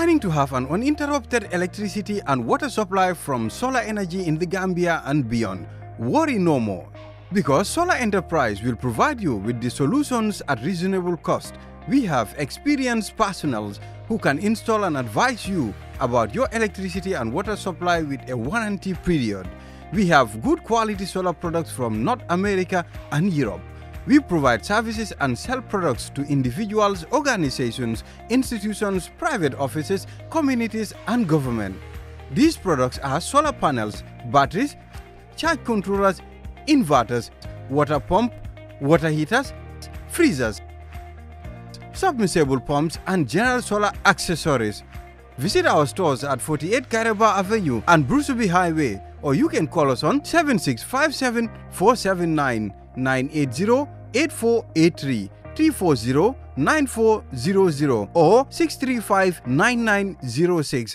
Planning to have an uninterrupted electricity and water supply from solar energy in the Gambia and beyond? Worry no more. Because Solar Enterprise will provide you with the solutions at reasonable cost. We have experienced personnel who can install and advise you about your electricity and water supply with a warranty period. We have good quality solar products from North America and Europe. We provide services and sell products to individuals, organizations, institutions, private offices, communities, and government. These products are solar panels, batteries, charge controllers, inverters, water pump, water heaters, freezers, submersible pumps, and general solar accessories. Visit our stores at 48 Kairaba Avenue and Brusubi Highway, or you can call us on 7657 479 980 8483 340 9400 or 635 9906.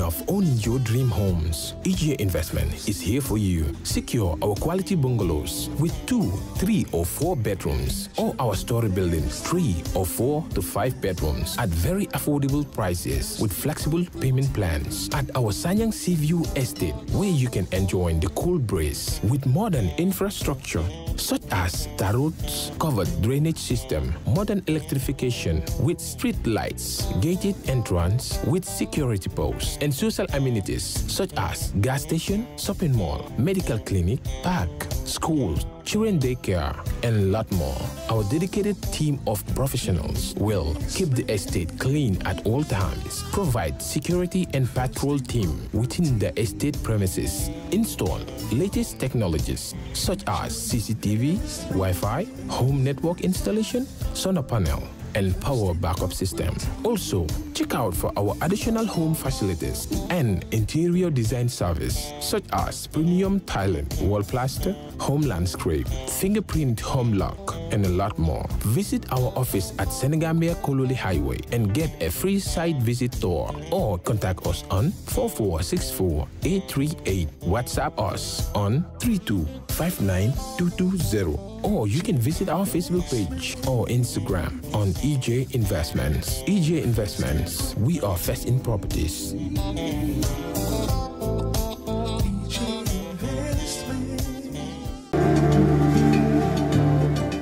Of owning your dream homes? EGA Investment is here for you. Secure our quality bungalows with two, three, or four bedrooms, or our story buildings, three or four to five bedrooms at very affordable prices with flexible payment plans at our Sanyang Seaview Estate, where you can enjoy the cool breeze with modern infrastructure such as tarots, covered drainage system, modern electrification with street lights, gated entrance with security posts, and social amenities such as gas station, shopping mall, medical clinic, park, schools, children daycare, and a lot more. Our dedicated team of professionals will keep the estate clean at all times, provide security and patrol team within the estate premises, install latest technologies such as CCTV, Wi-Fi, home network installation, solar panel, and power backup system. Also, check out for our additional home facilities and interior design service such as premium tiling, wall plaster, home landscape, fingerprint home lock, and a lot more. Visit our office at Senegambia Kololi Highway and get a free site visit tour or contact us on 4464-838. WhatsApp us on 3259220 or you can visit our Facebook page or Instagram on EJ Investments. EJ Investments, we are first in properties.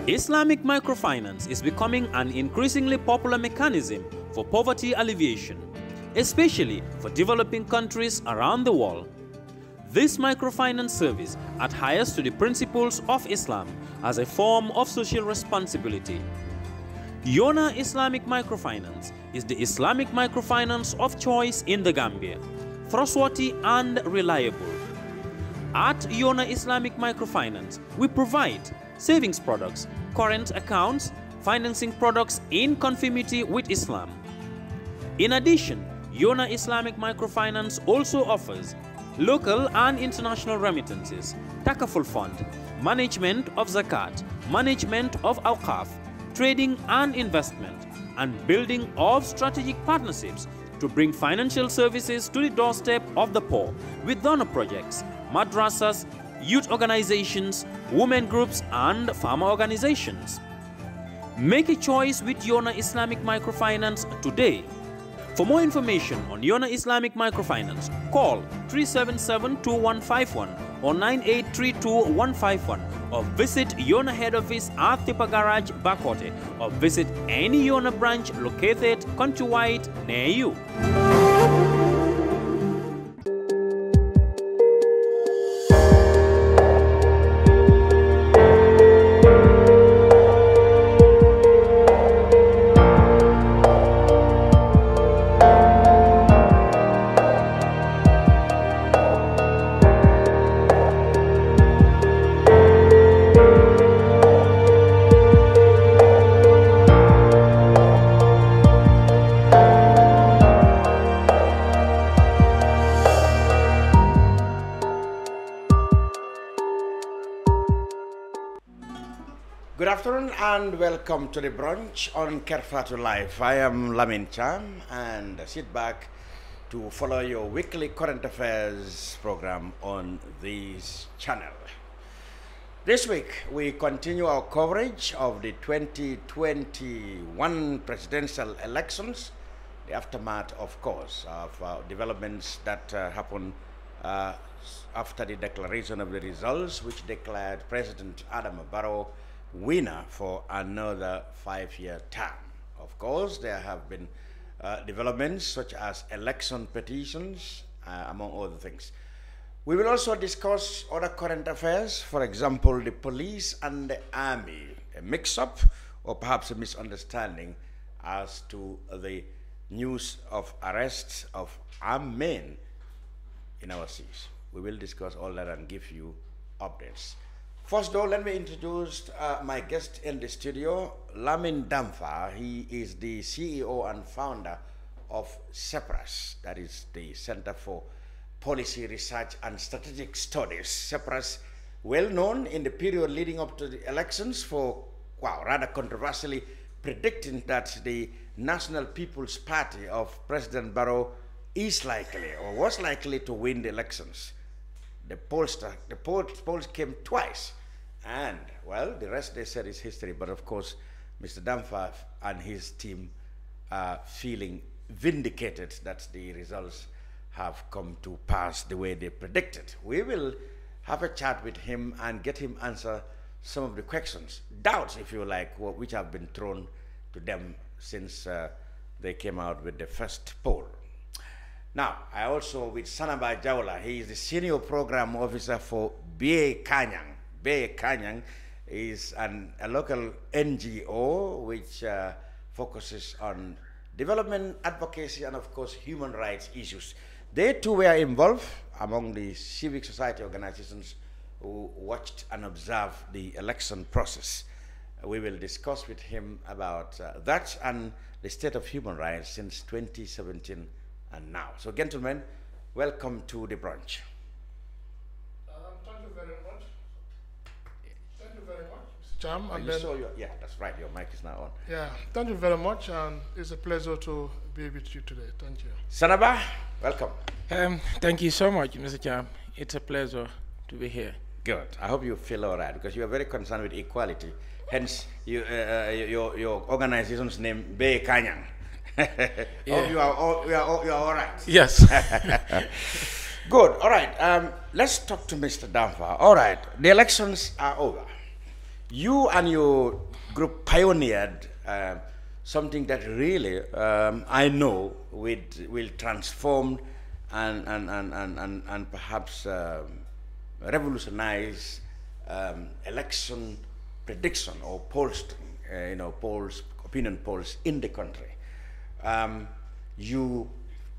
Islamic microfinance is becoming an increasingly popular mechanism for poverty alleviation, especially for developing countries around the world. This microfinance service adheres to the principles of Islam as a form of social responsibility. Yona Islamic Microfinance is the Islamic microfinance of choice in the Gambia, trustworthy and reliable. At Yona Islamic Microfinance, we provide savings products, current accounts, financing products in conformity with Islam. In addition, Yona Islamic Microfinance also offers local and international remittances, Takaful Fund, management of zakat, management of awqaf, trading and investment, and building of strategic partnerships to bring financial services to the doorstep of the poor with donor projects, madrasas, youth organizations, women groups, and farmer organizations. Make a choice with Yona Islamic Microfinance today. For more information on Yona Islamic Microfinance, call 377-2151 or 9832-151 or visit Yona head office at Tippa Garage, Bakoteh or visit any Yona branch located countrywide near you. Welcome to the brunch on Kerr Fatou Life. I am Lamin Cham and sit back to follow your weekly current affairs program on this channel. This week, we continue our coverage of the 2021 presidential elections, the aftermath, of course, of uh, developments that uh, happened uh, after the declaration of the results, which declared President Adama Barrow winner for another five-year term. Of course, there have been uh, developments such as election petitions, uh, among other things. We will also discuss other current affairs, for example, the police and the army, a mix-up or perhaps a misunderstanding as to the news of arrests of armed men in our seas. We will discuss all that and give you updates. First though, let me introduce uh, my guest in the studio, Lamin Dampha. He is the CEO and founder of CepRass, that is the Center for Policy Research and Strategic Studies. CepRass, well known in the period leading up to the elections for, wow, rather controversially predicting that the National People's Party of President Barrow is likely or was likely to win the elections. The polls, the polls, polls came twice. And, well, the rest they said is history. But of course, Mr. Dampha and his team are feeling vindicated that the results have come to pass the way they predicted. We will have a chat with him and get him answer some of the questions, doubts, if you like, which have been thrown to them since uh, they came out with the first poll. Now, I also with Sanaba Jawla. He is the senior program officer for Beakanyang. BA Kanyang is an, a local NGO which uh, focuses on development advocacy and, of course, human rights issues. They too were involved among the civic society organizations who watched and observed the election process. We will discuss with him about uh, that and the state of human rights since 2017 and now. So, gentlemen, welcome to the brunch. Um, thank you very much. Thank you very much, Mr. Cham. And then, your, yeah, that's right. Your mic is now on. Yeah, thank you very much, and it's a pleasure to be with you today. Thank you. Sanaba, welcome. Um, thank you so much, Mr. Cham. It's a pleasure to be here. Good. I hope you feel all right because you are very concerned with equality. Hence, you, uh, uh your, your organization's name, Beakanyang. yeah. you are all, you are all, you are all right. Yes. Good. All right. Um, let's talk to Mr. Dampha. All right. The elections are over. You and your group pioneered uh, something that really um, I know will, will transform and, and, and, and, and, and perhaps um, revolutionize um, election prediction or polling, uh, you know, polls, opinion polls in the country. Um, you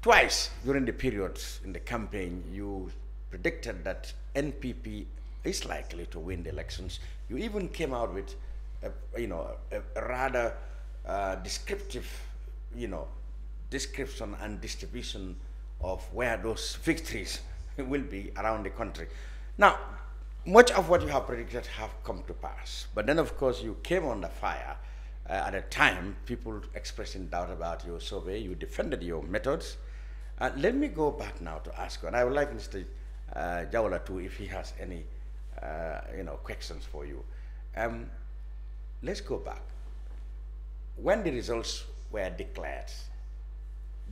twice during the period in the campaign, you predicted that NPP is likely to win the elections. You even came out with, a, you know, a, a rather uh, descriptive, you know, description and distribution of where those victories will be around the country. Now, much of what you have predicted have come to pass. But then, of course, you came under fire uh, at a time, people expressing doubt about your survey. You defended your methods. Uh, let me go back now to ask and I would like Mr. Uh, Jawla too, if he has any, uh, you know, questions for you. Um, let's go back. When the results were declared,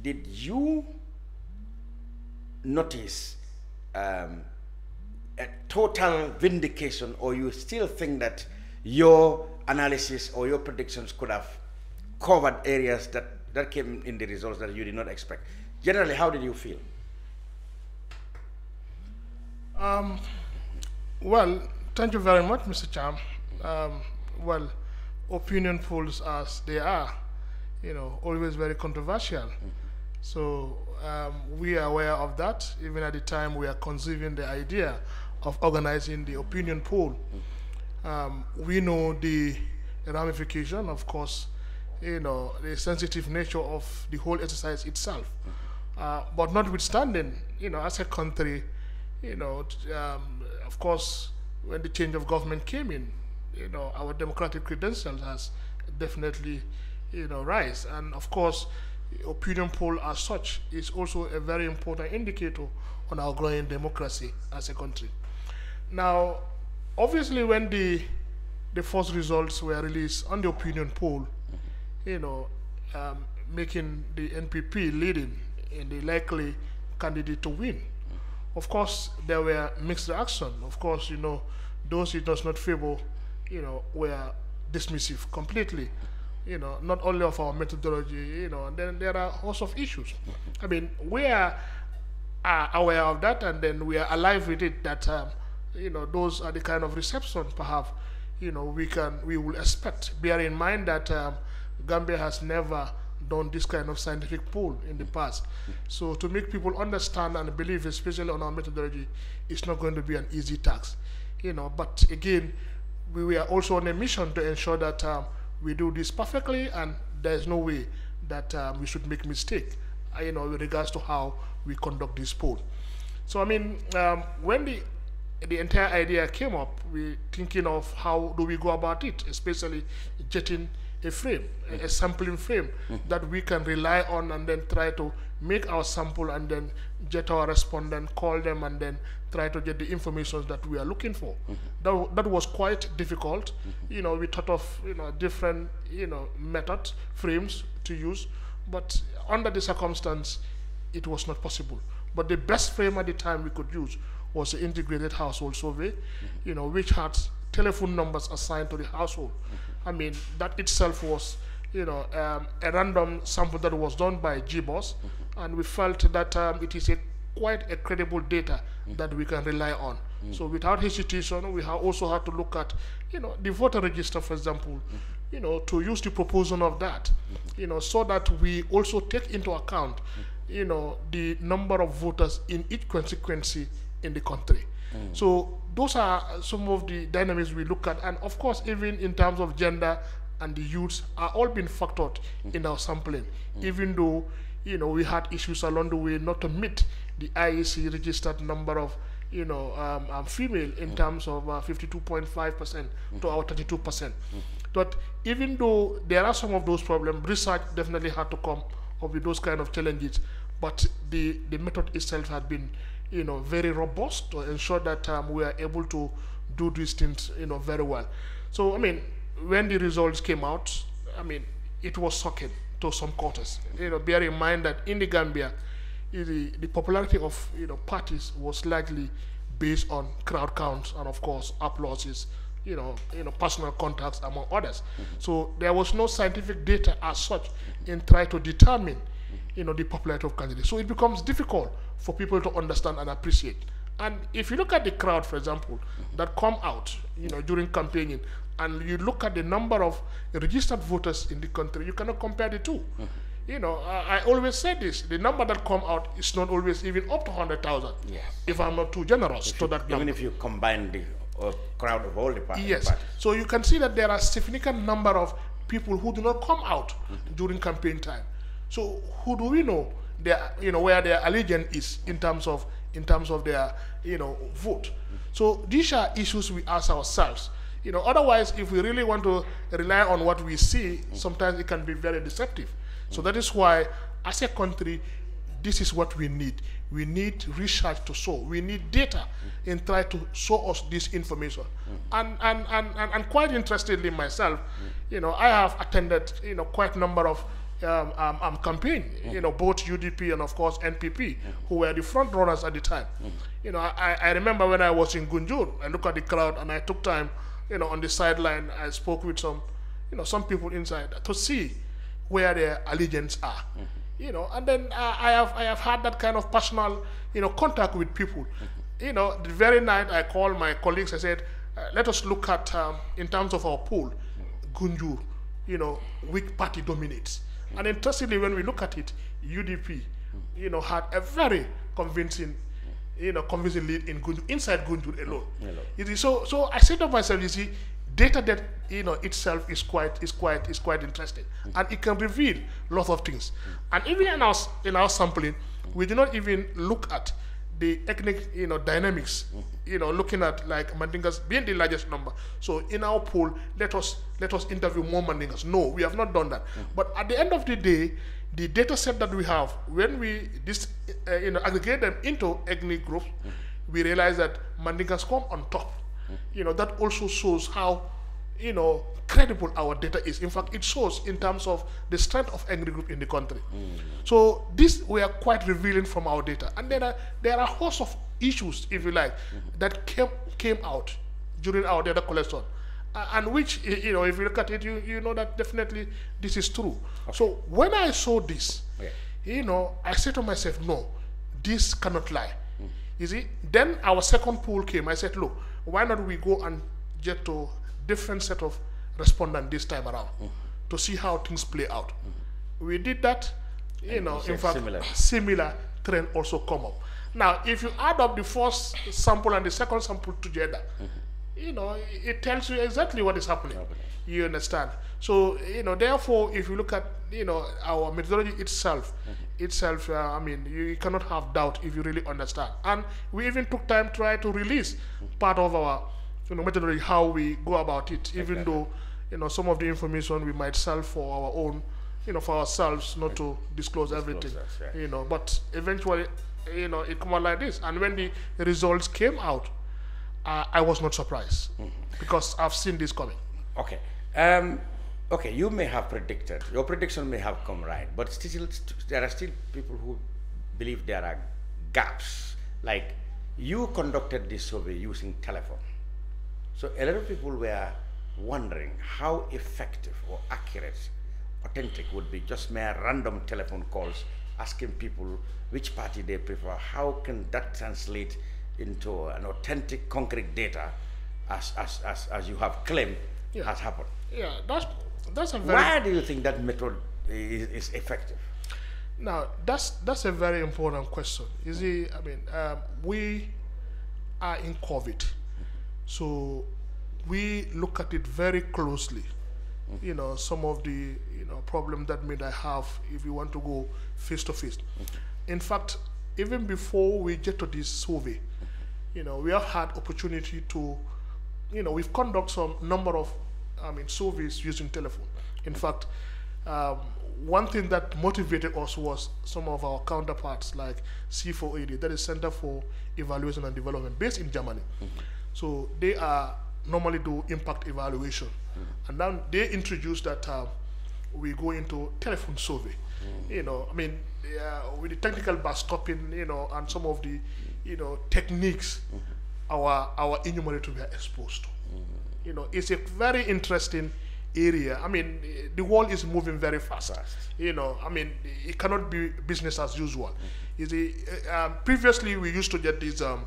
did you notice um, a total vindication, or you still think that your analysis or your predictions could have covered areas that, that came in the results that you did not expect? Generally, how did you feel? Um, well, thank you very much, Mr. Cham. Um, well, opinion polls as they are, you know, always very controversial. Mm -hmm. So um, we are aware of that. Even at the time we are conceiving the idea of organizing the opinion poll. Um, we know the ramification, of course, you know, the sensitive nature of the whole exercise itself. Uh, but notwithstanding, you know, as a country, you know, um, of course, when the change of government came in, you know, our democratic credentials has definitely, you know, rise. And of course, opinion poll as such is also a very important indicator on our growing democracy as a country. Now, obviously, when the the first results were released on the opinion poll, you know, um, making the NPP leading in the likely candidate to win. Of course, there were mixed reaction. Of course, you know, those it does not favor, you know, were dismissive completely. You know, not only of our methodology, you know, and then there are host of issues. I mean, we are, are aware of that, and then we are alive with it. That um, you know, those are the kind of reception, perhaps, you know, we can we will expect. Bear in mind that um, Gambia has never done this kind of scientific poll in the past. So to make people understand and believe, especially on our methodology, it's not going to be an easy task. You know, but again, we were also on a mission to ensure that um, we do this perfectly, and there's no way that um, we should make mistake. uh, You know, with regards to how we conduct this poll. So I mean, um, when the the entire idea came up, we thinking of how do we go about it, especially getting a frame, a, a sampling frame mm-hmm. that we can rely on and then try to make our sample and then get our respondent, call them and then try to get the information that we are looking for. Mm-hmm. That, wa- that was quite difficult. You know, we thought of, you know, different, you know, methods, frames to use, but under the circumstance, it was not possible. But the best frame at the time we could use was the integrated household survey, you know, which had telephone numbers assigned to the household. I mean, that itself was, you know, um, a random sample that was done by GBOS, and we felt that um, it is a quite a credible data that we can rely on. So without hesitation, we have also had to look at, you know, the voter register, for example, you know, to use the proportion of that, you know, so that we also take into account, you know, the number of voters in each constituency in the country. So those are some of the dynamics we look at, and of course, even in terms of gender and the youths are all being factored in our sampling, even though you know we had issues along the way not to meet the IEC registered number of you know um, um, female in terms of uh, 52.5 percent to our 32 percent. But even though there are some of those problems, research definitely had to come up with those kind of challenges. But the the method itself had been you know very robust to ensure that um, we are able to do these things you know very well. So I mean, when the results came out, I mean, it was shocking to some quarters. You know, bear in mind that in the Gambia, the, the popularity of you know parties was largely based on crowd counts and of course applauses, you know, you know, personal contacts among others. So there was no scientific data as such in trying to determine, you know, the popularity of candidates. So it becomes difficult for people to understand and appreciate. And if you look at the crowd, for example, that come out, you know, during campaigning, and you look at the number of registered voters in the country, you cannot compare the 2 You know, I, I always say this: the number that come out is not always even up to hundred thousand. Yes. If I'm not too generous to that number. Even if you combine the uh, crowd of all the party, Yes. parties. So you can see that there are significant number of people who do not come out during campaign time. So who do we know their you know where their allegiance is in terms of in terms of their you know vote. So these are issues we ask ourselves. You know, otherwise, if we really want to rely on what we see, sometimes it can be very deceptive. So that is why, as a country, this is what we need. We need research to show. We need data and try to show us this information. And, and, and, and, and quite interestingly myself, you know, I have attended, you know, quite a number of um, um, um, campaign, you know, both UDP and of course NPP, who were the front runners at the time. You know, I, I remember when I was in Gunjur, I looked at the crowd and I took time, you know, on the sideline, I spoke with some, you know, some people inside to see where their allegiance are. You know, and then uh, I have I have had that kind of personal, you know, contact with people. You know, the very night I called my colleagues, I said, uh, let us look at um, in terms of our poll, Gunjur, you know, which party dominates. And interestingly, when we look at it, UDP, you know, had a very convincing, you know, convincing lead in Gunjur, inside Gunjur alone. It is so. So I said to myself, you see, data that you know itself is quite is quite is quite interesting, and it can reveal lots of things. And even in our in our sampling, we did not even look at the ethnic you know dynamics. You know, looking at like Mandingas being the largest number. So in our pool, let us let us interview more Mandingas. No, we have not done that. But at the end of the day, the data set that we have, when we this uh, you know aggregate them into ethnic groups, we realize that Mandingas come on top. you know, that also shows how, you know, credible our data is. In fact, it shows in terms of the strength of angry group in the country. Mm. So this we are quite revealing from our data, and then are there are a host of issues, if you like, mm-hmm. that came came out during our data collection, uh, and which you know, if you look at it, you you know that definitely this is true. So when I saw this, Yeah. you know, I said to myself, no, this cannot lie. Mm. You see, then our second pool came. I said, look, why not we go and get to different set of respondent this time around to see how things play out. We did that, you know, in fact, similar. similar trend also come up. Now, if you add up the first sample and the second sample together, you know, it tells you exactly what is happening. You understand? So, you know, therefore, if you look at, you know, our methodology itself, itself, uh, I mean, you, you cannot have doubt if you really understand. And we even took time to try to release part of our, you know, methodology, how we go about it, even though, you know, some of the information we might sell for our own, you know, for ourselves, not to disclose everything, that, yeah. you know, but eventually, you know, it come out like this. And when the results came out, uh, I was not surprised because I've seen this coming. Okay. Um, okay, you may have predicted, your prediction may have come right, but still, st- there are still people who believe there are gaps. Like you conducted this survey using telephone. So a lot of people were wondering how effective or accurate, authentic would be just mere random telephone calls asking people which party they prefer. How can that translate into an authentic, concrete data as, as, as, as you have claimed Yeah. has happened? Yeah, that's that's a very Why do you think that method is, is effective? now that's that's a very important question. You see, I mean, um, we are in COVID, so we look at it very closely. You know, some of the you know problem that may I have if you want to go face to face. In fact, even before we get to this survey, you know, we have had opportunity to, you know, we've conducted some number of, I mean, surveys using telephone. In fact, um, one thing that motivated us was some of our counterparts like C4ED, that is Center for Evaluation and Development, based in Germany. So they are normally do impact evaluation, and then they introduce that uh, we go into telephone survey. You know, I mean, uh, with the technical backstopping, you know, and some of the, you know, techniques our our enumerator were exposed to. You know, it's a very interesting area. I mean, the world is moving very fast. You know, I mean, it cannot be business as usual. You see, eh, um, previously we used to get these, um,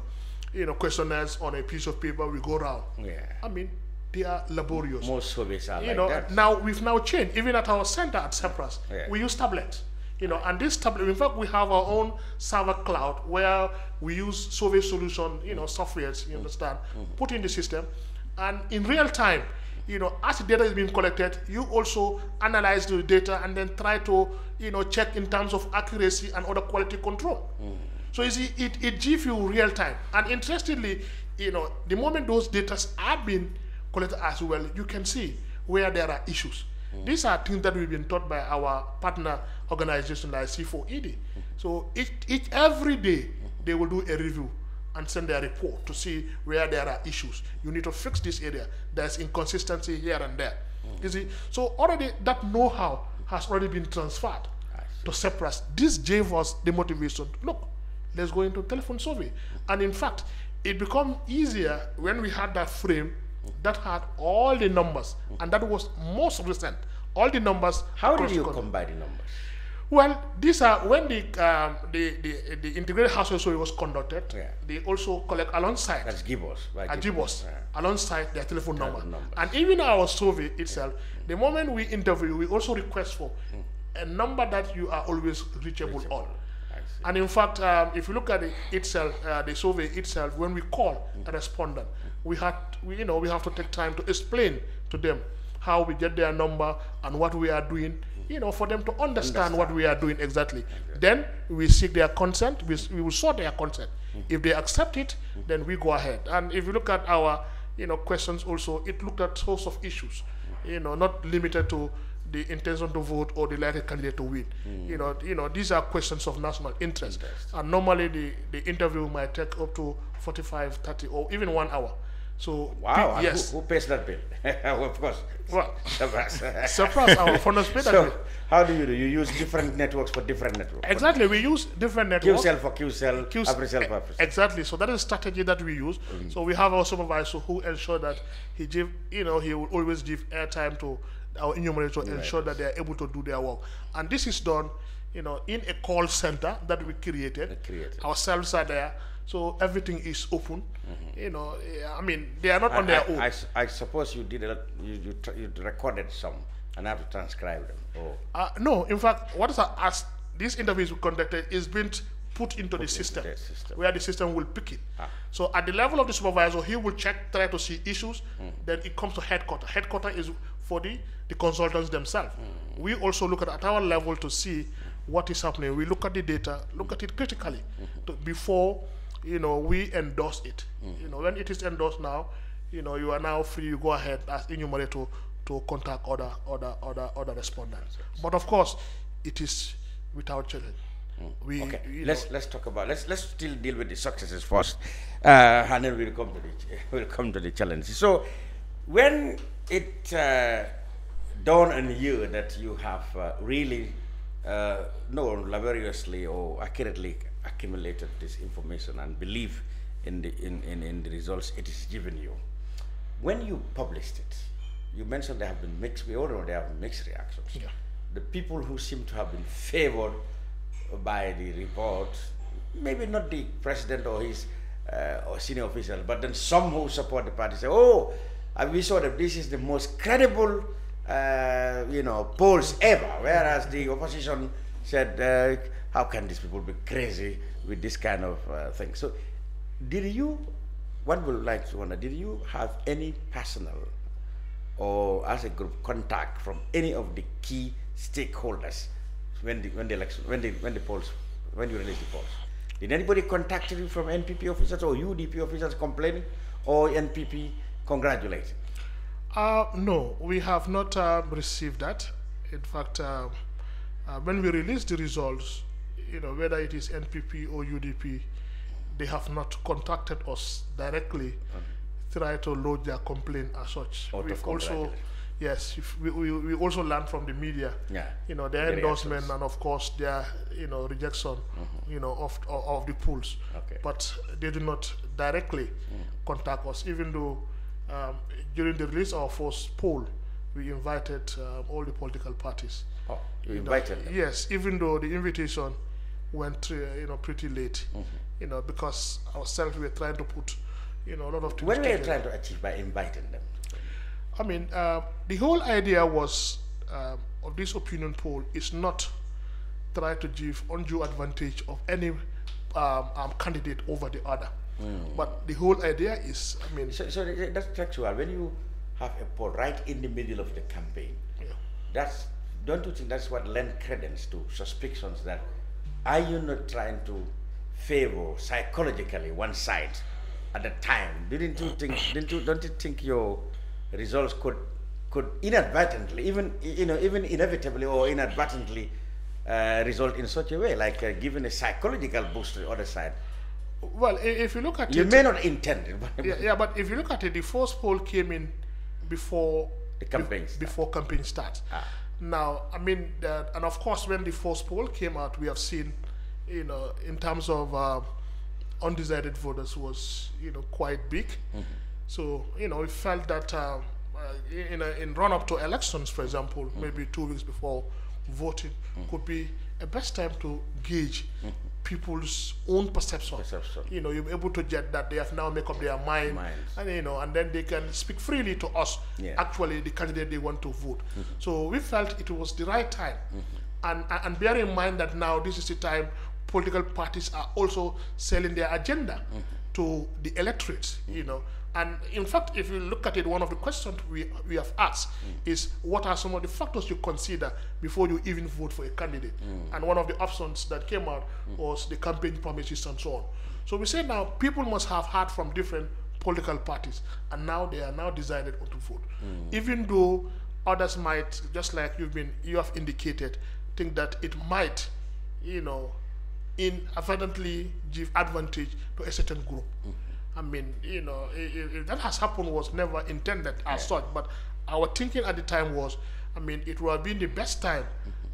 you know, questionnaires on a piece of paper. We go around. Yeah. I mean, they are laborious Most surveys are you like know, that. now we've now changed. Even at our center at CepRass, Yeah. we use tablets. You know, and this tablet, in fact, we have our own server cloud where we use survey solution, you know, softwares, you mm. understand, mm. put in the system, and in real time, you know, as the data is being collected, you also analyze the data and then try to, you know, check in terms of accuracy and other quality control. Mm. So you see, it, it gives you real time. And interestingly, you know, the moment those data are being collected as well, you can see where there are issues. Mm. These are things that we've been taught by our partner organization like C4ED. Mm-hmm. So each, each every day they will do a review and send their report to see where there are issues. You need to fix this area. There's inconsistency here and there. Mm. You see, so already that know-how has already been transferred to CepRass. This gave us the motivation. Look, let's go into telephone survey. And in fact, it became easier when we had that frame that had all the numbers, and that was most recent. All the numbers. How did you the country. come by the numbers? Well, these are when the um, the, the the integrated household survey was conducted. Yeah. They also collect alongside That's GBOS, right? Ajibos Yeah. alongside their telephone number. numbers. And even our survey itself, the moment we interview, we also request for a number that you are always reachable, on. And in fact, um, if you look at it itself, uh, the survey itself, when we call a respondent, we had, we, you know, we have to take time to explain to them how we get their number and what we are doing, you know, for them to understand, what we are doing exactly. Then we seek their consent. We, we will sort their consent. If they accept it, then we go ahead. And if you look at our, you know, questions also, it looked at host of issues, you know, not limited to the intention to vote or the likely candidate to win. You know, you know, these are questions of national interest. And normally the, the interview might take up to 45, 30, or even one hour. So Wow. yes. Who, who pays that bill? of course. Well, Surprise. surprise our funders pay that so, bill. how do you do? You use different networks for different networks. Exactly. We use different networks. QCell for QCell, AfriCell e- for AfriCell. Exactly. So that is a strategy that we use. Mm. So we have our supervisor who ensure that he give, you know, he will always give airtime to our enumerator to ensure that they are able to do their work. And this is done, you know, in a call center that we created. created. Ourselves are there, so everything is open. You know, I mean, they are not on their. I, own. I, I suppose you did a lot, you, you, tr- you recorded some and I have to transcribe them. Oh. Uh, no, in fact, what is as these interviews we conducted is being put into the system, the system. Ah. where the system will pick it. So at the level of the supervisor, he will check, try to see issues. Hmm. Then it comes to headquarters. Headquarters is for the, the consultants themselves. Hmm. We also look at, at our level to see what is happening. We look at the data, look at it critically Hmm. to, before you know we endorse it. Hmm. You know when it is endorsed now, you know you are now free. You go ahead as enumerator to to contact other other other other respondents. But of course, it is without challenge. We Okay, you let's let's talk about let's let's still deal with the successes first, uh, and then we'll come to the we'll come to the challenges. So, when it uh, dawned on you that you have uh, really uh, no laboriously or accurately accumulated this information and believe in the in, in, in the results it is given you, when you published it, you mentioned there have been mixed. We all know there have been mixed reactions. Yeah. The people who seem to have been favored by the report, maybe not the president or his uh, or senior officials, but then some who support the party say, "Oh, we saw that this is the most credible, uh, you know, polls ever." Whereas the opposition said, uh, "How can these people be crazy with this kind of uh, thing?" So, did you? One would like to wonder: Did you have any personal or as a group contact from any of the key stakeholders when the when the election when the when the polls when you release the polls did anybody contact you from npp officers or udp officers complaining or npp congratulating Uh, no, we have not uh, received that. In fact, uh, uh, when we release the results, you know, whether it is NPP or UDP, they have not contacted us directly, try to lodge their complaint as such. We've also, yes, if we, we, we also learn from the media, Yeah, you know, their the endorsement reactions. and of course their, you know, rejection, you know, of, of, of the polls. Okay. But they do not directly contact us, even though um, during the release of our first poll, we invited um, all the political parties. oh you You know, invited them Yes, even though the invitation went, uh, you know, pretty late, Mm-hmm. you know, because ourselves we were trying to put, you know, a lot of things what were you trying to achieve by inviting them I mean, uh, the whole idea was um of this opinion poll is not try to give undue advantage of any um, um, candidate over the other. But the whole idea is, I mean, so, so that's textual when you have a poll right in the middle of the campaign yeah. that's don't you think that's what lends credence to suspicions that are you not trying to favor psychologically one side at the time? Didn't you think didn't you don't you think your results could could inadvertently even you know even inevitably or inadvertently uh, result in such a way? Like uh, giving a psychological boost to the other side well, if you look at you it, may not intend it but yeah, yeah, but if you look at it, the first poll came in before The campaign start. before campaign starts. Ah. Now, I mean, that, and of course, when the first poll came out, we have seen, you know, in terms of uh, undecided voters was, you know, quite big. Mm-hmm. So, you know, we felt that um, uh, in, a, in run up to elections, for example, Mm-hmm. maybe two weeks before voting, could be a best time to gauge people's own perception. Perception. You know, you're able to get that they have now make up their mind, Minds. and you know, and then they can speak freely to us. Yeah. Actually, the candidate they want to vote. Mm-hmm. So we felt it was the right time, mm-hmm. and and- and bear in mind that now this is the time political parties are also selling their agenda mm-hmm. to the electorate. You know. And in fact, if you look at it, one of the questions we, we have asked mm. is what are some of the factors you consider before you even vote for a candidate? Mm. And one of the options that came out mm. was the campaign promises and so on. So we say now people must have heard from different political parties, and now they are now decided on to vote. Even though others might, just like you've been, you have indicated, think that it might, you know, inadvertently give advantage to a certain group. I mean, you know, that has happened was never intended as such, but our thinking at the time was, I mean, it would have been the best time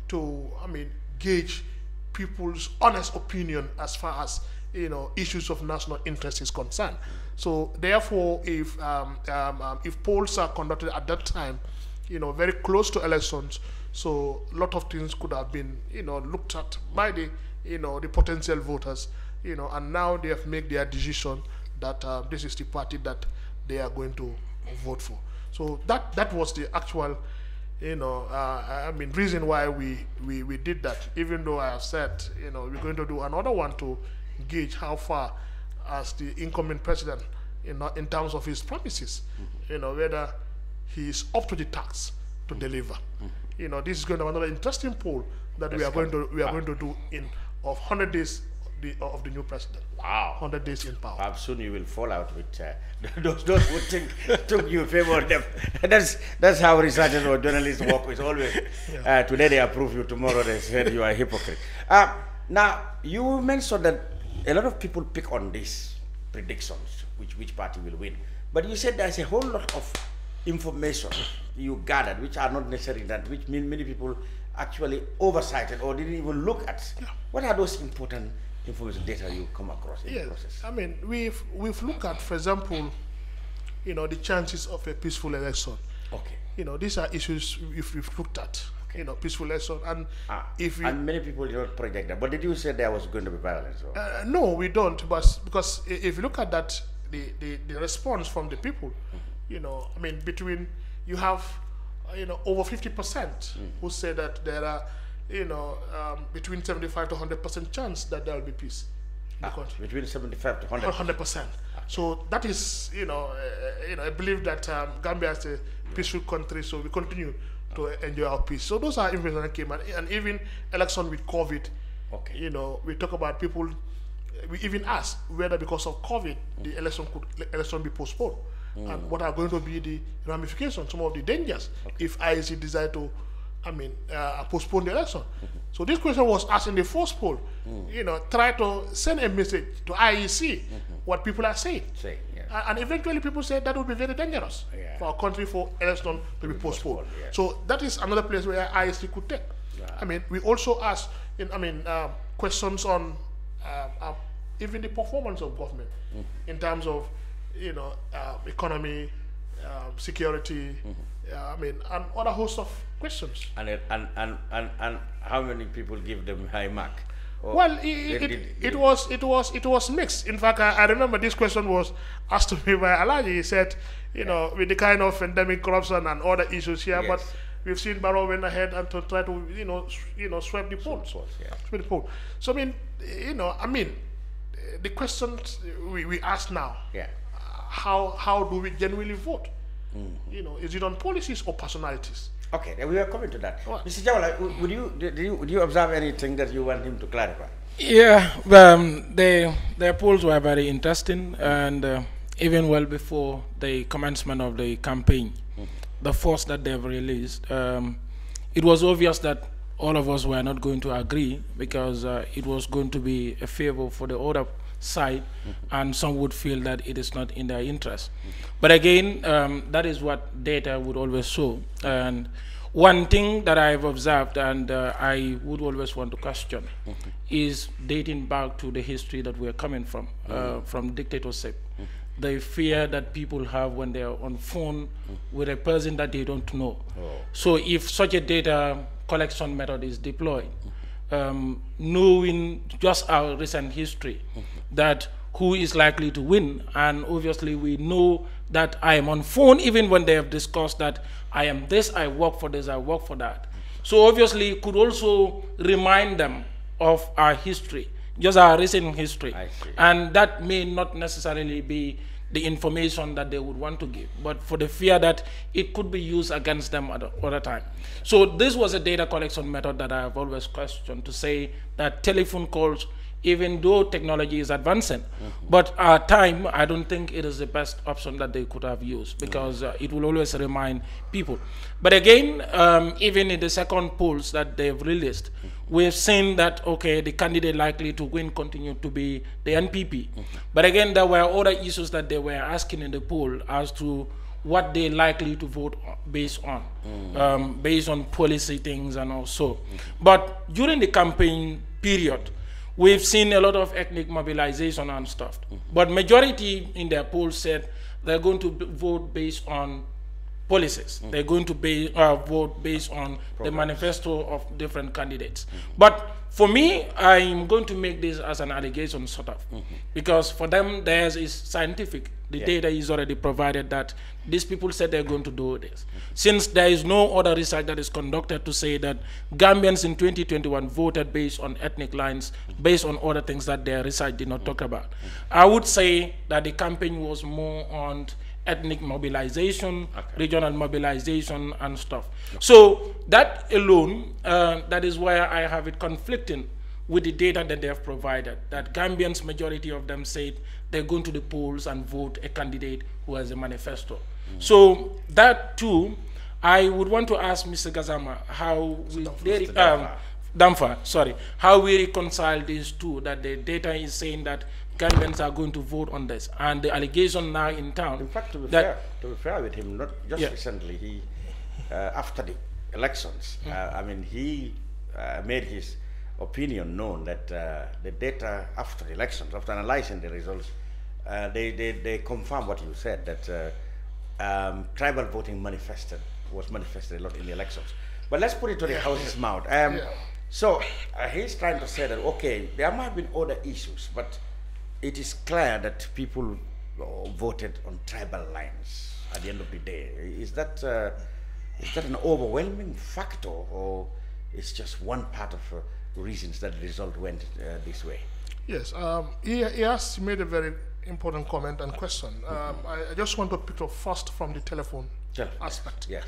to, I mean, gauge people's honest opinion as far as you know issues of national interest is concerned. So therefore, if um, um, um, if polls are conducted at that time, you know, very close to elections, so a lot of things could have been you know looked at by the you know the potential voters, you know, and now they have made their decision that uh, this is the party that they are going to vote for. So that that was the actual you know, uh, I mean, reason why we, we, we did that, even though I have said, you know, we're going to do another one to gauge how far as the incoming president, you know, in terms of his promises, mm-hmm. you know, whether he's up to the task to mm-hmm. deliver. Mm-hmm. You know, this is going to be another interesting poll that Let's we are going to we are going to do in of 100 days the, of the new president. Wow. 100 days in power. Perhaps soon you will fall out with uh, those, those who think took you favor them. That's that's how researchers or journalists work. It's always yeah. uh, today they approve you, tomorrow they said you are a hypocrite. Uh, now you mentioned that a lot of people pick on these predictions, which which party will win. But you said there's a whole lot of information you gathered, which are not necessarily that, which many people actually oversighted or didn't even look at. Yeah. What are those important information data you come across in yes. the process? I mean, we've we've looked at, for example, you know, the chances of a peaceful election. Okay. You know, these are issues we've, we've looked at. Okay. You know, peaceful election, and ah, if we, and many people did not project that. But did you say there was going to be violence? Uh, no, we don't. But because if you look at that, the the, the response from the people, mm-hmm. you know, I mean, between you have, you know, over fifty percent mm-hmm. who say that there are you know, um, between 75 to 100 percent chance that there will be peace in the ah, country. Between 75 to 100. 100 percent. So that is, you know, uh, you know, I believe that um, Gambia is a peaceful country, so we continue to enjoy our peace. So those are information that came, and, and even election with COVID. Okay. You know, we talk about people. We even ask whether because of COVID mm. the election could election be postponed, mm. and what are going to be the ramifications, some of the dangers okay. if IEC decide to I mean, uh, postpone the election. Mm-hmm. So this question was asked in the first poll. Mm. You know, try to send a message to IEC mm-hmm. what people are saying. Say, yes. uh, and eventually people said that would be very dangerous yeah. for our country for election to be postponed. yes. So that is another place where IEC could take. I mean, we also asked, in, I mean, uh, questions on uh, uh, even the performance of government mm-hmm. in terms of, you know, uh, economy, um, security, mm-hmm. I mean, and other host of questions. And, and, and, and, and how many people give them high mark? Or well, it, it, it, it, was it was it was mixed. In fact, I, I, remember this question was asked to me by Alaji. He said, you yeah. know, with the kind of endemic corruption and other issues here, yes. but we've seen Barrow went ahead and to try to you know you know sweep the yeah. sweep the poll. So I mean, you know, I mean, the questions we, we ask now. Yeah. Uh, how how do we genuinely vote? Mm. You know, is it on policies or personalities? Okay, we are coming to that. What? Mr. Jawla, would you, did you, would you observe anything that you want him to clarify? Yeah, um, the, their polls were very interesting, and uh, even well before the commencement of the campaign, mm. the force that they've released, um, it was obvious that all of us were not going to agree because uh, it was going to be a favor for the other side, mm -hmm. and some would feel that it is not in their interest. Mm -hmm. But again, um, that is what data would always show. And one thing that I've observed, and uh, I would always want to question, mm -hmm. is dating back to the history that we're coming from, uh, from dictatorship. The fear that people have when they are on phone with a person that they don't know. Oh. So if such a data collection method is deployed, um, knowing just our recent history, that who is likely to win. And obviously, we know that I am on phone even when they have discussed that I am this, I work for this, I work for that. So obviously, could also remind them of our history, just our recent history. And that may not necessarily be the information that they would want to give, but for the fear that it could be used against them at other time. So this was a data collection method that I have always questioned to say that telephone calls even though technology is advancing. But at time, I don't think it is the best option that they could have used because uh, it will always remind people. But again, um, even in the second polls that they've released, we've seen that, okay, the candidate likely to win continued to be the NPP. But again, there were other issues that they were asking in the poll as to what they likely to vote based on, um, based on policy things and also. But during the campaign period, we've seen a lot of ethnic mobilization and stuff. But majority in their polls said they're going to vote based on policies. They're going to be, uh, vote based on the manifesto of different candidates. But for me, I'm going to make this as an allegation, sort of, mm-hmm. because for them, theirs is scientific. The data is already provided that these people said they're going to do this. Since there is no other research that is conducted to say that Gambians in 2021 voted based on ethnic lines, based on other things that their research did not talk about. I would say that the campaign was more on ethnic mobilization, regional mobilization, and stuff. So that alone, uh, that is why I have it conflicting with the data that they have provided. That Gambians, majority of them said they're going to the polls and vote a candidate who has a manifesto. So that too, I would want to ask Mr. Gazama how we, they, um, Dampha, sorry, how we reconcile these two, that the data is saying that Gambians are going to vote on this, and the allegation now in town. In fact, to be, fair, to be fair with him, not just Yeah. recently, he, uh, after the elections, Mm. uh, I mean, he uh, made his opinion known that uh, the data after the elections, after analyzing the results, uh, they, they, they confirm what you said, that uh, um, tribal voting manifested, was manifested a lot in the elections. But let's put it to the house's mouth. Um, Yeah. So uh, he's trying to say that, okay, there might have been other issues, but it is clear that people uh, voted on tribal lines at the end of the day. Is that, uh, is that an overwhelming factor, or is just one part of uh, reasons that the result went uh, this way? Yes, um, he, he has made a very important comment and question. Um, I, I just want to pick up first from the telephone Telephone, aspect. yes.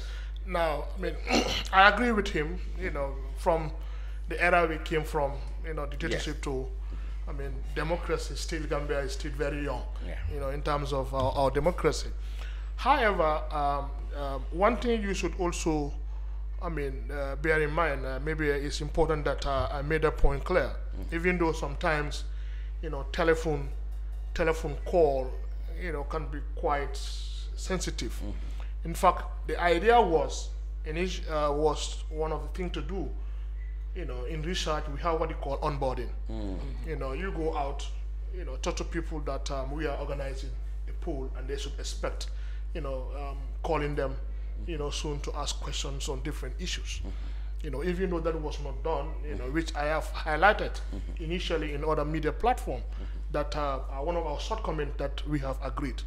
Now, I mean, I agree with him. You know, from the era we came from, you know, dictatorship to, I mean, democracy. Still, Gambia is still very young. Yeah. You know, in terms of our, our democracy. However, um, um, one thing you should also, I mean, uh, bear in mind. Uh, maybe it's important that uh, I made a point clear. Even though sometimes, you know, telephone, telephone call, you know, can be quite sensitive. In fact, the idea was, init- uh, was one of the things to do. You know, in research, we have what you call onboarding. Mm. You know, you go out, you know, talk to people that um, we are organizing a pool, and they should expect, you know, um, calling them, you know, soon to ask questions on different issues. Mm-hmm. You know, even though that was not done, you know, mm-hmm. which I have highlighted mm-hmm. initially in other media platform, that uh, are one of our shortcomings that we have agreed.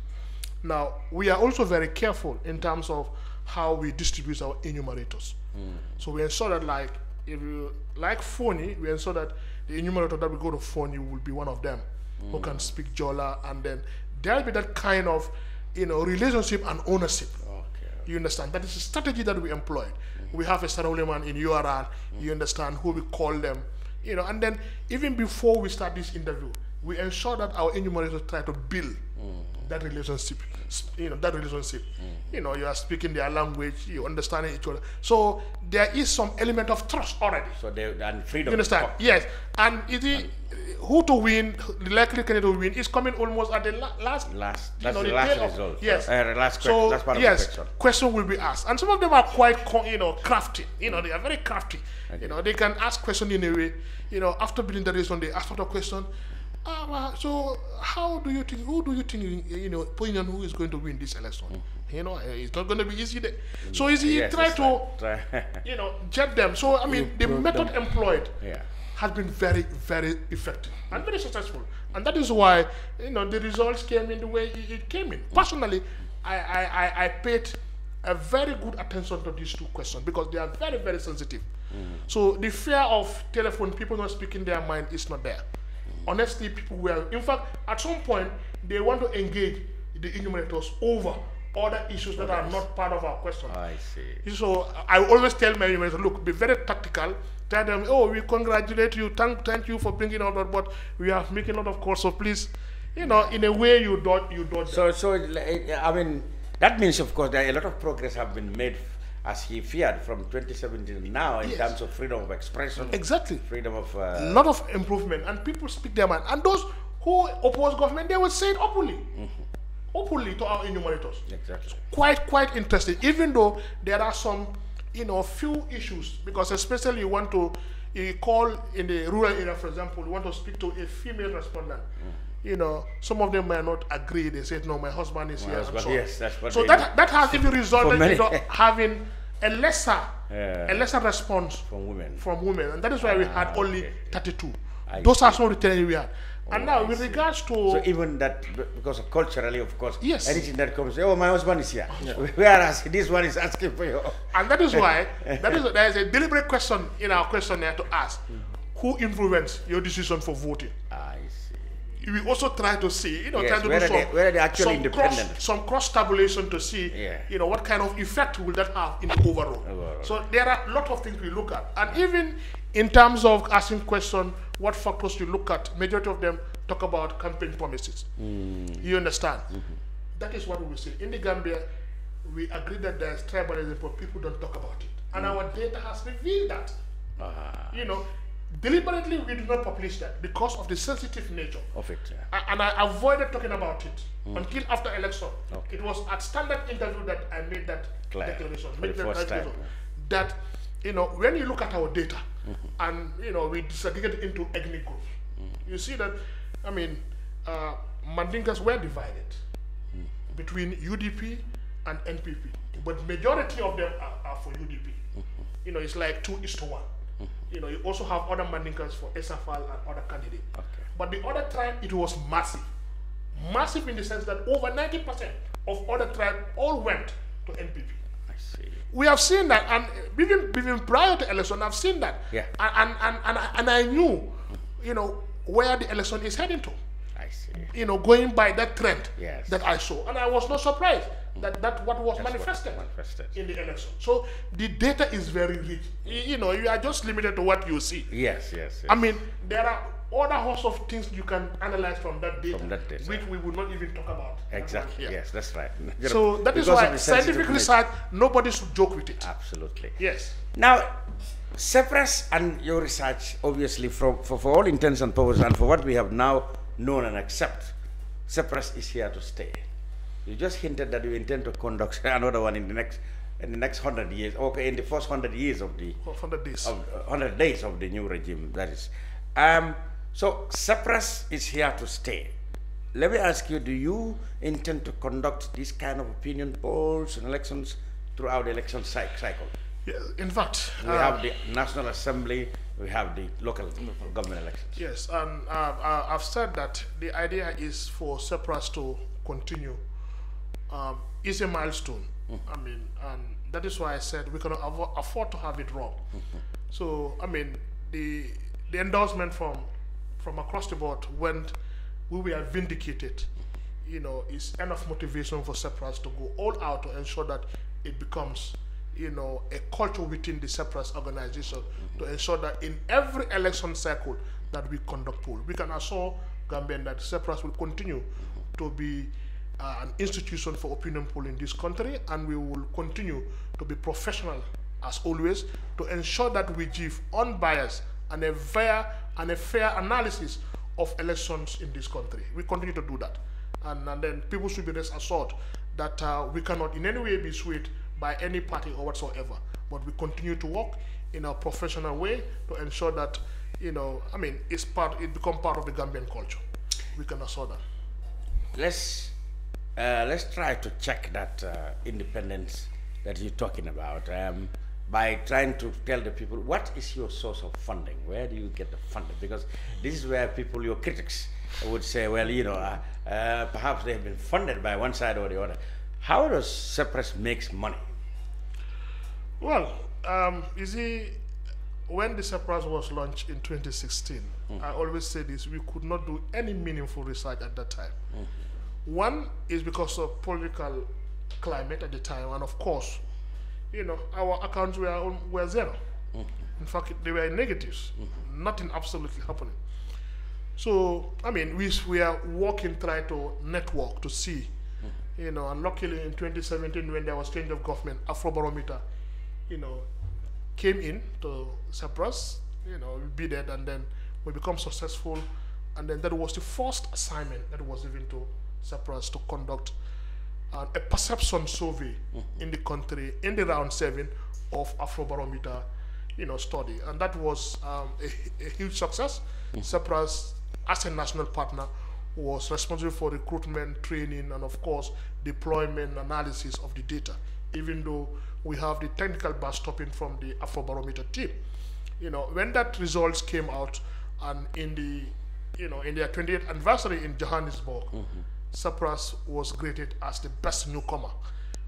Now, we are also very careful in terms of how we distribute our enumerators. Mm. So we ensure that, like, if you like Foni, we ensure that the enumerator that we go to Foni will be one of them who can mm. speak Jola, and then there'll be that kind of, you know, relationship and ownership. You understand? That is a strategy that we employed. Mm. We have a Sarawleman in URR, mm. you understand, who we call them, you know, and then even before we start this interview, we ensure that our enumerators try to build that relationship, you know, that relationship. You know, you are speaking their language, you understand each other. So there is some element of trust already. So they and freedom. You understand? Yes. And it is who to win, the likely candidate to win is coming almost at the la- last. Last- you that's know, the last tail of- result. Yes. Uh, the last so, last part of the yes, question. will be asked, and some of them are quite, co- you know, crafty. You know, they are very crafty. You know, they can ask question in a way. You know, after building the reason, they ask for the question. Ah, well, so how do you think? Who do you think? You know, opinion who is going to win this election? You know, eh, it's not going to be easy. There. So is he Yes, try to, try- you know, jet them? So I mean, the method employed Yeah. has been very, very effective and very successful. And that is why, you know, the results came in the way it, came in. Personally, I, I, I, I paid a very good attention to these two questions because they are very, very sensitive. So the fear of telephone, people not speaking their mind is not there. Honestly, people were, in fact, at some point, they want to engage the enumerators over other issues that are not part of our question. I see. So I always tell my members, look, be very tactical. Tell them, oh, we congratulate you, thank, thank you for bringing out that, but we are making a lot of calls. So please, you know, in a way, you don't, you don't. So, so I mean, that means, of course, that a lot of progress have been made as he feared from 2017 now in Yes. terms of freedom of expression, exactly. freedom of. A Uh, lot of improvement, and people speak their mind. And those who oppose government, they will say it openly, openly to our enumerators. exactly. quite quite interesting even though there are some you know few issues because especially you want to you call in the rural area for example you want to speak to a female respondent you know some of them might not agree they say no my husband is here husband, so yes, that's what so that that has even resulted in having a lesser Yeah. a lesser response From women. from women and that is why we had ah, only okay. 32 I those are some of the things we had and Oh, now I with see. regards to So even that, because of culturally, of course, Yes. anything that comes, oh, my husband is here. Oh, Whereas this one is asking for you. And that is why that is there is a deliberate question in our questionnaire to ask hmm. who influenced your decision for voting. See. We also try to see, you know, Yes, try to do some, actually some independent. cross some cross tabulation to see, Yeah. you know, what kind of effect will that have in the overall. Overall. So there are a lot of things we look at, and even in terms of asking question, what factors you look at, majority of them talk about campaign promises. Mm. You understand? Mm-hmm. That is what we will say. In the Gambia, we agree that there's tribalism, but people don't talk about it. And Mm. our data has revealed that. Ah, You know, deliberately we do not publish that because of the sensitive nature. of it. yeah. And I avoided talking about it Mm. until after election. It was at standard interview that I made that Clear. declaration. Made that declaration That, you know, when you look at our data Mm-hmm. and, you know, we disaggregate into ethnic groups, Mm. you see that, I mean, uh, Mandinkas were divided Mm. between UDP and NPP. But majority of them are, are for UDP. Mm-hmm. You know, it's like two is to one. You know, you also have other Mandinkas for SFL and other candidates. Okay. But the other tribe, it was massive. Massive in the sense that over 90% of other tribe all went to NPP. I see. We have seen that, and even, even prior to election, I've seen that. Yeah. And, and, and, and, I, and I knew, you know, where the election is heading to I see. you know, going by that trend Yes. that I saw. And I was not surprised that that what was That's what manifested, manifested. in the election. So the data is very rich. You know, you are just limited to what you see. Yes, yes, yes. I mean, there are other host of things you can analyze from that data, From that data. which we would not even talk about. exactly. here. Yes, that's right. So that is Because of why the scientific sensitive research, nobody should joke with it. Absolutely. Yes. Now, CepRass and your research, obviously, for, for, for all intents and purposes, and for what we have now known and accept, CepRass is here to stay. You just hinted that you intend to conduct another one in the next in the next hundred years. Okay, in the first hundred years of the 100 days. of uh, hundred days of the new regime. That is. Um, so CepRass is here to stay. Let me ask you: Do you intend to conduct this kind of opinion polls and elections throughout the election cy- cycle? Yeah, in fact, We uh, have the National Assembly, we have the local government elections. Yes, and uh, uh, I've said that the idea is for CepRass to continue. Um, it's a milestone. I mean, and that is why I said we cannot avo- afford to have it wrong. So, I mean, the the endorsement from from across the board when we were vindicated, you know, is enough motivation for CepRass to go all out to ensure that it becomes, you know, a culture within the CepRass organization to ensure that in every election cycle that we conduct poll, we can assure Gambian that CepRass will continue to be uh, an institution for opinion poll in this country, and we will continue to be professional as always to ensure that we give unbiased and a fair and a fair analysis of elections in this country. We continue to do that, and, and then people should be rest assured that uh, we cannot in any way be swayed by any party or whatsoever. But we continue to work in a professional way to ensure that you know, I mean, it's part, it become part of the Gambian culture. We can assure that. Let's uh, let's try to check that uh, independence that you're talking about um, by trying to tell the people what is your source of funding. Where do you get the funding? Because this is where people, your critics, would say, well, you know, uh, uh, perhaps they have been funded by one side or the other. How does CepRass makes money? Well, um, you see, when the CepRass was launched in 2016, I always say this: we could not do any meaningful research at that time. One is because of political climate at the time, and of course, you know, our accounts were were 0 In fact, they were negatives. Nothing absolutely happening. So, I mean, we, we are working, trying to network to see, you know, and luckily in 2017, when there was change of government, Afrobarometer, you know, came in to CepRass, you know, we bid it, and then we become successful. And then that was the first assignment that was given to CepRass to conduct uh, a perception survey in the country in the round seven of Afrobarometer, you know, study, and that was um, a, a, huge success. CepRass, as a national partner, was responsible for recruitment, training, and of course, deployment analysis of the data. Even though we have the technical backstopping from the Afrobarometer team, you know, when that results came out, and in the, you know, in their 20th anniversary in Johannesburg. CepRass was graded as the best newcomer.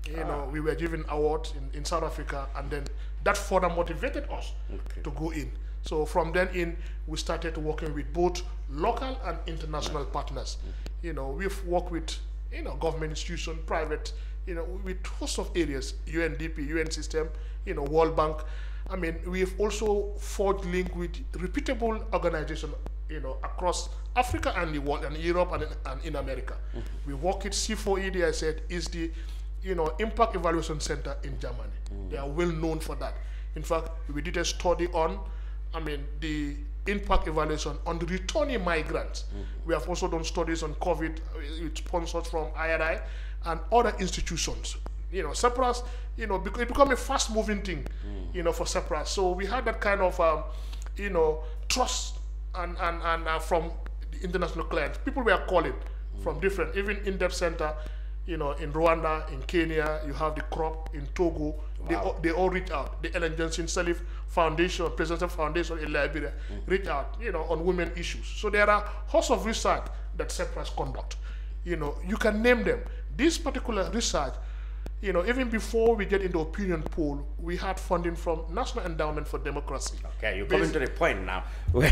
You know, ah. we were given awards in, in South Africa, and then that further motivated us to go in. So from then in, we started working with both local and international partners. Mm-hmm. You know, we've worked with you know government institution, private, you know, with host of areas, UNDP, UN system, you know, World Bank. I mean, we've also forged link with reputable organizations you know, across Africa and the world, and Europe and in, and in America. We work with C4ED, I said, is the, you know, Impact Evaluation Center in Germany. They are well known for that. In fact, we did a study on, I mean, the impact evaluation on the returning migrants. We have also done studies on COVID uh, with sponsors from IRI and other institutions. You know, CepRass, you know, it become a fast-moving thing, you know, for CepRass. So we had that kind of, um, you know, trust and, and, and uh, from the international clients. People were calling from different, even in-depth center, you know, in Rwanda, in Kenya, you have the crop in Togo. They, all, they all reach out. The Ellen Johnson Sirleaf Foundation, Presidential Foundation in Liberia, reach out, you know, on women issues. So there are hosts of research that CepRass conduct. You know, you can name them. This particular research, you know, even before we get into opinion poll, we had funding from National Endowment for Democracy. Okay, you're Based- coming to the point now.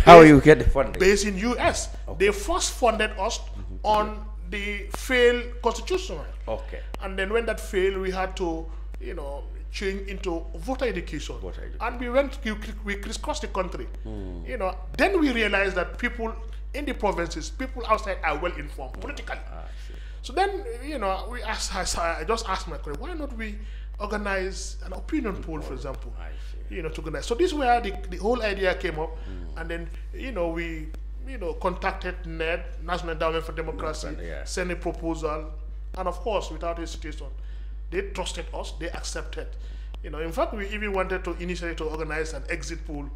How you get the funding? based in US. They first funded us mm-hmm. on the failed constitutional. Okay. And then when that failed, we had to, you know, change into voter education. Voter education. And we went, we, we crisscrossed the country. Hmm. You know, then we realized that people in the provinces, people outside are well informed hmm. politically. Ah, So then, you know, we asked, I I just asked my colleague, why not we organize an opinion poll, for example? I see. You know, to organize. So this is where the, the whole idea came up, hmm. and then you know we, you know, contacted NED, National Endowment for Democracy, Yeah. sent a proposal, and of course, without hesitation, they trusted us, they accepted. You know, in fact, we even wanted to initially to organize an exit poll.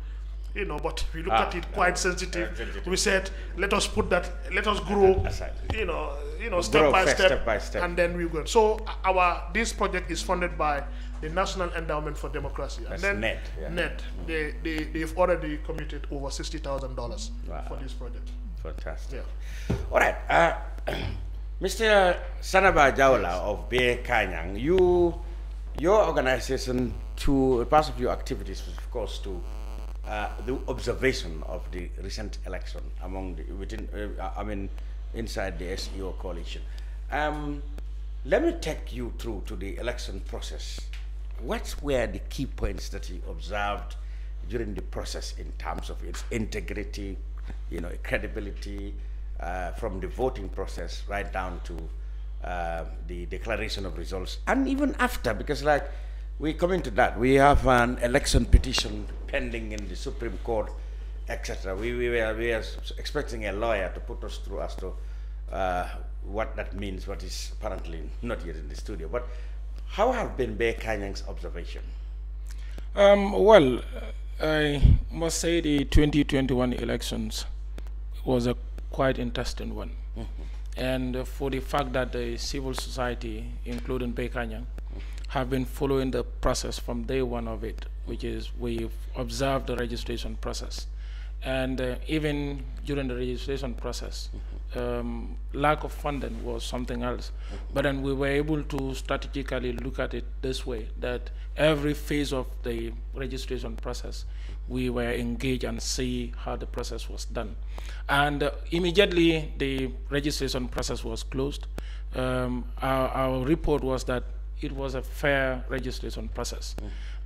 You know, but we looked Ah, at it quite uh, sensitive. sensitive. We said, let us put that, let us grow, Aside. you know, you know, step by step, step by step. and then we go. So our this project is funded by the National Endowment for Democracy, That's and then NED, yeah. NED, they, they they've already committed over sixty thousand dollars Wow. for this project. Fantastic. Yeah. All right. Uh, Mr. Sanaba Jawla of Beakanyang, you, your organization, to part of your activities was, of course, to uh, the observation of the recent election among the, within, uh, I mean, inside the SEO coalition. Um, let me take you through to the election process. What were the key points that you observed during the process in terms of its integrity, you know, credibility, uh, from the voting process right down to uh, the declaration of results, and even after, because like we come into that, we have an election petition pending in the Supreme Court, etc. We, we, were, we are expecting a lawyer to put us through as to uh, what that means, what is apparently not yet in the studio. But how have been Beakanyang's observation? Um, well, I must say the 2021 elections was a quite interesting one. And uh, for the fact that the civil society, including Bekanyang, have been following the process from day one of it, which is we've observed the registration process. And uh, even during the registration process, um, lack of funding was something else. But then we were able to strategically look at it this way, that every phase of the registration process, we were engaged and see how the process was done. And uh, immediately the registration process was closed. Um, our, our report was that it was a fair registration process.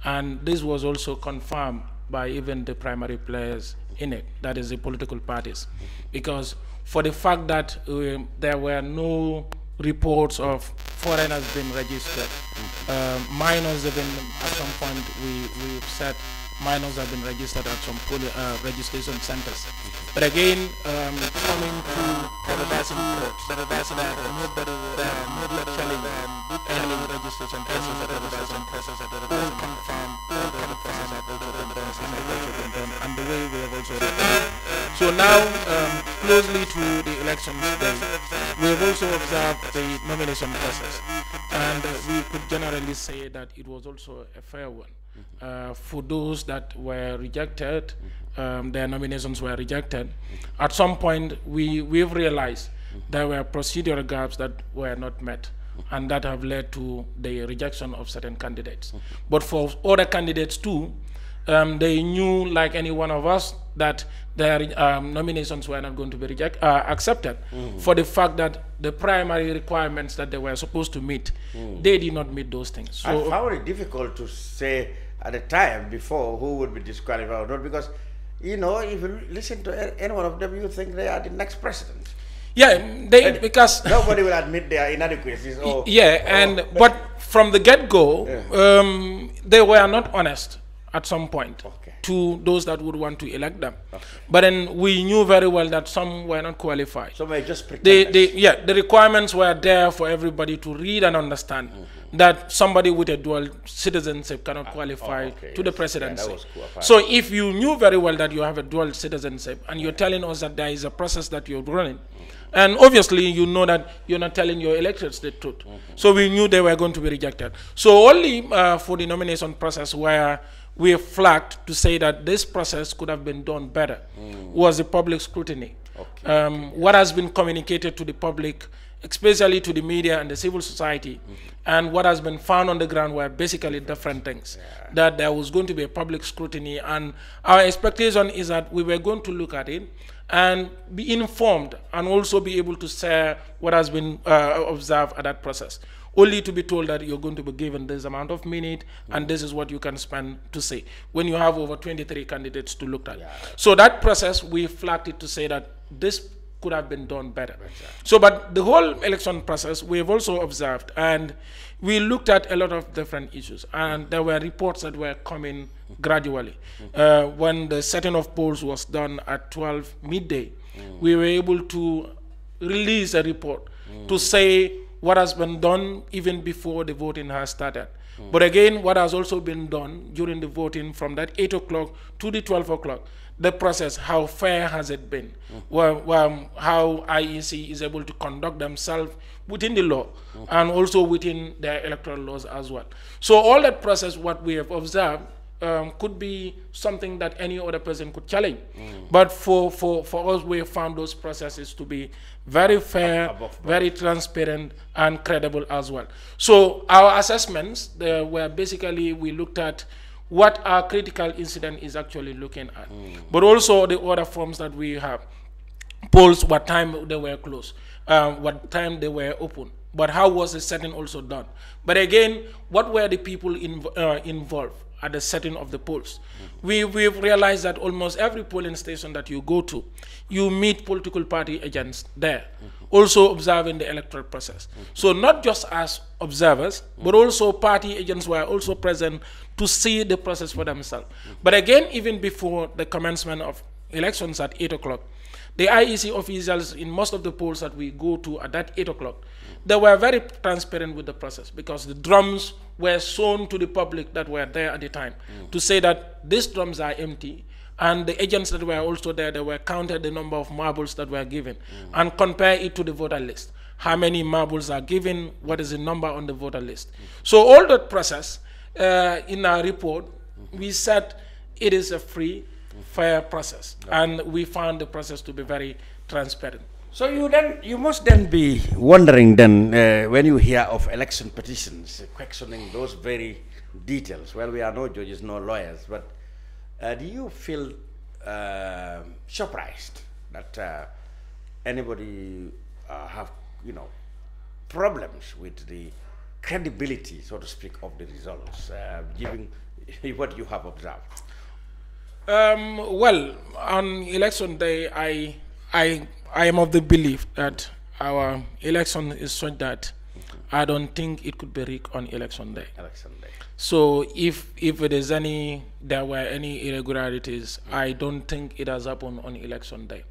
And this was also confirmed by even the primary players in it, that is the political parties. Because for the fact that uh, there were no reports of foreigners being registered, uh, minors even at some point we, we've said minors have been registered at some poly, uh, registration centers. But again, um, coming to the person, the person that nobody would not registration process at the registration process at the all confirm process that also been done, been done, and the way we have also. So now, um, closely to the elections day, we have also observed the nomination process, and uh, we could generally say that it was also a fair one. Uh, for those that were rejected, um, their nominations were rejected. At some point, we, we've realized there were procedural gaps that were not met and that have led to the rejection of certain candidates. But for other candidates too, um, they knew, like any one of us, that their um, nominations were not going to be reject, uh, accepted for the fact that the primary requirements that they were supposed to meet, they did not meet those things. I So found it difficult to say at the time before who would be disqualified or not because, you know, if you listen to any one of them, you think they are the next president. Yeah, they because Nobody will admit their inadequacies or yeah, and but from the get go, um, they were not honest at some point Okay. to those that would want to elect them. But then we knew very well that some were not qualified. some were just the, pretenders. the, yeah, the requirements were there for everybody to read and understand mm-hmm. that somebody with a dual citizenship cannot ah, qualify oh, okay, to the yes. Yeah, that presidency. was cool, so if you knew very well that you have a dual citizenship and you're telling us that there is a process that you're running, mm-hmm. And obviously you know that you're not telling your electors the truth. So we knew they were going to be rejected. So only uh, for the nomination process where we flagged to say that this process could have been done better was the public scrutiny. Um, what has been communicated to the public, especially to the media and the civil society, and what has been found on the ground were basically different things. That there was going to be a public scrutiny, and our expectation is that we were going to look at it and be informed and also be able to share what has been uh, observed at that process only to be told that you're going to be given this amount of minute and this is what you can spend to say when you have over 23 candidates to look at. So that process, we flagged it to say that this could have been done better. So, but the whole election process, we have also observed and we looked at a lot of different issues and there were reports that were coming gradually. Mm-hmm. Uh, when the setting of polls was done at 12 midday, mm. we were able to release a report to mm. say what has been done even before the voting has started. Mm. But again, what has also been done during the voting from that 8 o'clock to the 12 o'clock, the process, how fair has it been? Well, well, how IEC is able to conduct themselves within the law and also within the electoral laws as well. So all that process, what we have observed, um, could be something that any other person could challenge. But for, for, for us, we have found those processes to be very fair, very transparent, and credible as well. So our assessments were basically, we looked at what our critical incident is actually looking at, but also the other forms that we have. Polls, what time they were closed, um, what time they were open, but how was the setting also done? But again, what were the people uh, involved at the setting of the polls? We, we've realized that almost every polling station that you go to, you meet political party agents there, also observing the electoral process. So not just as observers, but also party agents were also present to see the process for themselves. But again, even before the commencement of elections at 8 o'clock, the IEC officials in most of the polls that we go to at that 8 o'clock, they were very transparent with the process because the drums were shown to the public that were there at the time to say that these drums are empty. And the agents that were also there, they were counted the number of marbles that were given and compare it to the voter list. How many marbles are given? What is the number on the voter list? So all that process uh, in our report, we said it is a free, fair process, and we found the process to be very transparent. So you then you must then be wondering then uh, when you hear of election petitions, uh, questioning those very details. Well, we are no judges, no lawyers, but uh, do you feel uh, surprised that uh, anybody uh, have you know problems with the credibility, so to speak, of the results, uh, given what you have observed? Um, well, on election day, I, I, I am of the belief that our election is such that I don't think it could be rigged on election day. Election day. So if if it is any there were any irregularities, I don't think it has happened on election day.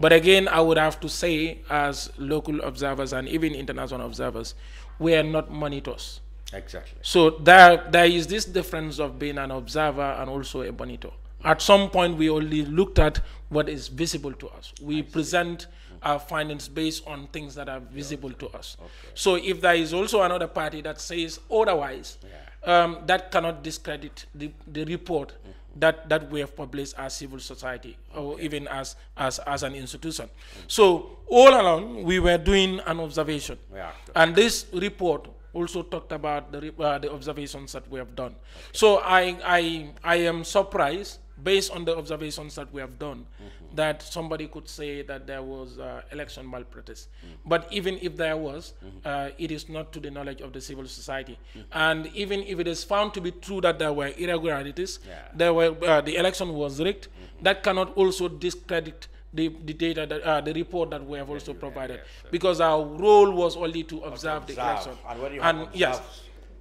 But again, I would have to say, as local observers and even international observers, we are not monitors. Exactly. So there there is this difference of being an observer and also a monitor. At some point, we only looked at what is visible to us. We present our findings based on things that are visible to us. So if there is also another party that says otherwise, um, that cannot discredit the, the report that, that we have published as civil society or even as, as, as an institution. So all along, we were doing an observation. Yeah. And this report also talked about the, uh, the observations that we have done. So I, I, I am surprised, based on the observations that we have done, that somebody could say that there was uh, election malpractice. But even if there was, uh, it is not to the knowledge of the civil society. And even if it is found to be true that there were irregularities, there were uh, the election was rigged, that cannot also discredit the, the data that uh, the report that we have also provided. because our role was only to observe, the election. And what you have and yes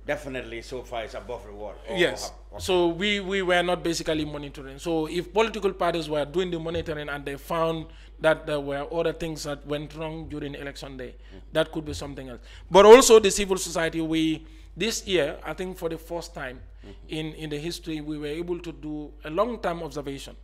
definitely so far is above reward. yes. so we we were not basically monitoring. So if political parties were doing the monitoring and they found that there were other things that went wrong during election day that could be something else. But also the civil society we this year i think for the first time in in the history we were able to do a long term observation.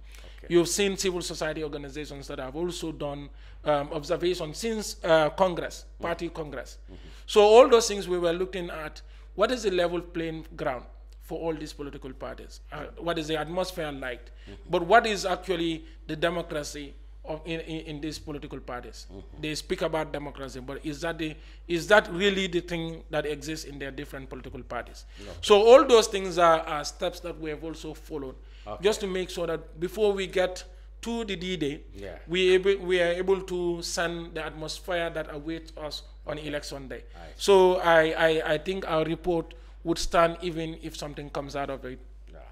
You've seen civil society organizations that have also done um, observation since uh, Congress, party Congress. So all those things we were looking at, what is the level playing ground for all these political parties? Uh, what is the atmosphere like? But what is actually the democracy of in, in, in these political parties? They speak about democracy, but is that the is that really the thing that exists in their different political parties? So all those things are, are steps that we have also followed just to make sure that before we get to the D-Day, Yeah. we we are able to send the atmosphere that awaits us on election day. So I, I I think our report would stand even if something comes out of it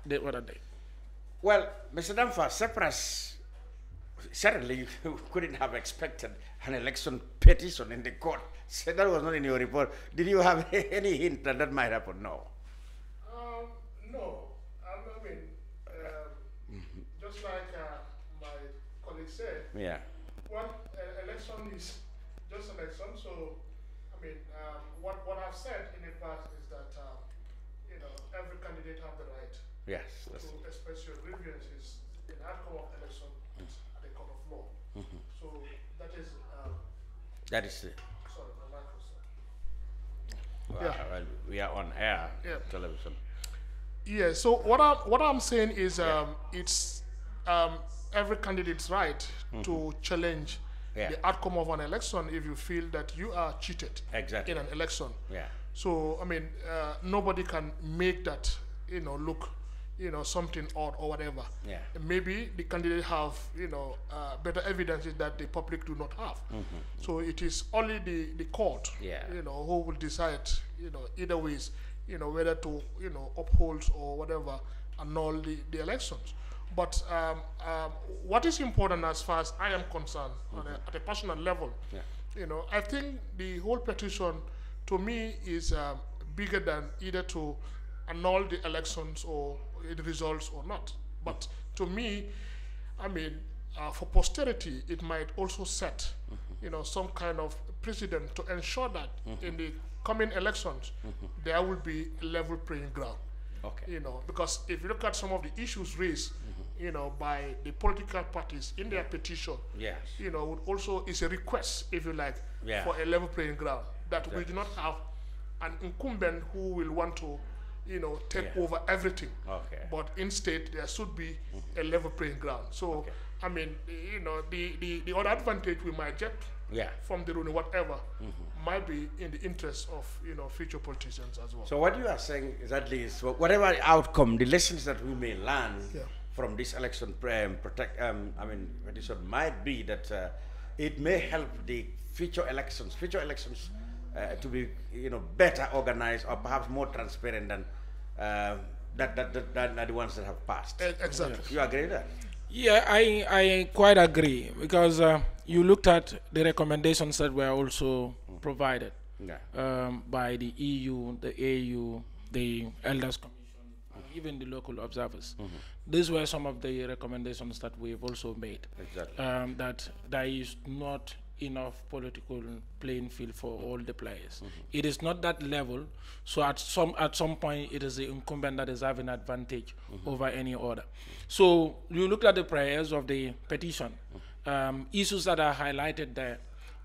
the other day. Well, Mr. Dampha, CepRass certainly you couldn't have expected an election petition in the court. So that was not in your report. Did you have any hint that that might happen? No. Um, no, I I mean, um, just like uh, my colleague said, Yeah. one uh, election is just election. So, I mean, um, what what I've said in the past is that um, you know every candidate have the right Yes. that's- to express your grievances in the outcome of election at the court of law. So that is um, That is it. sorry, my microphone. Well, Yeah. well, we are on air Yeah. television. Yeah. So what I'm what I'm saying is um, it's um, every candidate's right to challenge Yeah. the outcome of an election if you feel that you are cheated Exactly. in an election. Yeah. So I mean, uh, nobody can make that you know look you know something odd or whatever. Yeah. Maybe the candidate have you know uh, better evidences that the public do not have. So it is only the the court Mm-hmm. Yeah. you know who will decide you know either ways you know whether to you know uphold or whatever annul the, the elections. But um, um, what is important as far as I am concerned on a, at a personal level, Yeah. you know, I think the whole petition to me is um, bigger than either to annul the elections or the results or not. But to me, I mean, uh, for posterity, it might also set, mm-hmm. you know, some kind of precedent to ensure that mm-hmm. in the coming elections, mm-hmm. there will be a level playing ground. Okay. You know, because if you look at some of the issues raised, you know, by the political parties in their petition, Yes. you know, would also is a request, if you like, Yeah. for a level playing ground that we do not have an incumbent who will want to, you know, take Yeah. over everything. Okay. But instead, there should be a level playing ground. So, I mean, you know, the, the, the other advantage we might get Yeah. from the ruling, whatever, might be in the interest of, you know, future politicians as well. So what you are saying is at least wh- whatever outcome, the lessons that we may learn Yeah. from this election um, protect, um, I mean, petition might be that uh, it may help the future elections. Future elections uh, to be, you know, better organized or perhaps more transparent than uh, that, that, that, than the ones that have passed. E- Exactly. You agree with that? Yeah, I, I quite agree because uh, you looked at the recommendations that were also provided Yeah. um, by the EU, the AU, the Elders Commission, and even the local observers. These were some of the recommendations that we've also made. Exactly. Um, that there is not enough political playing field for all the players. It is not that level. So at some at some point, it is the incumbent that is having advantage over any other. So you look at the prayers of the petition, um, issues that are highlighted there.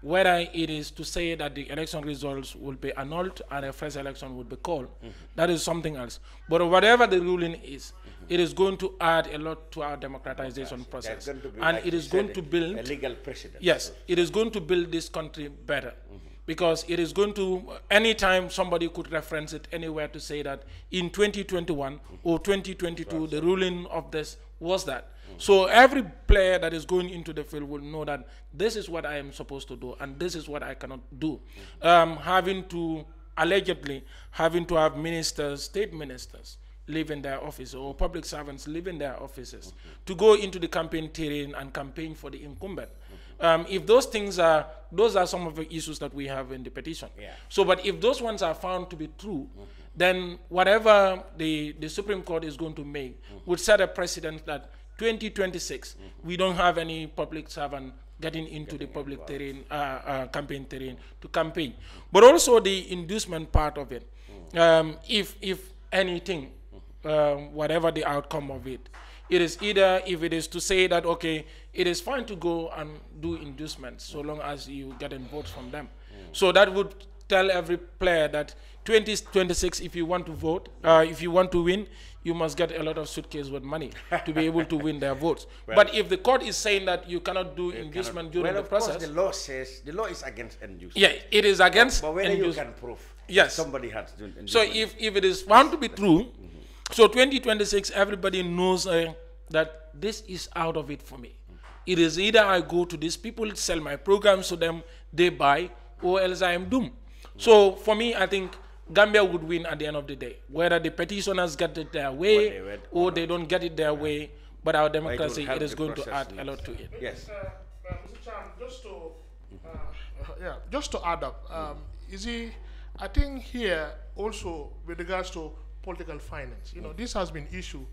Whether it is to say that the election results will be annulled and a fresh election would be called, that is something else. But whatever the ruling is, it is going to add a lot to our democratization process, going to be, and like it is going to build a legal precedent. Yes, it is going to build this country better. Mm-hmm. Because it is going to, anytime somebody could reference it anywhere to say that in 2021 mm-hmm. or 2022, the ruling of this was that. Mm-hmm. So every player that is going into the field will know that this is what I am supposed to do and this is what I cannot do. Um, having to, allegedly, having to have ministers, state ministers, live in their office or public servants live in their offices to go into the campaign terrain and campaign for the incumbent. Um, if those things are, those are some of the issues that we have in the petition. Yeah. So, but if those ones are found to be true, then whatever the, the Supreme Court is going to make would set a precedent that 2026, we don't have any public servant getting into the public terrain, uh, uh, campaign terrain to campaign. But also the inducement part of it. Um, if, if anything, um, whatever the outcome of it, it is either if it is to say that okay, it is fine to go and do inducements so long as you get in votes from them. So that would tell every player that 2026, if you want to vote, uh, if you want to win, you must get a lot of suitcase with money to be able to win their votes. But if the court is saying that you cannot do inducement during well, the of course, process, the law says the law is against inducement. yeah, it is against. But whether you can prove Yes. somebody has done So inducement. if, if it is found to be true, so 2026, everybody knows uh, that this is out of it for me. It is either I go to these people, sell my programs to them, they buy, or else I am doomed. So for me, I think Gambia would win at the end of the day, whether the petitioners get it their way they went or they don't get it their way. But our But it will democracy, help it is going to process add a lot to it. yes. Uh, uh, Mr. Cham, just to, uh, uh, yeah, just to add up, um, is he, I think here also with regards to political finance, you know, this has been issue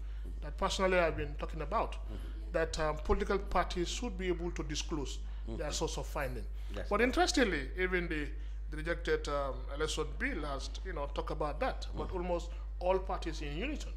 that personally I've been talking about, that um, political parties should be able to disclose their source of funding. Yes. But interestingly, even the, the rejected um, election bill has, you know, talk about that, but almost all parties in unison,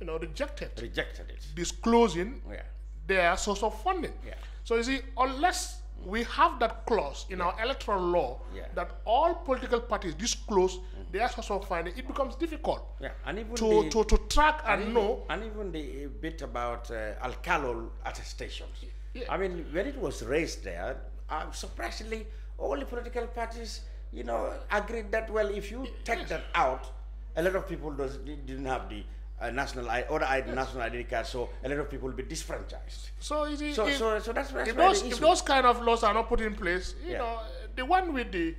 you know, rejected Rejected it. disclosing Yeah. their source of funding. Yeah. So you see, unless we have that clause in our electoral law Yeah. that all political parties disclose their source of funding, it becomes difficult Yeah, and even to, the, to, to track and, even, know. and even the bit about uh, alkalo attestations. Yeah. I mean, when it was raised there, uh, surprisingly, all the political parties, you know, agreed that well, if you take that out, a lot of people does, didn't have the uh, national I- or I- national ID card, so a lot of people will be disfranchised. So see, So, if, so, so that's, that's if, those, if those kind of laws are not put in place, you Yeah. know, the one with the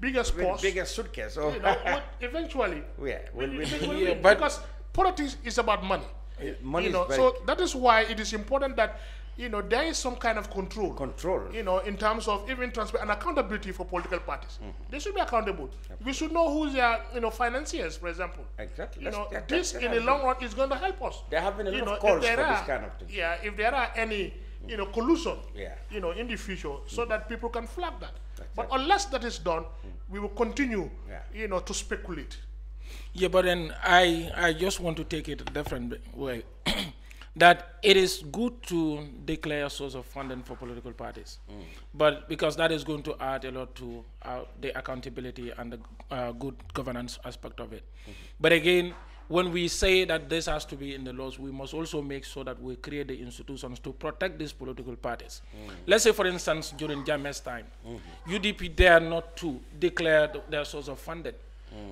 biggest With purse, biggest suitcase. Oh, you know, eventually, yeah, will, will, eventually Yeah, because politics is about money. money you know, so that is why it is important that you know there is some kind of control. control. You know, in terms of even transparency and accountability for political parties, mm-hmm. they should be accountable. We should know who's their, you know, financiers, for example. Exactly. You That's- know, that- this that's in the long run is going to help us. There have been a You lot know, of calls there for this kind of thing. Yeah, if there are any, mm-hmm. you know, collusion, Yeah. you know, in the future, so mm-hmm. that people can flag that. but right. unless that is done, mm. we will continue, Yeah. you know, to speculate. Yeah, but then I I just want to take it a different way. that it is good to declare a source of funding for political parties, but because that is going to add a lot to uh, the accountability and the uh, good governance aspect of it. But again, when we say that this has to be in the laws, we must also make sure that we create the institutions to protect these political parties. Let's say, for instance, during Jammeh's time, UDP dare not to declare th- their source of funding.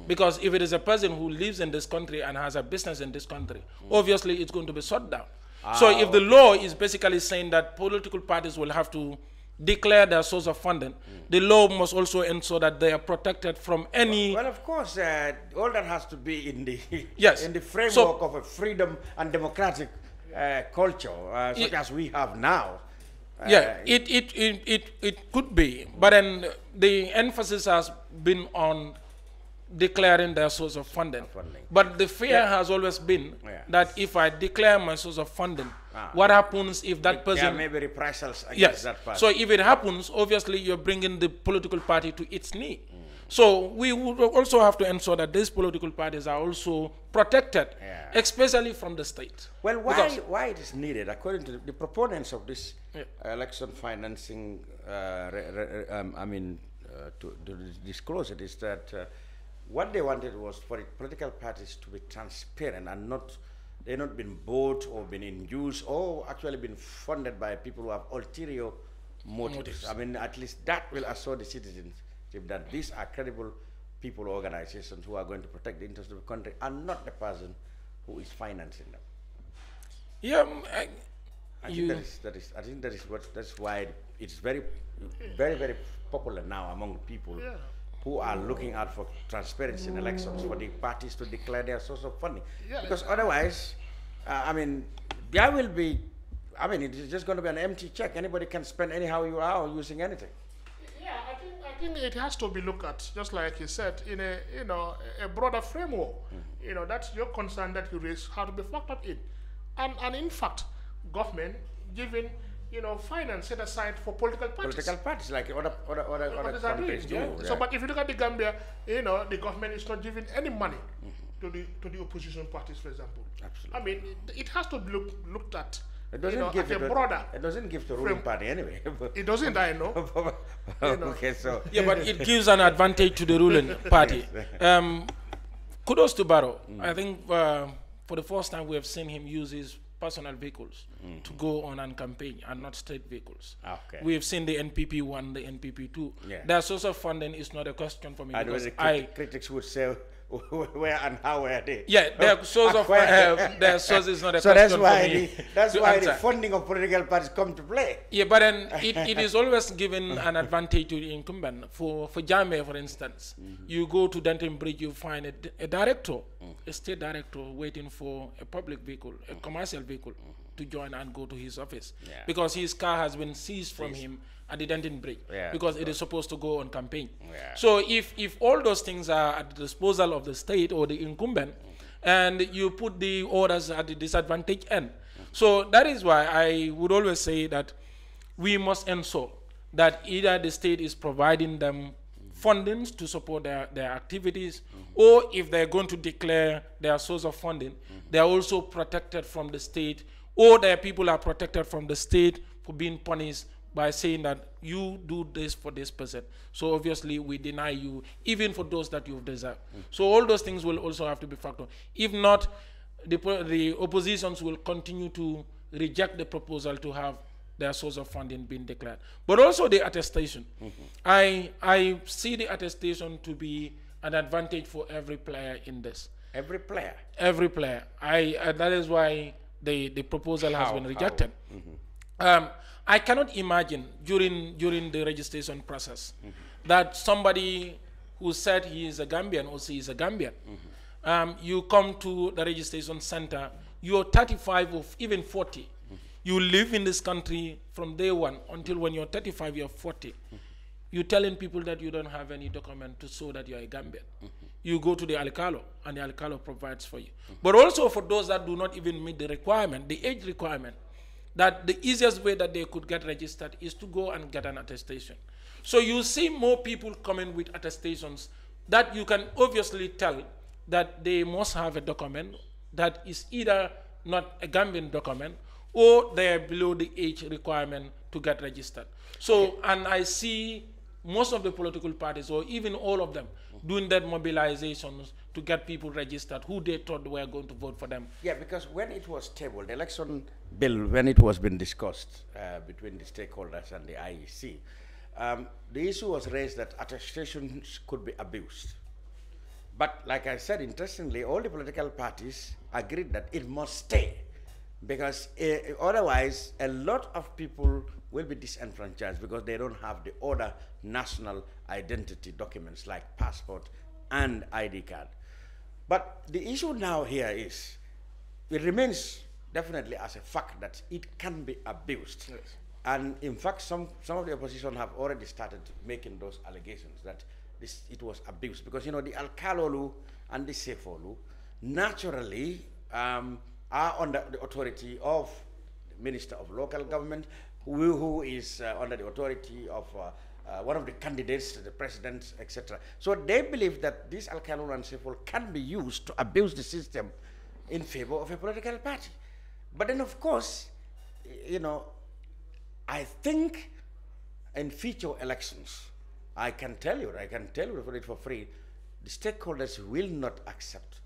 Because if it is a person who lives in this country and has a business in this country, obviously it's going to be shut down. so if the law is basically saying that political parties will have to declare their source of funding, the law must also ensure that they are protected from any. Well, of course, uh, all that has to be in the Yes. in the framework So- of a freedom and democratic uh, culture, uh, such It- as we have now. Uh, yeah, it, it, it, it, it could be, but then the emphasis has been on declaring their source of funding. funding. But the fear has always been Yeah. that if I declare my source of funding, Ah. what happens if that person there may be reprisals against Yes. that person. So if it happens, obviously you're bringing the political party to its knee. So we would also have to ensure that these political parties are also protected, Yeah. especially from the state. Well, why, Because- why it is needed, according to the, the proponents of this Yeah. election financing, uh, re, re, um, I mean, uh, to, to disclose it, is that uh, what they wanted was for the political parties to be transparent and not, they've not been bought or been in use or actually been funded by people who have ulterior motives. Motives. I mean, at least that will assure the citizens that these are credible people or organizations who are going to protect the interests of the country and not the person who is financing them. Yeah, mm, I, I you, think that is, that is, I think that is what, that's why it's very, very, very popular now among people Yeah. Who are looking out for transparency in elections, for the parties to declare their source of funding. Yeah. Because otherwise, uh, I mean, there will be, I mean, it is just going to be an empty check. Anybody can spend anyhow you are using anything. Yeah, I think I think it has to be looked at, just like you said, in a you know a broader framework. You know, that's your concern that you raise how to be factored in, and and in fact, government giving you know finance set aside for political parties. Political parties, like other, other, other, What other does that mean? countries do. Yeah. yeah. So, but if you look at the Gambia, you know, the government is not giving any money to the to the opposition parties, for example. Absolutely. I mean, it, it has to be look, looked at. it doesn't know, give it a broader. It doesn't give the ruling party anyway. It doesn't, I know. You know. okay, so yeah, but it gives an advantage to the ruling party. Um, kudos to Barrow. I think uh, for the first time we have seen him use his personal vehicles to mm-hmm. go on and campaign and not state vehicles. Ah, okay. We have seen the NPP one, the NPP two. Yeah. Their source of funding is not a question for me and because the I. critics would say where and how were they? Yeah, their source of uh, their source is not a so that's why for me. the, that's why the funding of political parties come to play. Yeah, but then it, it is always given an advantage to the incumbent. For for Jammeh, for instance, mm-hmm. you go to Denton Bridge, you find a director, mm-hmm. a state director, waiting for a public vehicle, a mm-hmm. commercial vehicle, to join and go to his office Yeah. because his car has been seized from him at the Denton Bridge Yeah, because it is supposed to go on campaign. Yeah. So if if all those things are at the disposal of the state or the incumbent, and you put the orders at the disadvantage end, so that is why I would always say that we must ensure that either the state is providing them fundings to support their, their activities, or if they're going to declare their source of funding, they are also protected from the state, or their people are protected from the state for being punished by saying that you do this for this person. So obviously we deny you, even for those that you've deserved. So all those things will also have to be factored. If not, the, the oppositions will continue to reject the proposal to have their source of funding being declared. But also the attestation. I, I see the attestation to be an advantage for every player in this. Every player. Every player. I, uh, that is why the, the proposal has How- been how? rejected. Um, I cannot imagine during, during the registration process that somebody who said he is a Gambian or she is a Gambian, um, you come to the registration center, you're 35 or even 40. You live in this country from day one until when you're 35, you're 40. You're telling people that you don't have any document to show that you're a Gambian. You go to the Alkalo, and the Alkalo provides for you. But also for those that do not even meet the requirement, the age requirement, that the easiest way that they could get registered is to go and get an attestation. So you see more people coming with attestations that you can obviously tell that they must have a document that is either not a Gambian document or they are below the age requirement to get registered. So, and I see most of the political parties, or even all of them, doing that mobilizations to get people registered who they thought were going to vote for them. Yeah, because when it was tabled, the election bill, when it was being discussed uh, between the stakeholders and the IEC, um, the issue was raised that attestations could be abused. But like I said, interestingly, all the political parties agreed that it must stay because uh, otherwise a lot of people will be disenfranchised because they don't have the other national identity documents like passport and ID card. But the issue now here is, it remains definitely as a fact that it can be abused. Yes. And in fact, some, some of the opposition have already started making those allegations that this, it was abused. Because, you know, the Alkalolu and the Sefolu naturally um, are under the authority of the Minister of Local Government, who, who is uh, under the authority of uh, uh, one of the candidates, the president, etc. So they believe that this Alkalolu and Sefolu can be used to abuse the system in favor of a political party. But then, of course, you know, I think in future elections, I can tell you, I can tell you for it for free, the stakeholders will not accept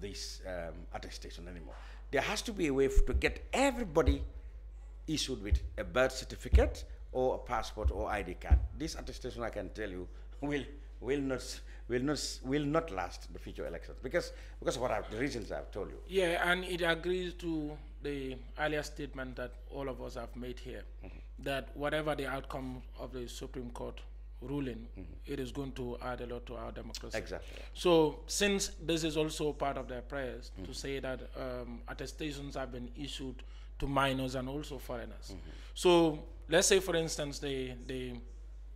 this um, attestation anymore. There has to be a way to get everybody issued with a birth certificate or a passport or ID card. This attestation, I can tell you, will will not will not will not last the future elections because because of what I've, the reasons I've told you. Yeah, and it agrees to the earlier statement that all of us have made here mm-hmm. that whatever the outcome of the Supreme Court ruling, mm-hmm. it is going to add a lot to our democracy. Exactly. So, since this is also part of their prayers to mm-hmm. say that um, attestations have been issued to minors and also foreigners. Mm-hmm. So, let's say, for instance, they, they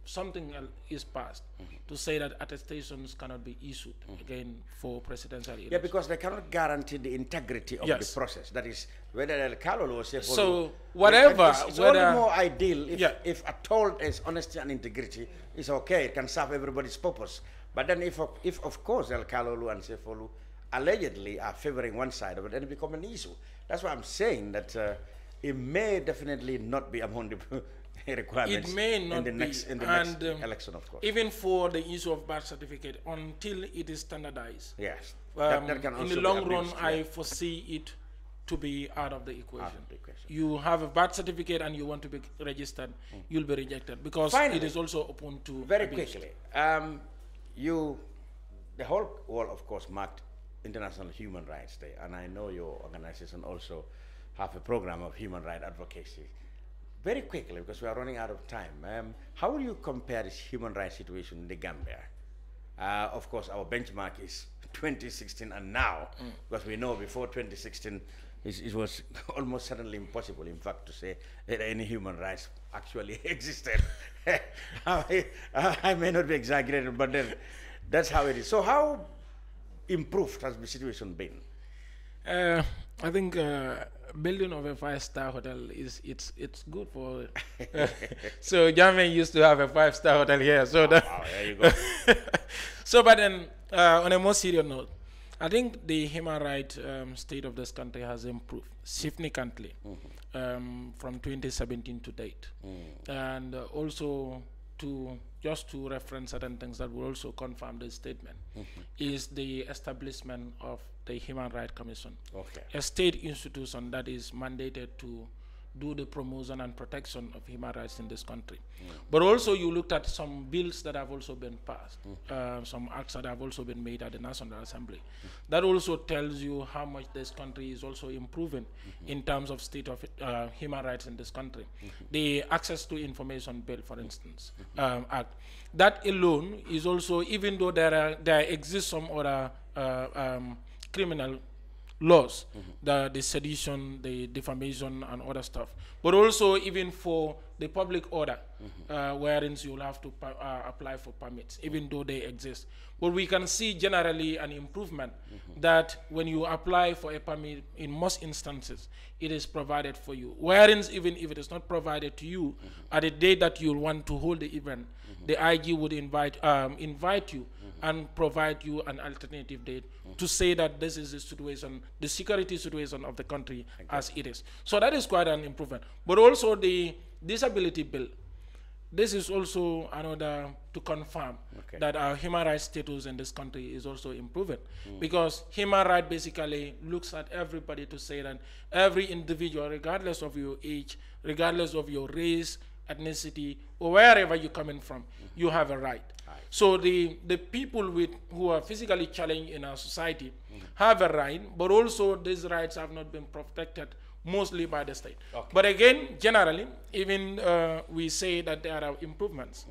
something is passed to say that attestations cannot be issued again for presidential elections. Yeah, because they cannot guarantee the integrity of Yes. the process. That is, whether Alkalolu or Sefolu- So, whatever, It's, it's whether- only more ideal if, Yeah. if at all there's honesty and integrity, it's okay. It can serve everybody's purpose. But then, if of, if of course Alkalolu and Sefolu allegedly are favoring one side of it, then it becomes an issue. That's why I'm saying that uh, it may definitely not be among the requirements it may not in the be, next in the and next um, election, of course. even for the issue of birth certificate until it is standardized. yes, Um, that, that can in the long run, abused, I foresee it to be out of the equation. Of the equation. You have a birth certificate and you want to be registered, you'll be rejected because it Finally, is also open to Very abuse. quickly, um, you, the whole world, of course, marked International Human Rights Day, and I know your organization also have a program of human rights advocacy. Very quickly, because we are running out of time, um, how will you compare this human rights situation in the Gambia? Uh, of course, our benchmark is 2016 and now, because we know before 2016, it, it was almost certainly impossible, in fact, to say that any human rights actually existed. I, I may not be exaggerating, but then that's how it is. So, how improved has the situation been? Uh, I think uh, building of a five-star hotel is it's it's good for. so Jammeh used to have a five-star hotel here. So that. Oh, there you go. so, but then uh, on a more serious note, I think the human rights um, state of this country has improved significantly um, from 2017 to date, and uh, also to just to reference certain things that will also confirm this statement is the establishment of the Human Rights Commission, Okay. a state institution that is mandated to do the promotion and protection of human rights in this country. But also, you looked at some bills that have also been passed, uh, some acts that have also been made at the National Assembly. That also tells you how much this country is also improving in terms of state of uh, human rights in this country. The Access to Information Bill, for instance, um, act. That alone is also, even though there are there exists some other uh, um, criminal laws, the, the sedition, the defamation, and other stuff. But also, even for the public order, uh, wherein you'll have to uh, apply for permits, even though they exist. But we can see generally an improvement that when you apply for a permit, in most instances, it is provided for you. Wherein, even if it is not provided to you, at the day that you want to hold the event, the IG would invite um, invite you and provide you an alternative date to say that this is the situation, the security situation of the country as it is. So that is quite an improvement. But also the disability bill. This is also another to confirm Okay. that our human rights status in this country is also improving. Hmm. Because human right basically looks at everybody to say that every individual, regardless of your age, regardless of your race, ethnicity, or wherever you're coming from, hmm. you have a right. So the, the people with, who are physically challenged in our society have a right, but also these rights have not been protected mostly by the state. But again, generally, even uh, we say that there are improvements,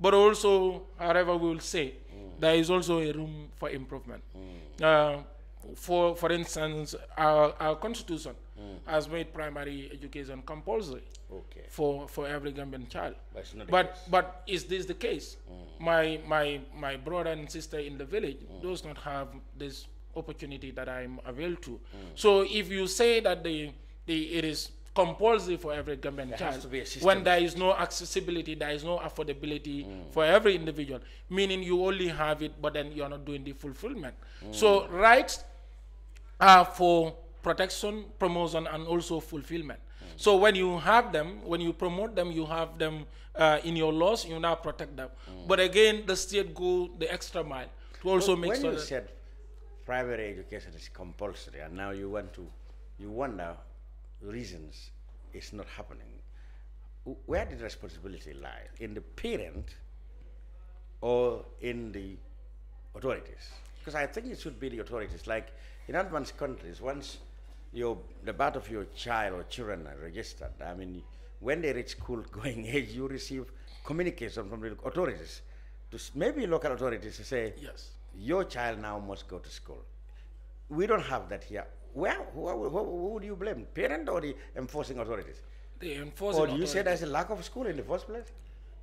but also, however, we will say there is also a room for improvement. Uh, for, for instance, our, our constitution mm. has made primary education compulsory Okay. for, for every Gambian child. But But, but is this the case? Mm. My, my, my brother and sister in the village mm. does not have this opportunity that I'm availed to. So if you say that the, the, it is compulsory for every Gambian There has child, to be a system. when there is no accessibility, there is no affordability for every individual, meaning you only have it, but then you're not doing the fulfillment. So rights are for protection, promotion, and also fulfillment. So when you have them, when you promote them, you have them uh, in your laws, you now protect them. But again, the state go the extra mile to also make when sure you that said primary education is compulsory, and now you want to, you wonder reasons it's not happening. Where did responsibility lie? In the parent or in the authorities? Because I think it should be the authorities. Like in advanced countries, once your the birth of your child or children are registered, I mean, when they reach school going age, you receive communication from the authorities, to maybe local authorities to say, Yes. your child now must go to school. We don't have that here. Well, who, who, who would you blame, parent or the enforcing authorities? the enforcing Or do you say there's a lack of school in the first place?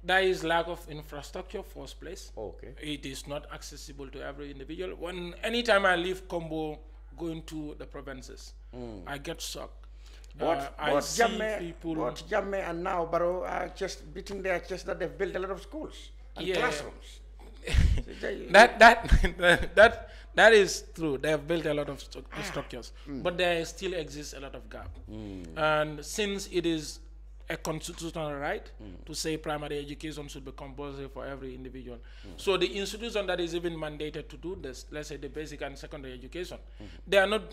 there is lack of infrastructure first place. Okay. It is not accessible to every individual. When anytime I leave Kombo going to the provinces, I get shocked. But, Uh, I but see Jammeh, people. but Jammeh and now Barrow are just beating their chest that they've built a lot of schools and Yeah. classrooms. That that that that is true. They have built a lot of stru- Ah. structures, Mm. but there still exists a lot of gap. And since it is a constitutional right Mm. to say primary education should be compulsory for every individual, so the institution that is even mandated to do this, let's say the basic and secondary education, they are not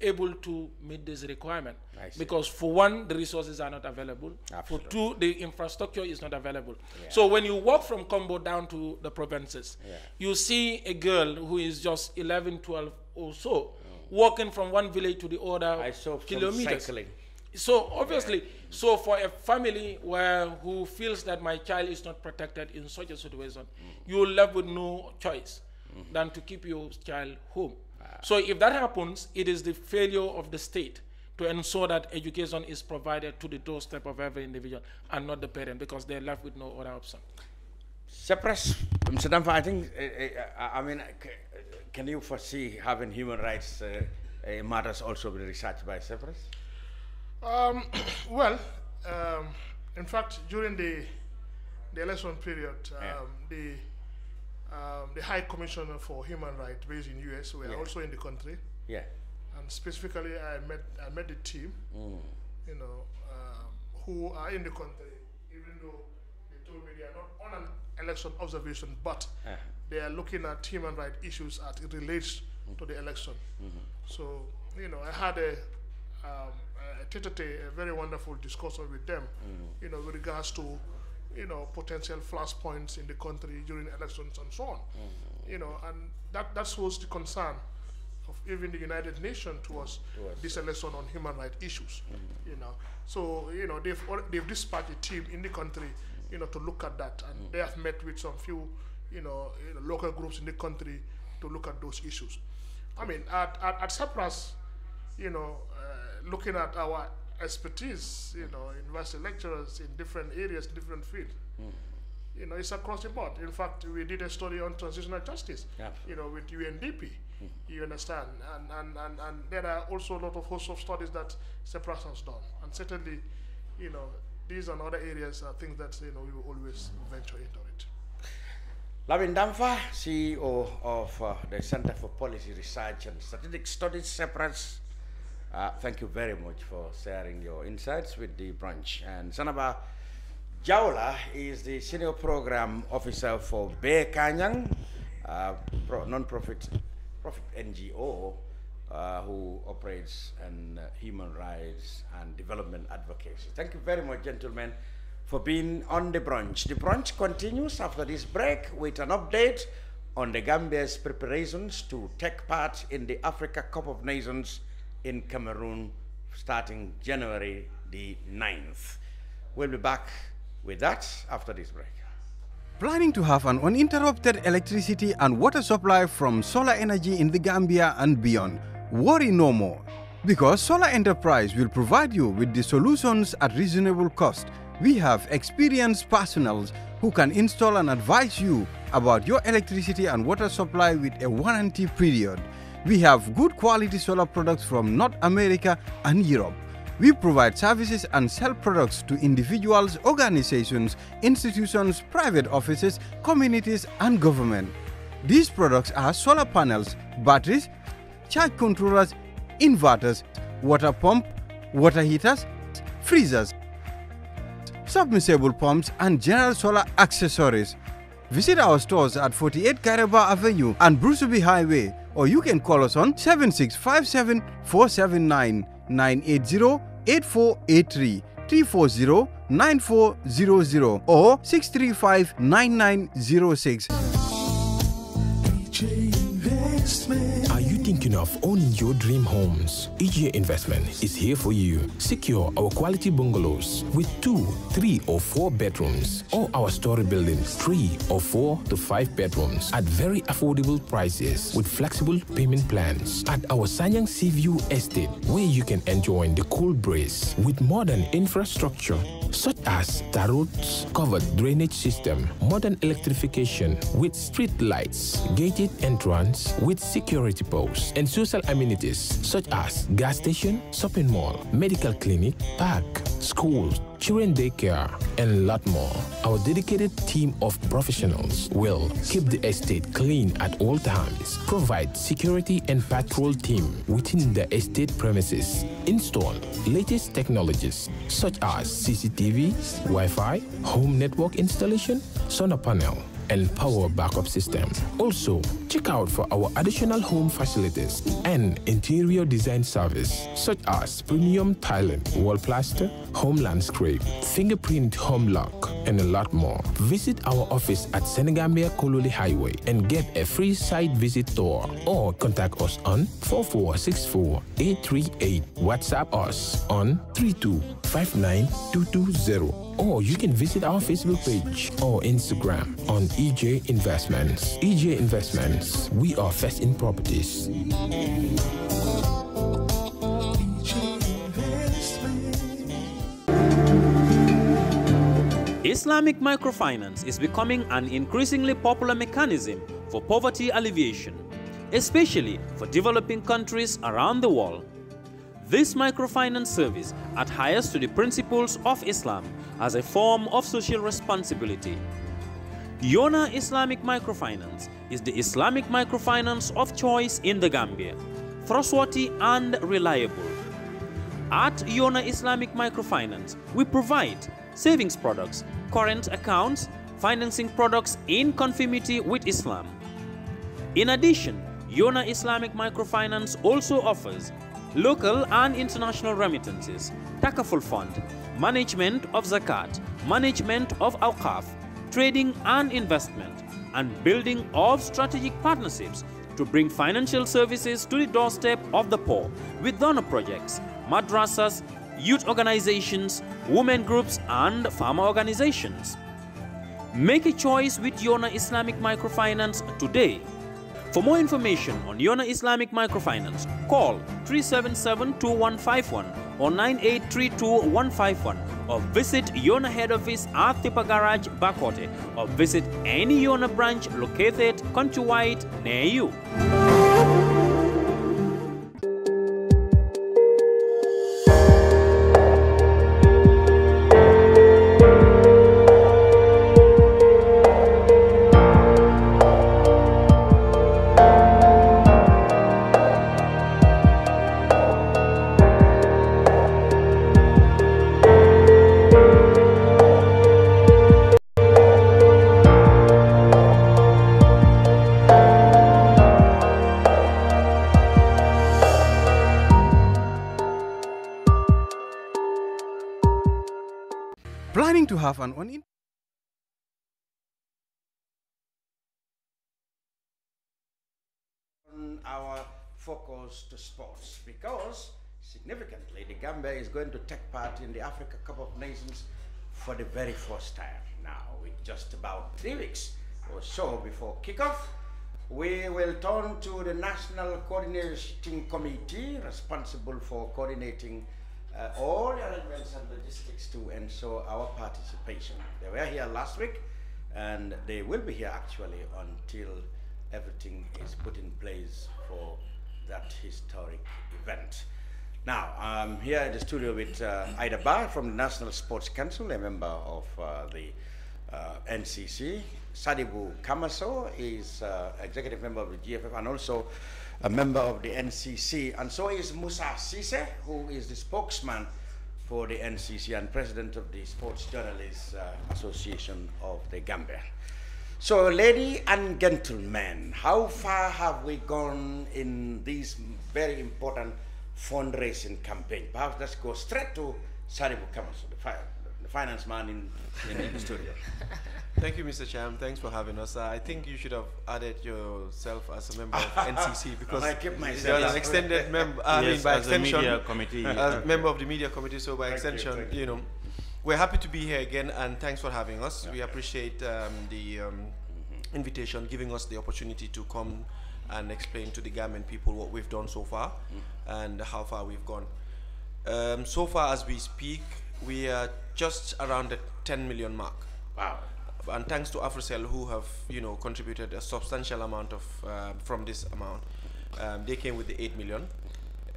able to meet this requirement because for one the resources are not available Absolutely. for two the infrastructure is not available so when you walk from Kombo down to the provinces Yeah. you see a girl who is just 11 12 or so walking from one village to the other I saw kilometers cycling. So obviously so for a family where who feels that my child is not protected in such a situation you're left with no choice than to keep your child home. So if that happens it is the failure of the state to ensure that education is provided to the doorstep of every individual and not the parent because they're left with no other option. CepRass, Mr. Dampha, I think, uh, uh, I mean, can you foresee having human rights uh, uh, matters also be researched by CepRass? Um, well, um, in fact, during the the election period, um, Yeah. the um, the High Commissioner for Human Rights, based in US, were Yeah. also in the country, Yeah. and specifically, I met I met the team, you know, um, who are in the country, even though they told me they are not on an election observation, but Uh-huh. they are looking at human rights issues as it relates to the election. So, you know, I had a, um, uh, a tete a very wonderful discussion with them, mm. you know, with regards to, you know, potential flashpoints in the country during elections and so on. Mm. You know, and that, that shows the concern of even the United Nations towards, this election on human rights issues. Mm. You know, so you know they've they've dispatched a team in the country, you know, to look at that, and they have met with some few, you know, you know, local groups in the country to look at those issues. I mean, at at, at CepRass, you know, uh, looking at our expertise, you know, university lecturers in different areas, different fields. You know, it's across the board. In fact, we did a study on transitional justice, you know, with UNDP. You understand? And, and, and, and there are also a lot of host of studies that CepRass has done. And certainly, you know, these and other areas are things that, you know, we will always venture into it. Lamin Dampha, CEO of uh, the Center for Policy Research and Strategic Studies, CepRass. Uh, thank you very much for sharing your insights with the brunch. And Sanaba Jawla is the Senior Program Officer for Beakanyang, uh, non-profit profit NGO uh, who operates in uh, human rights and development advocacy. Thank you very much, gentlemen, for being on the brunch. The brunch continues after this break with an update on the Gambia's preparations to take part in the Africa Cup of Nations in Cameroon starting January the 9th. We'll be back with that after this break. Planning to have an uninterrupted electricity and water supply from solar energy in the Gambia and beyond? Worry no more. Because Solar Enterprise will provide you with the solutions at reasonable cost. We have experienced personals who can install and advise you about your electricity and water supply with a warranty period. We have good quality solar products from North America and Europe. We provide services and sell products to individuals, organizations, institutions, private offices, communities, and government. These products are solar panels, batteries, charge controllers, inverters, water pump, water heaters, freezers, submersible pumps, and general solar accessories. Visit our stores at 48 Kairaba Avenue and Brusubi Highway, or you can call us on 7657 479 980 8483 340 9400 or 635 9906. Thinking of owning your dream homes? EGA Investment is here for you. Secure our quality bungalows with two, three, or four bedrooms, or our story buildings, three or four to five bedrooms at very affordable prices with flexible payment plans at our Sanyang Seaview Estate, where you can enjoy the cool breeze with modern infrastructure such as tar roads, covered drainage system, modern electrification with street lights, gated entrance with security posts, and social amenities such as gas station, shopping mall, medical clinic, park, schools, children daycare, and a lot more. Our dedicated team of professionals will keep the estate clean at all times, provide security and patrol team within the estate premises, install latest technologies such as CCTV, Wi-Fi, home network installation, solar panel, and power backup system. Also, check out for our additional home facilities and interior design service such as premium tiling, wall plaster, home landscape, fingerprint home lock, and a lot more. Visit our office at Senegambia Kololi Highway and get a free site visit tour or contact us on 4464 838. WhatsApp us on 3259220 or you can visit our Facebook page or Instagram on EJ Investments. EJ Investments, we are first in properties. Islamic microfinance is becoming an increasingly popular mechanism for poverty alleviation, especially for developing countries around the world. This microfinance service adheres to the principles of Islam as a form of social responsibility. Yona Islamic Microfinance is the Islamic microfinance of choice in the Gambia, trustworthy and reliable. At Yona Islamic Microfinance, we provide savings products, current accounts, financing products in conformity with Islam. In addition, Yona Islamic Microfinance also offers local and international remittances, Takaful Fund, management of zakat, management of awqaf, trading and investment, and building of strategic partnerships to bring financial services to the doorstep of the poor with donor projects, madrasas, youth organizations, women groups, and farmer organizations. Make a choice with Yona Islamic Microfinance today. For more information on Yona Islamic Microfinance, call 377-2151 or 9832-151 or visit Yona head office at Tippa Garage, Bakoteh or visit any Yona branch located countrywide near you. Focus to sports because significantly the Gambia is going to take part in the Africa Cup of Nations for the very first time. Now with just about three weeks or so before kickoff we will turn to the national coordinating committee responsible for coordinating uh, all the arrangements and logistics to ensure our participation. They were here last week and they will be here actually until everything is put in place for that historic event. Now, I'm here in the studio with uh, Ida Bah from the National Sports Council, a member of uh, the uh, NCC. Sadibu Kamaso is uh, executive member of the GFF and also a member of the NCC. And so is Musa Sise, who is the spokesman for the NCC and president of the Sports Journalists uh, Association of the Gambia. So, lady and gentlemen, how far have we gone in this very important fundraising campaign? Perhaps let's go straight to Sadibu Kamaso, the, fi the finance man in, in, in the studio. Thank you, Mr. Cham. Thanks for having us. Uh, I think you should have added yourself as a member of NCC because I keep myself you're an extended member. I mean, Yes, by as a extension, media committee. as Okay. member of the media committee. So by Thank you, extension, thank you, know, we're happy to be here again, and thanks for having us. We appreciate um, the um, invitation, giving us the opportunity to come and explain to the Gambian people what we've done so far and how far we've gone. Um, so far, as we speak, we are just around the 10 million mark Wow. and thanks to Africell who have you know contributed a substantial amount of uh, from this amount. Um, they came with the eight million.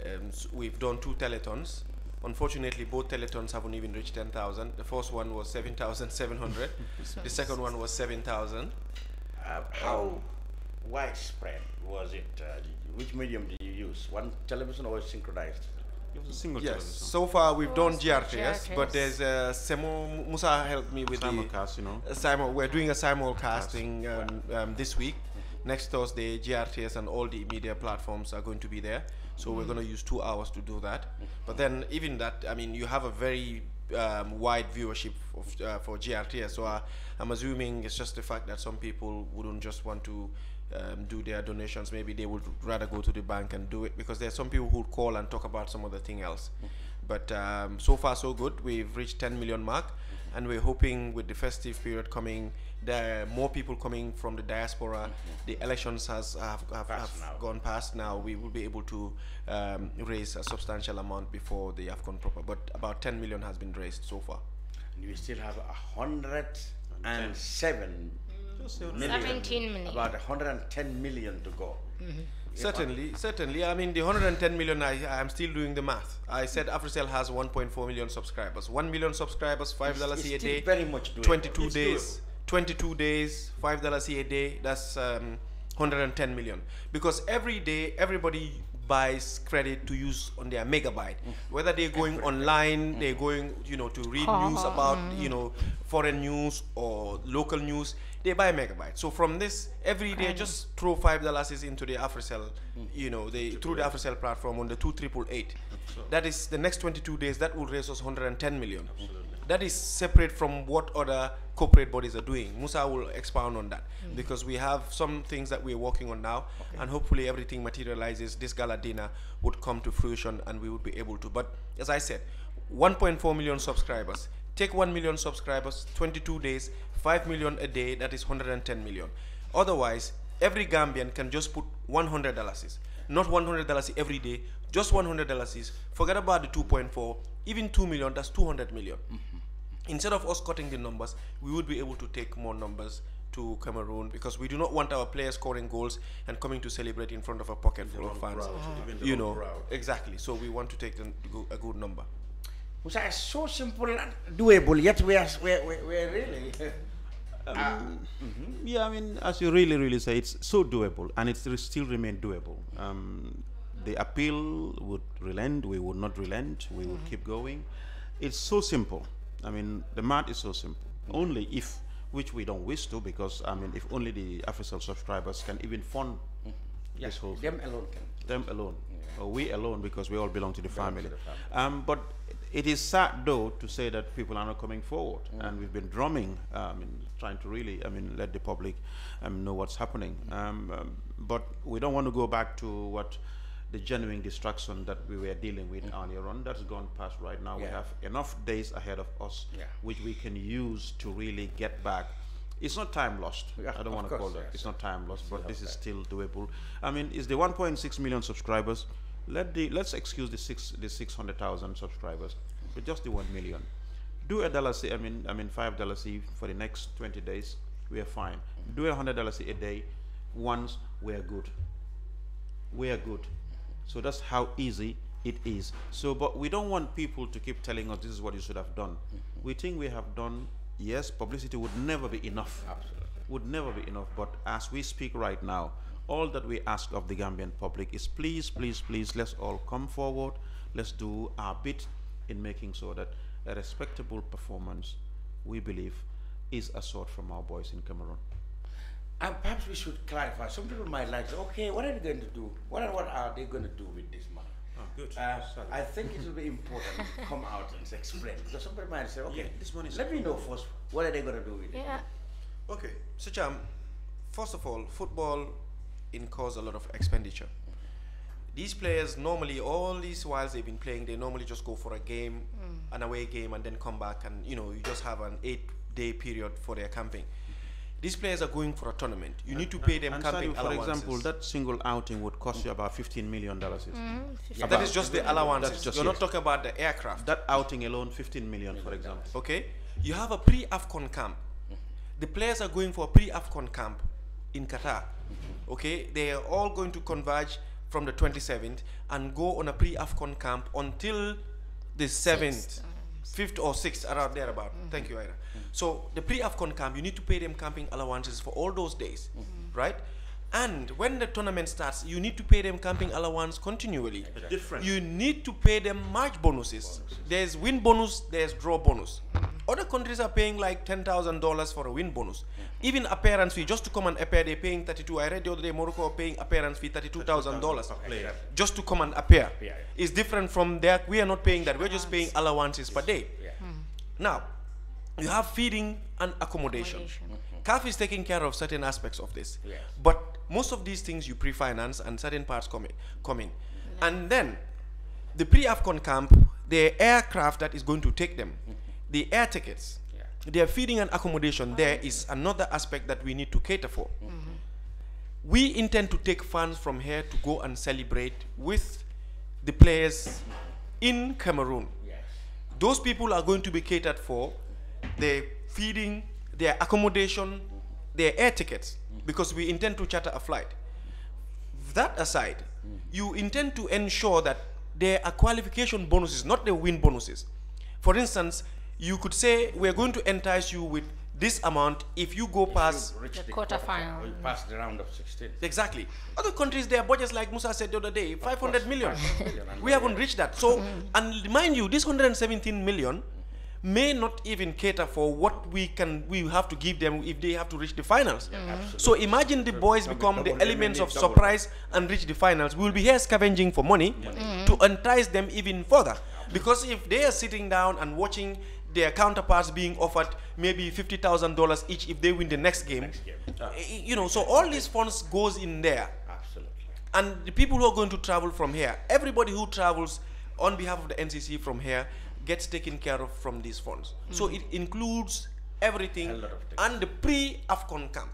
Um, s- we've done two telethons. Unfortunately, both telethons haven't even reached ten thousand. The first one was seven thousand seven hundred. the second one was seven thousand. Uh, how widespread was it? Uh, which medium did you use? One television or synchronized? It was a single Yes. television. So far, we've done was GRTS, but there's uh, Semo Musa helped me with the Simulcast, you know. Uh, simul- we're doing a simulcasting um, um, this week. Next Thursday, GRTS and all the media platforms are going to be there. So we're going to use two hours to do that. But then, even that, I mean, you have a very um, wide viewership of, uh, for GRTS. So I, I'm assuming it's just the fact that some people wouldn't just want to um, do their donations. Maybe they would rather go to the bank and do it because there's some people who call and talk about some other thing else. But um, so far, so good. We've reached 10 million mark, and we're hoping with the festive period coming, there are more people coming from the diaspora. Mm-hmm. The elections has have, have, Passed have gone past now. We will be able to um, raise a substantial amount before the AFCON proper. But about 10 million has been raised so far. And we still have a hundred and seven mm. million. 17 million. About 110 million to go. Mm-hmm. Certainly, certainly. I mean, the 110 million, I, I'm still doing the math. I said Africell has 1.4 million subscribers. 1 million subscribers, $5 It's- a day. very much doable. 22 It's days. 22 days, $5 a day. That's um, 110 million. Because every day, everybody buys credit to use on their megabyte. Mm-hmm. Whether they're going online, they're mm-hmm. going, you know, to read news about, mm-hmm. you know, foreign news or local news, they buy megabytes. So from this, every day, just throw five dollars into the Africell, you know, they through the Africell platform on the two triple eight. That is the next 22 days. That will raise us 110 million. That is separate from what other corporate bodies are doing. Musa will expound on that because we have some things that we're working on now, and hopefully everything materializes. This gala dinner would come to fruition, and we would be able to. But as I said, 1.4 million subscribers. Take 1 million subscribers, 22 days, 5 million a day, that is 110 million. Otherwise, every Gambian can just put $100. Not $100 every day, just $100. Forget about the 2.4, even 2 million, that's 200 million. Instead of us cutting the numbers, we would be able to take more numbers to Cameroon because we do not want our players scoring goals and coming to celebrate in front of a pocket full of fans. You know, exactly. So we want to take the, a good number. Musa is so simple and doable, yet we're, we're, we're really. Um, ah. mm-hmm. Yeah, I mean, as you really, really say, it's so doable, and it still remain doable. Um, the appeal would relent, we would not relent, we would mm-hmm. keep going. It's so simple. I mean, the math is so simple. Mm-hmm. Only if, which we don't wish to, because I mean, if only the official subscribers can even fund this whole them alone can. them alone, or we alone, because we all belong to the family. Um, but It is sad, though, to say that people are not coming forward, mm. and we've been drumming, um, in trying to really, I mean, let the public um, know what's happening. Um, um, but we don't want to go back to what the genuine destruction that we were dealing with earlier on. That's gone past right now. We have enough days ahead of us, Yeah. which we can use to really get back. It's not time lost. Yeah, I don't want to call that. It's not time lost, but this is still doable. I mean, is the 1.6 million subscribers? Let the let's excuse the six the 600,000 subscribers, but just the 1 million. Do a dollar C, I mean, I mean five dollars C for the next 20 days. We are fine. Do a hundred dollars a day. Once we are good. We are good. So that's how easy it is. So, but we don't want people to keep telling us this is what you should have done. We think we have done. Yes, publicity would never be enough. Absolutely. Would never be enough. But as we speak right now, all that we ask of the Gambian public is please, please, please, let's all come forward. Let's do our bit in making sure that a respectable performance, we believe, is assured from our boys in Cameroon. And perhaps we should clarify. Some people might like, say, okay, what are they going to do? What are, what are they going to do with this money? Oh, good. Uh, I think it will be important to come out and explain because somebody might say, okay, Yeah, this money let me know first what are they going to do with it. Yeah. Okay, so Cham, first of all, football incurs a lot of expenditure. These players normally, all these whiles they've been playing, they normally just go for a game, mm. an away game, and then come back, and you know, you just have an eight-day period for their camping. These players are going for a tournament. You need to pay them And camping Sadiu, for allowances. example, that single outing would cost you about 15 million dollars. Mm, yeah, that is just the allowances. That's just You're not talking about the aircraft. That outing alone, 15 million, for example. Okay, you have a pre-AFCON camp. The players are going for a pre-AFCON camp in Qatar. Okay, they are all going to converge from the 27th and go on a pre-AFCON camp until the 7th, 5th or 6th, around there about. Thank you, Ida. So the pre-AFCON camp, you need to pay them camping allowances for all those days, right? And when the tournament starts, you need to pay them camping allowance continually. different. You need to pay them match bonuses. There's win bonus, there's draw bonus. Other countries are paying like ten thousand dollars for a win bonus. Even appearance fee, just to come and appear, they're paying thirty-two. I read the other day Morocco are paying appearance fee thirty-two thousand dollars just to come and appear. Yeah, It's different from that. We are not paying that. We're just paying allowances per day. Hmm. Now, you have feeding and accommodation. Mm-hmm. CAF is taking care of certain aspects of this. Yes. But most of these things you pre-finance and certain parts come in. Come in. And then the pre-AFCON camp, the aircraft that is going to take them, the air tickets, their feeding and accommodation, there is another aspect that we need to cater for. We intend to take funds from here to go and celebrate with the players in Cameroon those people are going to be catered for their feeding, their accommodation, their air tickets, because we intend to charter a flight. That aside, you intend to ensure that there are qualification bonuses, not the win bonuses. For instance, you could say we're going to entice you with this amount if you go past Reach The the quarterfinal. Or you pass the round of 16. Exactly. Other countries, their budgets, like Musa said the other day, 500 million. 500 million, and we haven't reached that. So, and mind you, this 117 million may not even cater for what we can, we have to give them if they have to reach the finals. Mm-hmm. So imagine the boys Double- become the double, they may elements of double. surprise and reach the finals. We will be here scavenging for money mm-hmm. to entice them even further. Because if they are sitting down and watching their counterparts being offered maybe $50,000 each if they win the next game, eh, you know, so all these funds goes in there. Absolutely. And the people who are going to travel from here, everybody who travels on behalf of the NCC from here gets taken care of from these funds. So it includes everything A lot of things. and the pre-AFCON camp.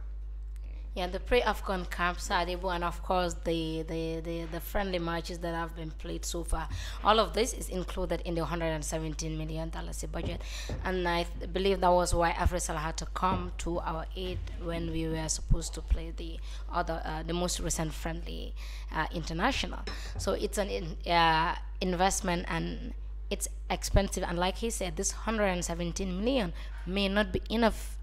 Yeah, the pre-AFCON camps are Sadibu, and of course the, the, the, the friendly matches that have been played so far. All of this is included in the 117 million dollars budget, and I th- believe that was why Africell had to come to our aid when we were supposed to play the other, uh, the most recent friendly uh, international. So it's an in, uh, investment and it's expensive. And like he said, this 117 million may not be enough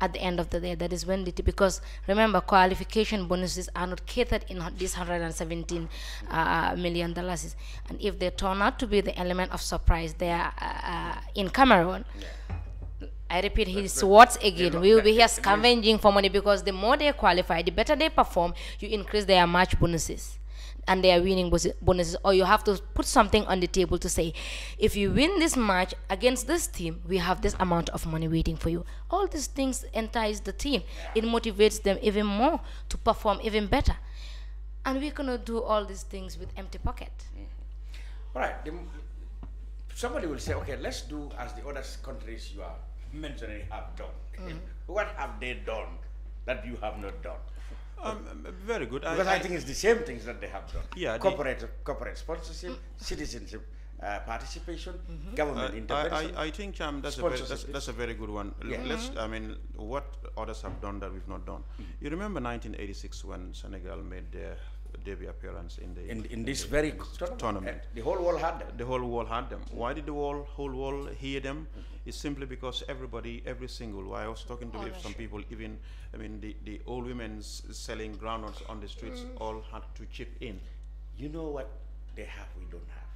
at the end of the day that is when the because remember qualification bonuses are not catered in this 117 uh, million dollars and if they turn out to be the element of surprise there uh, in cameroon I repeat his words again. We will be here scavenging for money because the more they qualify, the better they perform, you increase their match bonuses. And they are winning bonuses, or you have to put something on the table to say, if you win this match against this team, we have this amount of money waiting for you. All these things entice the team. It motivates them even more to perform even better. And we cannot do all these things with empty pocket. All right. The, somebody will say, okay, let's do as the other countries you are mentioning have done. Mm. what have they done that you have not done? Um, very good. Because I, think it's the same things that they have done. Yeah, the- Corporate, corporate sponsorship, citizenship uh, participation, government I- intervention. I, I, I think um, that's, a very, that's, that's a very good one. Yeah. Let's, I mean, what others have done that we've not done. You remember 1986 when Senegal made their debut appearance in the in, in this the- very tournament. tournament. The whole world had them. The whole world had them. Why did the whole whole world hear them? It's simply because everybody, every single. Why I was talking to some people, even I mean the, the old women selling groundnuts on the streets all had to chip in. You know what they have, we don't have.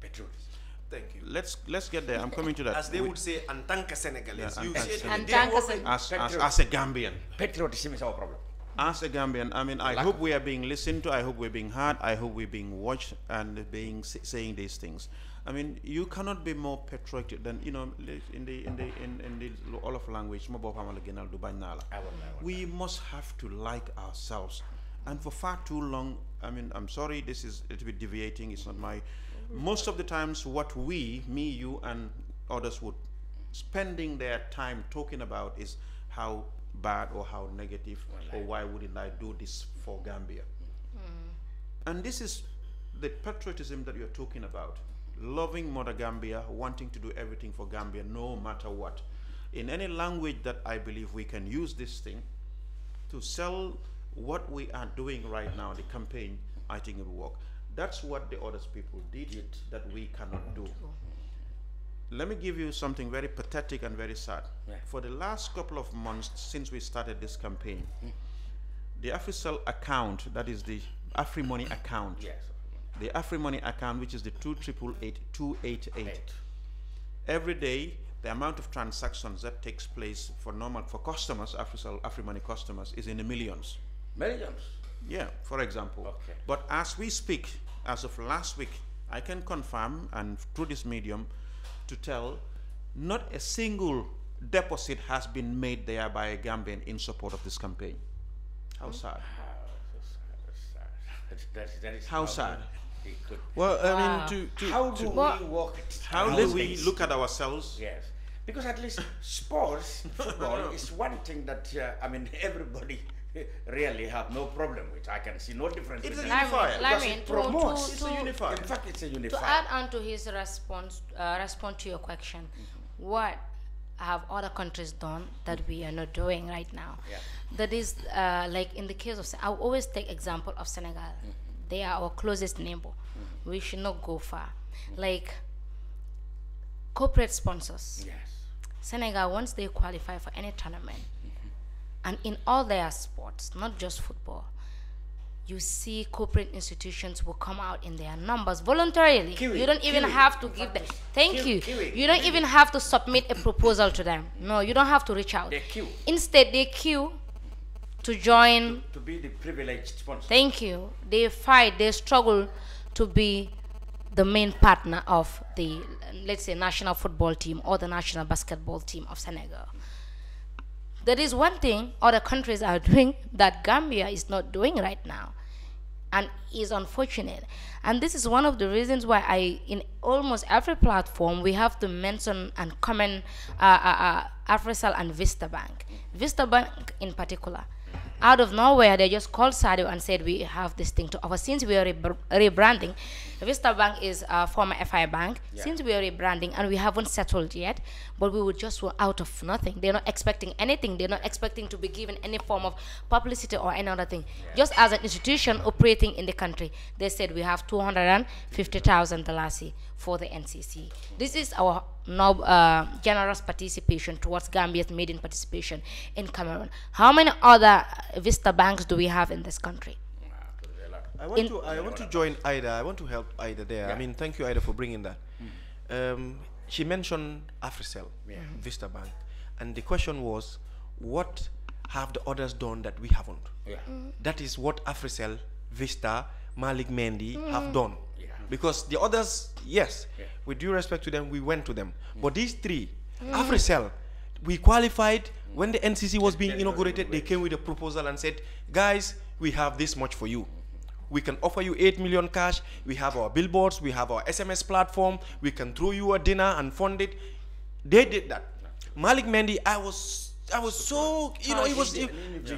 Patriotism. Thank you. Let's let's get there. I'm coming to that. As they We- would say, en tant que Senegalese. Yeah, you en said que they tant que always- Sen- as, as, as a Gambian. Patriotism is our problem. As a Gambian, I mean, I hope we are being listened to. I hope we're being heard. I hope we're being watched and being saying these things. I mean, you cannot be more patriotic than you know in the in the in, in the all of language. ma boo xamal gënal du bañ naa la. I will, I will. We must have to like ourselves, and for far too long. I mean, I'm sorry, this is a little bit deviating. It's not my. Most of the times, what we, me, you, and others would spending their time talking about is how bad or how negative or why wouldn't I do this for Gambia. Hmm. And this is the patriotism that you're talking about. Loving Mother Gambia, wanting to do everything for Gambia no matter what. In any language that I believe we can use this thing to sell what we are doing right now, the campaign, I think it will work. That's what the other people did that we cannot do. Let me give you something very pathetic and very sad. Yeah. For the last couple of months since we started this campaign, the official account, that is the AfriMoney account, Yes. the AfriMoney account, which is the 2888288, every day the amount of transactions that takes place for normal for customers, AfriCell, AfriMoney customers, is in the millions. Millions. Yeah, for example. Okay. But as we speak, as of last week, I can confirm and through this medium to tell not a single deposit has been made there by a Gambian in support of this campaign. How sad. That, that is How sad. Well, I Wow. mean, to, to, How do Well- we work it? how do we look at ourselves? Yes, because at least sports, football is one thing that uh, I mean everybody really have no problem with. I can see no difference. It's a unifier. Lamin, it promotes. to- It's a unifier. In fact, it's a unifier. To add on to his response, uh, respond to your question, what have other countries done that we are not doing right now? Yeah. That is, uh, like in the case of, Se- I always take example of Senegal. They are our closest neighbor. We should not go far. Like corporate sponsors. yes. Senegal, once they qualify for any tournament, and in all their sports, not just football, you see corporate institutions will come out in their numbers voluntarily. Kiwi, you don't even Kiwi. have to give them. Thank Kiwi, you. You don't even have to submit a proposal to them. No, you don't have to reach out. They queue. Instead, they queue to join To be the privileged sponsor. Thank you. They fight, they struggle to be the main partner of the, let's say, national football team or the national basketball team of Senegal. There is one thing other countries are doing that Gambia is not doing right now and is unfortunate. And this is one of the reasons why I, in almost every platform, we have to mention and comment uh, uh, uh, AfriCell and Vista Bank. Vista Bank in particular. Out of nowhere, they just called Sadio and said, We have this thing to offer. Since we are rebr- rebranding, Vista Bank is a former FI bank. Since we are rebranding and we haven't settled yet, but we would just were out of nothing. They're not expecting anything. They're not expecting to be given any form of publicity or any other thing. Just as an institution operating in the country, they said we have $250,000 for the NCC. This is our now uh, generous participation towards Gambia's maiden participation in Cameroon. How many other Vista banks do we have in this country? I want to I want to join Ida. I want to help Ida there. I mean, thank you Ida for bringing that. Um, she mentioned AfriCell, mm-hmm. Vista Bank, and the question was, what have the others done that we haven't? Yeah. Mm-hmm. That is what AfriCell, Vista, Malik Mendy mm-hmm. have done. Because the others, yes, with due respect to them, we went to them. But these three, AfriCell, we qualified when the NCC was being inaugurated. They came with a proposal and said, "Guys, we have this much for you. We can offer you 8 million cash. We have our billboards. We have our SMS platform. We can throw you a dinner and fund it." They did that. Malik Mendy, I was. I was so, you know, it was. It,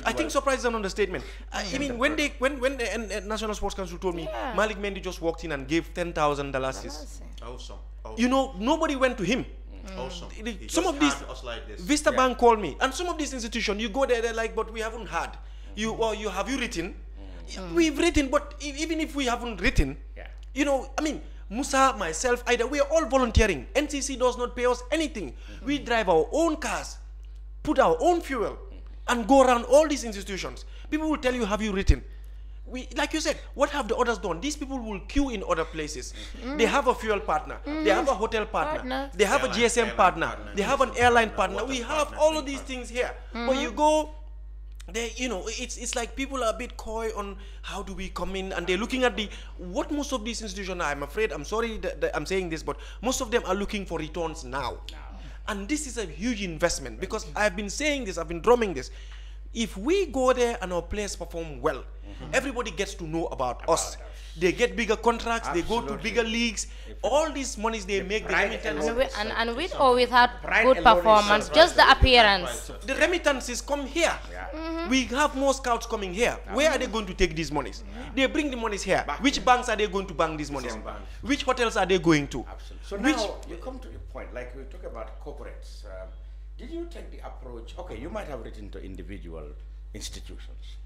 I think surprise is an understatement. I, I mean, when they, when when the N- N- National Sports Council told me Yeah. Malik Mendy just walked in and gave ten thousand dollars, Awesome. awesome. you know, nobody went to him. Mm. awesome. He some of these like this. Vista Bank called me, and some of these institutions, you go there, they're like, but we haven't had. You or you have you written? Mm. We've written, but even if we haven't written, Yeah. you know, I mean, Musa, myself, either we are all volunteering. NCC does not pay us anything. Mm-hmm. We drive our own cars, put our own fuel, and go around all these institutions. People will tell you, have you written? We, like you said, what have the others done? These people will queue in other places. Mm. They have a fuel partner. Mm. They have a hotel partner. Partner. They have a GSM partner. partner, They have an airline partner. We have partner, all of these things here. But you mm-hmm. go they you know it's it's like people are a bit coy on how do we come in and they're looking at the what most of these institutions are, i'm afraid i'm sorry that, that i'm saying this but most of them are looking for returns now. And this is a huge investment because i've been saying this i've been drumming this. If we go there and our players perform well everybody gets to know about, us they get bigger contracts they go to bigger leagues all these monies they make the pride remittance And, with, and, and with or without Pride good performance, just the appearance. the remittances come here. We have more scouts coming here. Where are they going to take these monies? They bring the monies here. Which banks are they going to bank these monies? Which hotels are they going to? Absolutely. So Which now you come to a point, like we talk about corporates. Um, did you take the approach? Okay, you might have written to individual institutions,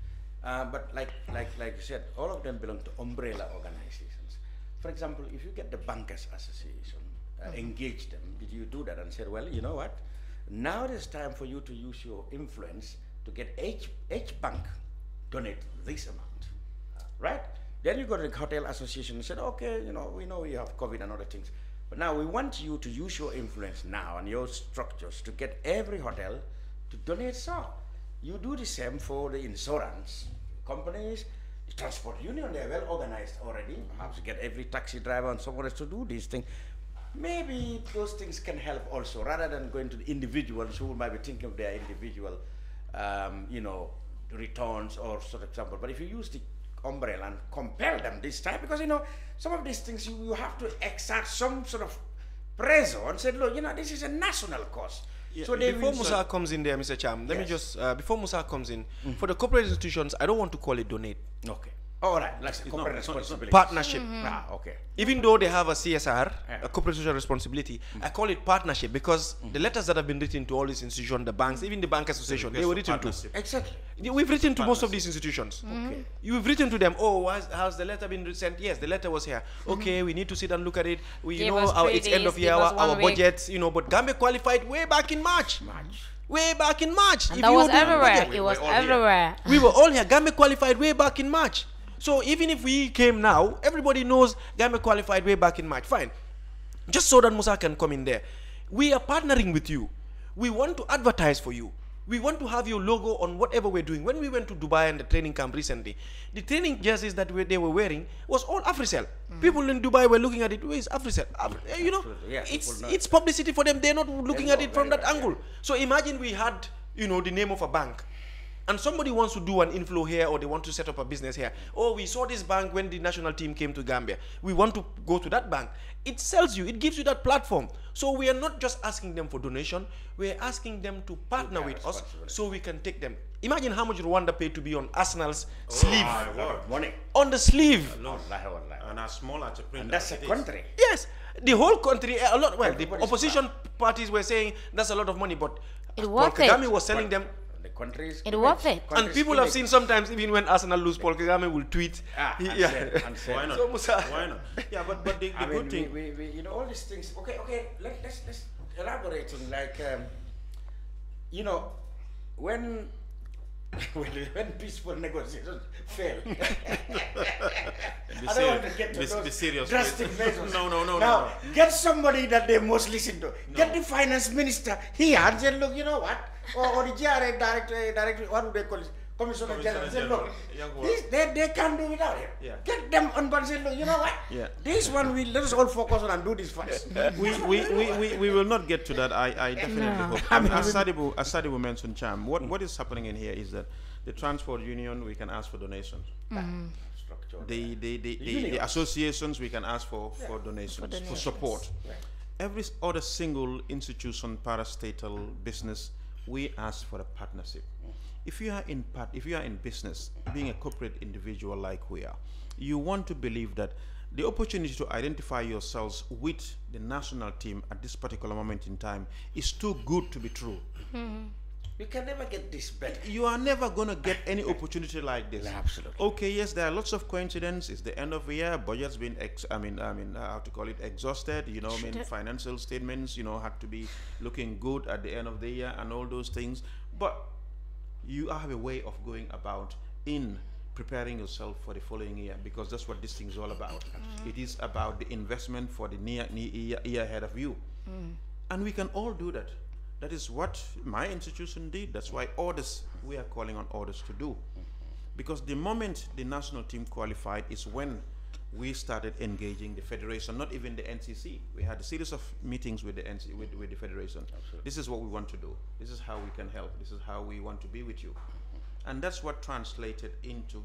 uh, but like like like you said, all of them belong to umbrella organizations. For example, if you get the bankers association, uh, engage them. Did you do that and said, well, you know what? Now it is time for you to use your influence to get each, H bank donate this amount right? Then you go to the hotel association and said, okay, you know, we know you have COVID and other things, but now we want you to use your influence now and your structures to get every hotel to donate some. You do the same for the insurance companies, the transport union, they're well organized already. Perhaps get every taxi driver and someone else to do these things. Maybe those things can help also, rather than going to the individuals who might be thinking of their individual, um, you know, returns or sort of example. But if you use the umbrella and compel them this time, because you know, some of these things you, you have to exert some sort of pressure and say, look, you know, this is a national cause. So they before Musa comes in there, Mr. Cham, let me just uh, before Musa comes in, for the corporate institutions, I don't want to call it donate. Okay. All right. Like not- corporate not- it's not responsibility. Partnership. Mm-hmm. Ah, mm-hmm. okay. Even though they have a CSR, Yeah. a corporate social responsibility, mm. I call it partnership because mm. the letters that have been written to all these institutions, the banks, even the bank association, they were written to. Partnership. Exactly. We've written to most of these institutions. Mm-hmm. Okay. You've written to them, oh, has, has the letter been sent? Yes, the letter was here. Okay, we need to sit and look at it. We Give know our, it's end of year, our, us our budgets, you know, but Gambia qualified way back in March. March. Way back in March. And If that you was everywhere. budget- It was we're here. everywhere. we were all here. Gambia qualified way back in March. So even if we came now, everybody knows Gambia qualified way back in March. Fine. Just so that Musa can come in there. We are partnering with you. We want to advertise for you. We want to have your logo on whatever we're doing. When we went to Dubai and the training camp recently, the training jerseys that we, they were wearing was all AfriCell. People in Dubai were looking at it. Where is AfriCell? Af- eh, you know. Yeah, it's it's publicity for them. They're not looking They at it from that well, angle. yeah. So imagine we had, you know, the name of a bank and somebody wants to do an inflow here or they want to set up a business here. Oh, we saw this bank when the national team came to Gambia. We want to go to that bank. It sells you, it gives you that platform. So we are not just asking them for donation, we're asking them to partner with us so we can take them. Imagine how much Rwanda paid to be on Arsenal's sleeve. A lot of money. On the sleeve. Wallahi, wallahi. And a small as a print And that's a country. Yes, the whole country, a lot. Well, the Everybody's opposition parties were saying that's a lot of money, but It Paul worth. Kagame was selling them The country's It image, worth it. and people have seen sometimes even when Arsenal lose, Paul Kagame will tweet. Ah, and yeah. said- and said. Why not? So, Why not? Yeah, but but the, the good mean, thing. we, we, we, you know, all these things. Okay, okay. Let, let's let's elaborate on like, um, you know, when when, when peaceful negotiations fail. I don't want to get to be- those be serious, drastic measures. No, no, no, Now, no, get somebody that they must listen to. Get the finance minister here and say, look, you know what? Or, or the GRA director, director, what do they call it? Commissioner General said, look, this, they, they can't do without him. Yeah. Get them on board and say, look, you know what? Yeah. This one, we let us all focus on and do this first. we, we, we, we, we will not get to that. I, I definitely hope. I mean, as Sadibu, as Sadibu mentioned, Cham, what, what is happening in here is that the transport union, we can ask for donations. Structure. The, the, the, the, the unions. associations, we can ask for, for donations, for, support. Every other single institution, parastatal business, we ask for a partnership. If you are in part, if you are in business, being a corporate individual like we are, you want to believe that the opportunity to identify yourselves with the national team at this particular moment in time is too good to be true. You can never get this better. You are never going to get any opportunity like this. Absolutely. Okay, yes, there are lots of coincidences. It's the end of the year. Budget's been, ex- I mean, I mean, uh, how to call it, exhausted. You know, I mean, financial statements, you know, had to be looking good at the end of the year and all those things. But you have a way of going about in preparing yourself for the following year because that's what this thing is all about. It is about the investment for the near, near year, year ahead of you. Mm. And we can all do that. That is what my institution did. That's why orders, we are calling on orders to do. Because the moment the national team qualified is when we started engaging the federation, not even the NCC. We had a series of meetings with the NC, with, with the federation. This is what we want to do. This is how we can help. This is how we want to be with you. And that's what translated into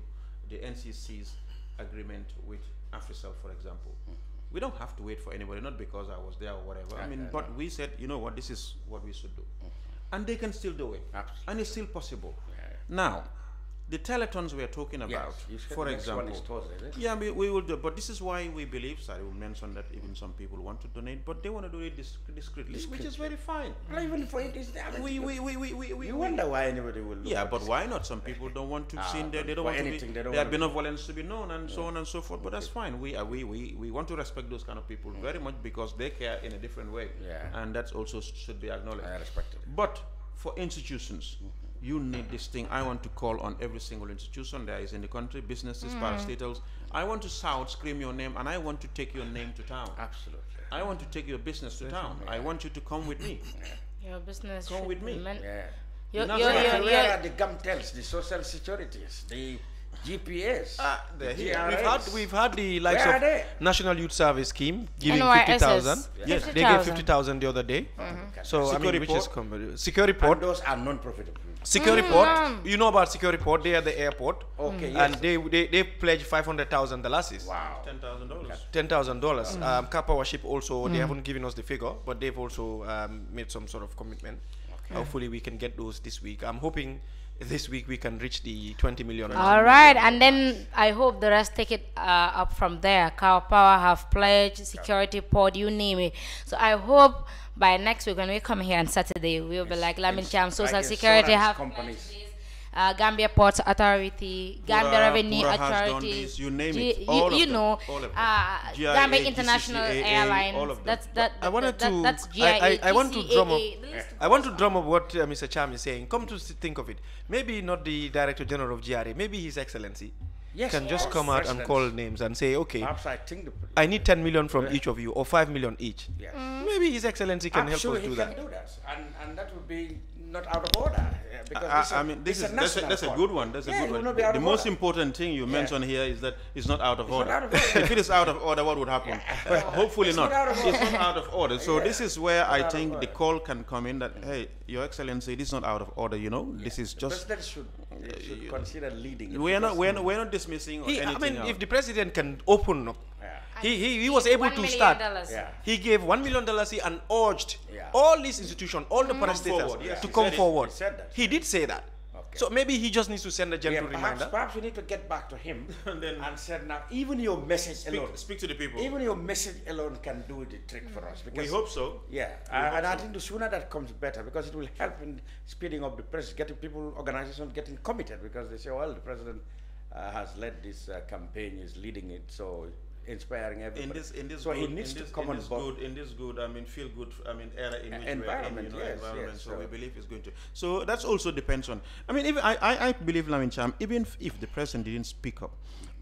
the NCC's agreement with AfriCell, for example. We don't have to wait for anybody, not because I was there or whatever. I mean, but we said, you know what, this is what we should do. And they can still do it. Absolutely. And it's still possible. Now, the telethons we are talking about, said for example, is Thursday, is it? yeah, we, we will do, but this is why we believe, sorry, we mentioned that even some people want to donate, but they want to do it disc- discreetly, which is very fine. Well, even for it is there. We, we, we, we, we, we, You wonder why anybody will. yeah, but why not? Some people don't want to Ah, see there. They don't want to anything, be. they don't to be- benevolence to be known, and so on and so forth. But that's fine. We, uh, we, we, we want to respect those kind of people very much because they care in a different way, Yeah. and that also should be acknowledged. I respect it. But for institutions, you need this thing. I want to call on every single institution there is in the country, businesses, parastatals. I want to shout, scream your name, and I want to take your name to town. Absolutely. I want to take your business to town. I want you to come with me. Your business Come with me. be men- Yeah. Your, Now, your, so your, And your, where are the Gamtels, the social securities, the GPS? Ah, they're the here. We've GRAs? had, we've had the likes Where are of they? National Youth Service Scheme giving NYSS. 50,000. Yes. They gave 50,000. 50,000 the other day. So, I mean, which is Securiport. com- Secure And Report. those are non-profitable. Securiport. You know about Securiport. They are the airport. Okay, And yes. they, they, they pledged 500,000 dollars. Wow. Ten thousand dollars. ten thousand dollars. Um, Karpowership also they haven't given us the figure, but they've also um, made some sort of commitment. Okay. Hopefully, we can get those this week. I'm hoping this week we can reach the twenty million. All right, and then I hope the rest take it uh, up from there. Karpower have pledged, Securiport, you name it. So I hope by next week when we come here on Saturday, we'll be like Lamin Cham, Social like Security have companies. Uh, Gambia Ports Authority, Gambia Pura- Revenue Pura Authority, this, you name G- it, you, all you them, know, all uh, Gambia International GCCAA, Airlines. all of them. That's that. I wanted that, to. That's I, GIA, I, I want to drum up. I want to drum up what uh, Mr. Cham is saying. Come to think of it, maybe not the Director General of GRA, maybe His Excellency Yes, can just come out and call names and say, okay, Perhaps I think. I need 10 million from each of you or 5 million each. Yes. Maybe His Excellency can help us Absolutely, do that. can do that, and and that would be not out of order. Because I, this I mean, this this is a that's a, national that's a good one. That's Yeah, a good one. not be out The most order. important thing you mentioned here is that it's not out of order. out of order. if it is out of order, what would happen? Uh, hopefully It's not. not out of It's not out of order. So this is where I think the call can come in. That hey, Your Excellency, this is not out of order. You know, this is The just. president should, should consider leading. We are not. We are not. We are not dismissing He, I mean, out. if the president can open up, Yeah. He, he, he was able to start. Yeah. He gave one million dollars and urged Yeah. all these institutions, all the parastatals, forward, yes, to he come said it. forward. He said that. He did say that. Okay. So maybe he just needs to send a Yeah, gentle perhaps, reminder. perhaps we need to get back to him And then- and said now even your message alone, speak, speak to the people. even your message alone can do the trick for us. we hope so. Yeah, uh, and I think the sooner that comes better because it will help in speeding up the process, getting people, organizations getting committed because they say, well, the president uh, has led this uh, campaign, is leading it, so inspiring everybody. in this in this so good, he needs in to this, come in on this board. good in this good I mean feel good I mean era in which we're in, environment, you know, yes, environment. yes, so, so- we believe it's going to. So that's also depends on. I mean, even I I, I believe Lamin Cham, even if, if the president didn't speak up,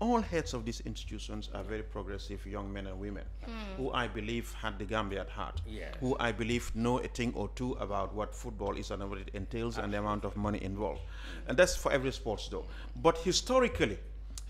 all heads of these institutions are very progressive young men and women hmm. who I believe had the Gambia at heart. Yes. Who I believe know a thing or two about what football is and what it entails and the amount of money involved. And that's for every sports though. But historically,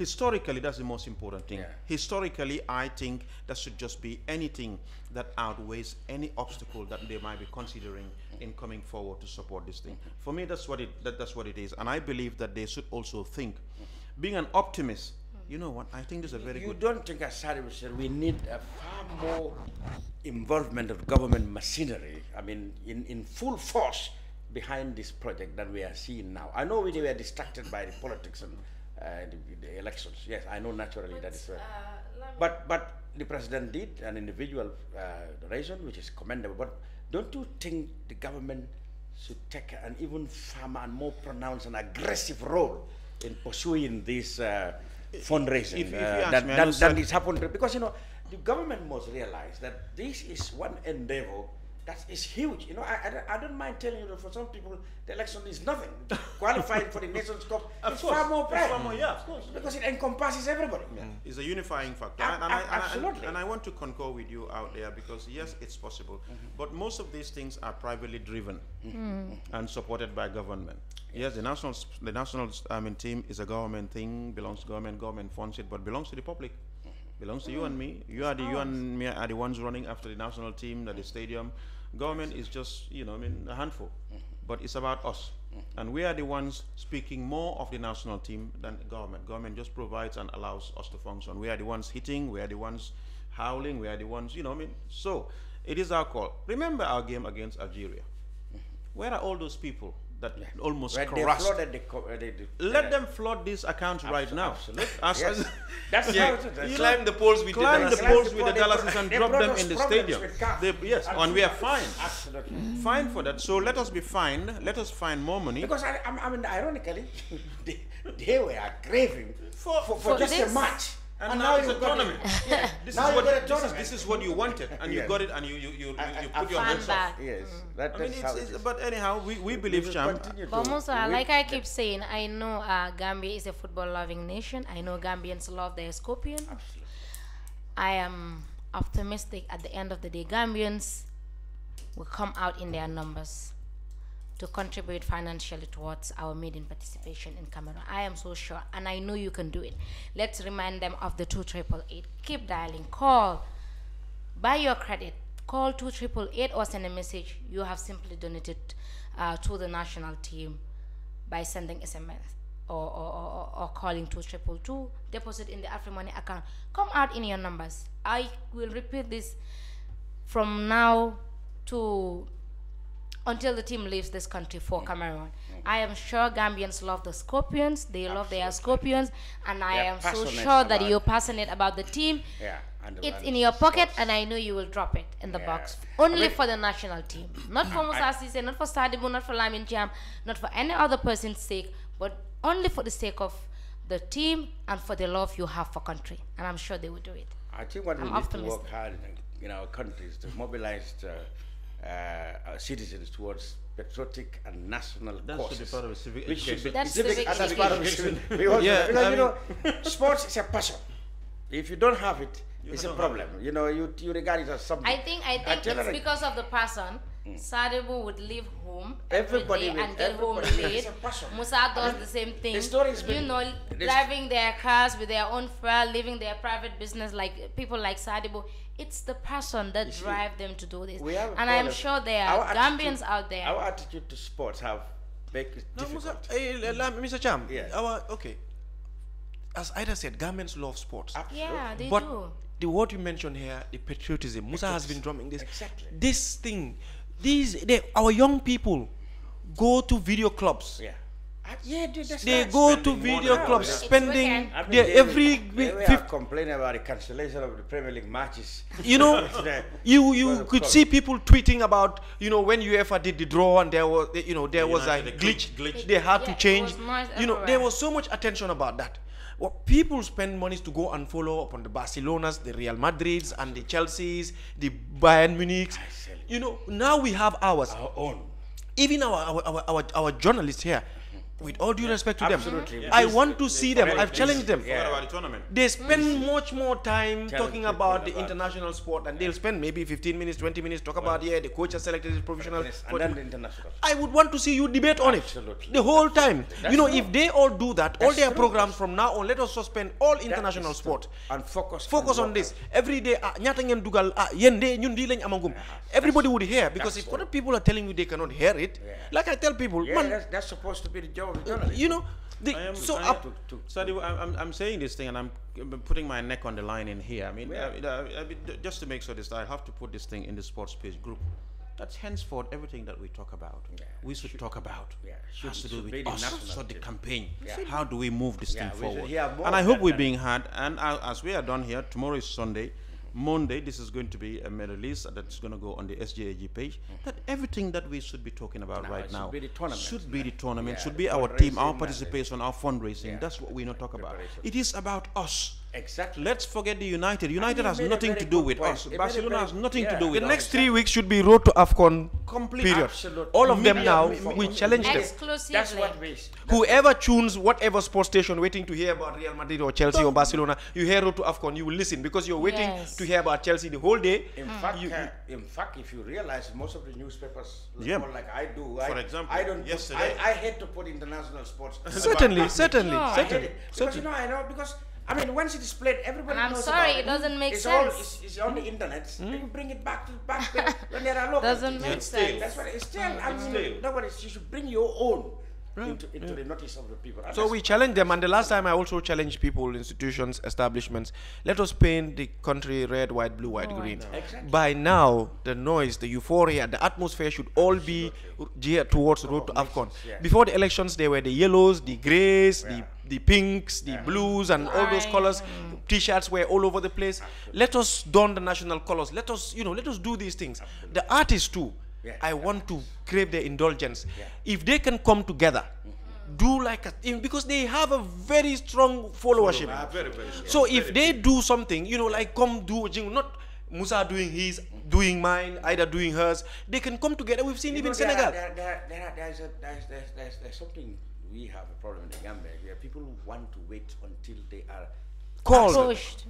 historically that's the most important thing. Yeah. historically i think that should just be anything that outweighs any obstacle that they might be considering in coming forward to support this thing. Mm-hmm. For me that's what it that, that's what it is. And i believe that they should also think. Mm-hmm. Being an optimist you know what? I think this is a very you good don't think, as Sadim said, we need a far more involvement of government machinery, I mean, in, in full force behind this project that we are seeing now? I know we were distracted by the politics and uh, the, the elections. Yes, I know naturally that is. Uh, but, but the president did an individual uh, raison, which is commendable. But don't you think the government should take an even firmer and more pronounced and aggressive role in pursuing this uh, fundraising if you uh, that, me, that, know that cer- is happened because you know the government must realize that this is one endeavor that is huge. You know, I, I, don't- I don't mind telling you that for some people the election is nothing. Qualifying for the Nations Cup Of is course, far more it's far more, yeah, of course. Because it encompasses everybody. It's a unifying factor. Ab- And, and, I, ab- and, I, absolutely. and I want to concur with you out there because yes, it's possible, mm-hmm. but most of these things are privately driven mm-hmm. mm. and supported by government. Yes, the national the national s- I mean team is a government thing, belongs to government, government funds it, but belongs to the public. Mm-hmm. Belongs to you and me. You are the you and me are the ones running after the national team at the stadium. Government is just you know I mean a handful, but it's about us, and we are the ones speaking more of the national team than the government. Government just provides and allows us to function. We are the ones hitting. We are the ones howling. We are the ones you know I mean. So it is our call. Remember our game against Algeria. Where are all those people that almost Right, they flooded the, co- uh, the, the Let uh, them flood these accounts right Abso- now. absolutely. As- Yes. That's Yeah, how it is. you Climb the poles with the climb the Dallas. poles with the they Dallases and drop them in the stadium. They- yes, and we are fine. Absolutely. Fine for that. So let us be fine. Let us find more money. Because I, I, I mean, ironically, they, they were craving for, for, For just a match. And, now, it's a you've got tournament. Yeah. This Now is you've what got a this is, tournament. this is what you wanted, and you Yes. got it, and you you you, you, I- you I- put your I hands found off. that. Yes, that, I mean, that's how it's, it it's, but anyhow, we, we We believe, will Cham. But to- Musa, like I keep saying, I know uh, Gambia is a football-loving nation. I know Gambians love their scorpion. I am optimistic. At the end of the day, Gambians will come out in their numbers to contribute financially towards our maiden participation in Cameroon. I am so sure, and I know you can do it. Let's remind them of the two triple eight. Keep dialing. Call. Buy your credit. Call two triple eight or send a message. You have simply donated uh, to the national team by sending SMS or, or, or, or calling two triple two. Deposit in the AfriMoney account. Come out in your numbers. I will repeat this from now to until the team leaves this country for Cameroon. I am sure Gambians love the Scorpions. They love their Scorpions, and I am so sure that you're passionate about the team. Yeah, It's in your pocket, sports. and I know you will drop it in the Yeah. box only I mean- for the national team, not for Musa Sise, not for Sadibu, not for Lamin Cham, not for any other person's sake, but only for the sake of the team and for the love you have for country. And I'm sure they will do it. I think what we I'm need to work hard in, in our countries to mobilize uh, uh, our citizens towards patriotic and national That should be part of a civic which should be. That's civic, civic and that's part of education. civic- because, Yeah, because I you know, sports is a passion. If you don't have it, it's a don't problem. You know, you, you regard it as something. I think I think it's her- because of the person. Sadibu would leave home Everybody every day and get home everybody- late. It's a passion. Musa does the same thing. story is you been- know, driving their cars with their own fare, living their private business like people like Sadibu. It's the person that see, drive them to do this. we have a And I'm problem. sure there Our are attitude- Gambians out there. Our attitude to sports have make it No, Musa, difficult. eh, eh, la- Mr. Cham, Yeah. our, okay. As Ida said, Gambians love sports. yeah, they but do. the word you mentioned here, the patriotism, Musa has been drumming this. Exactly. This thing, these, they, our young people go to video clubs. Yeah. Yeah, dude, that's They right. go to video clubs, It's spending. I mean, their every will- week, they will complaining about the cancellation of the Premier League matches. you know, you you of could COVID. see people tweeting about you know when UEFA did the draw and there was you know there was a United, a glitch, glitch- glitch. they had Yeah, to change. You know there was so much attention about that. What people spend monies to go and follow up on the Barcelonas, the Real Madrids, and the Chelseas, the Bayern Munichs. You know, now we have ours. Our own. Even our our, our, our, our journalists here, with all due respect to Absolutely. them, I want to see them. I've challenged them. The. They spend much more time talking about the international sport, and they'll spend maybe 15 minutes, 20 minutes talk about yeah, the coach has selected his professional. And then the international. I would want to see you debate on it the whole time. You know, if they all do that, all their programs from now on, let us suspend all international sport. And focus Focus on on this every day. ah, ñaata ngeen dugal ah yéen de ñun lii lañ amagum. Everybody would hear because if other people are telling you they cannot hear it, like I tell people, man, that's, that's supposed to be the job of the you know, the, I am, so I up. am, Sadi, I'm, I'm- I'm saying this thing and I'm putting my neck on the line in here. I mean, uh, uh, I mean, just to make sure this, I have to put this thing in the sports page group. That's henceforth everything that we talk about. we should, talk about. yeah, has to do with us. So the campaign. Yeah. How do we move this Yeah, thing forward? And I hope we're being heard. And uh, as we are done here, tomorrow is Sunday. Monday, this is going to be a release that's going to go on the SJAG page. Mm. That everything that we should be talking about Now, right it should now be the tournament, should be the tournament, Yeah, should be our team, our fundraising and the- participation, our fundraising. Yeah. That's what we not talk about. It is about us. Exactly. Let's forget the United. United has nothing to do with point. us. He a Barcelona very- has nothing to do with us. The us. next three weeks should be road to AFCON Complete. period. Absolutely. All of them Media- now, me- me- we me- challenge them. Exclusively. That's what we. Whoever tunes whatever sports station waiting to hear about Real Madrid or Chelsea or Barcelona, you hear Road to AFCON, you will listen because you're waiting Yes. to hear about Chelsea the whole day. In fact, uh, in fact, if you realize, most of the newspapers, Yeah. like I do, For I, example, I don't. yesterday- Put, I, I hate to put international sports. Certainly, certainly, Sure. I hate certainly, because you know I know because I mean once it is played, everybody And I'm knows sorry, about it doesn't make it's All, it's, it's on the internet. Hmm? Then you bring it back to back when- when there are local. Doesn't make It's sense. still- That's what it's still. Hmm. I mean, still. nobody. You should bring your own into, into the notice of the people. And So we challenge them, and the last time I also challenged people, institutions, establishments. Let us paint the country red, white, blue, white, green. Exactly. By now, the noise, the euphoria, the atmosphere should all be geared towards oh, road to Afcon. yeah. Before the elections, there were the yellows, the grays, the the pinks, the blues, and all those Right. colors. Mm. T-shirts were all over the place. Let us don the national colors. Let us, you know, let us do these things. The artists too. Yeah. I want to crave their indulgence. If they can come together, mm-hmm. do like a in- because they have a very strong followership. Very, very strong. So if they do something, you know, like come do a jingle, not Musa doing his, doing mine, either doing hers, they can come together. We've seen You even know, there are- Senegal. There, there, there, there's, a, there's, there's, there's, there's something we have a problem in the Gambia where people want to wait until they are Called. pushed.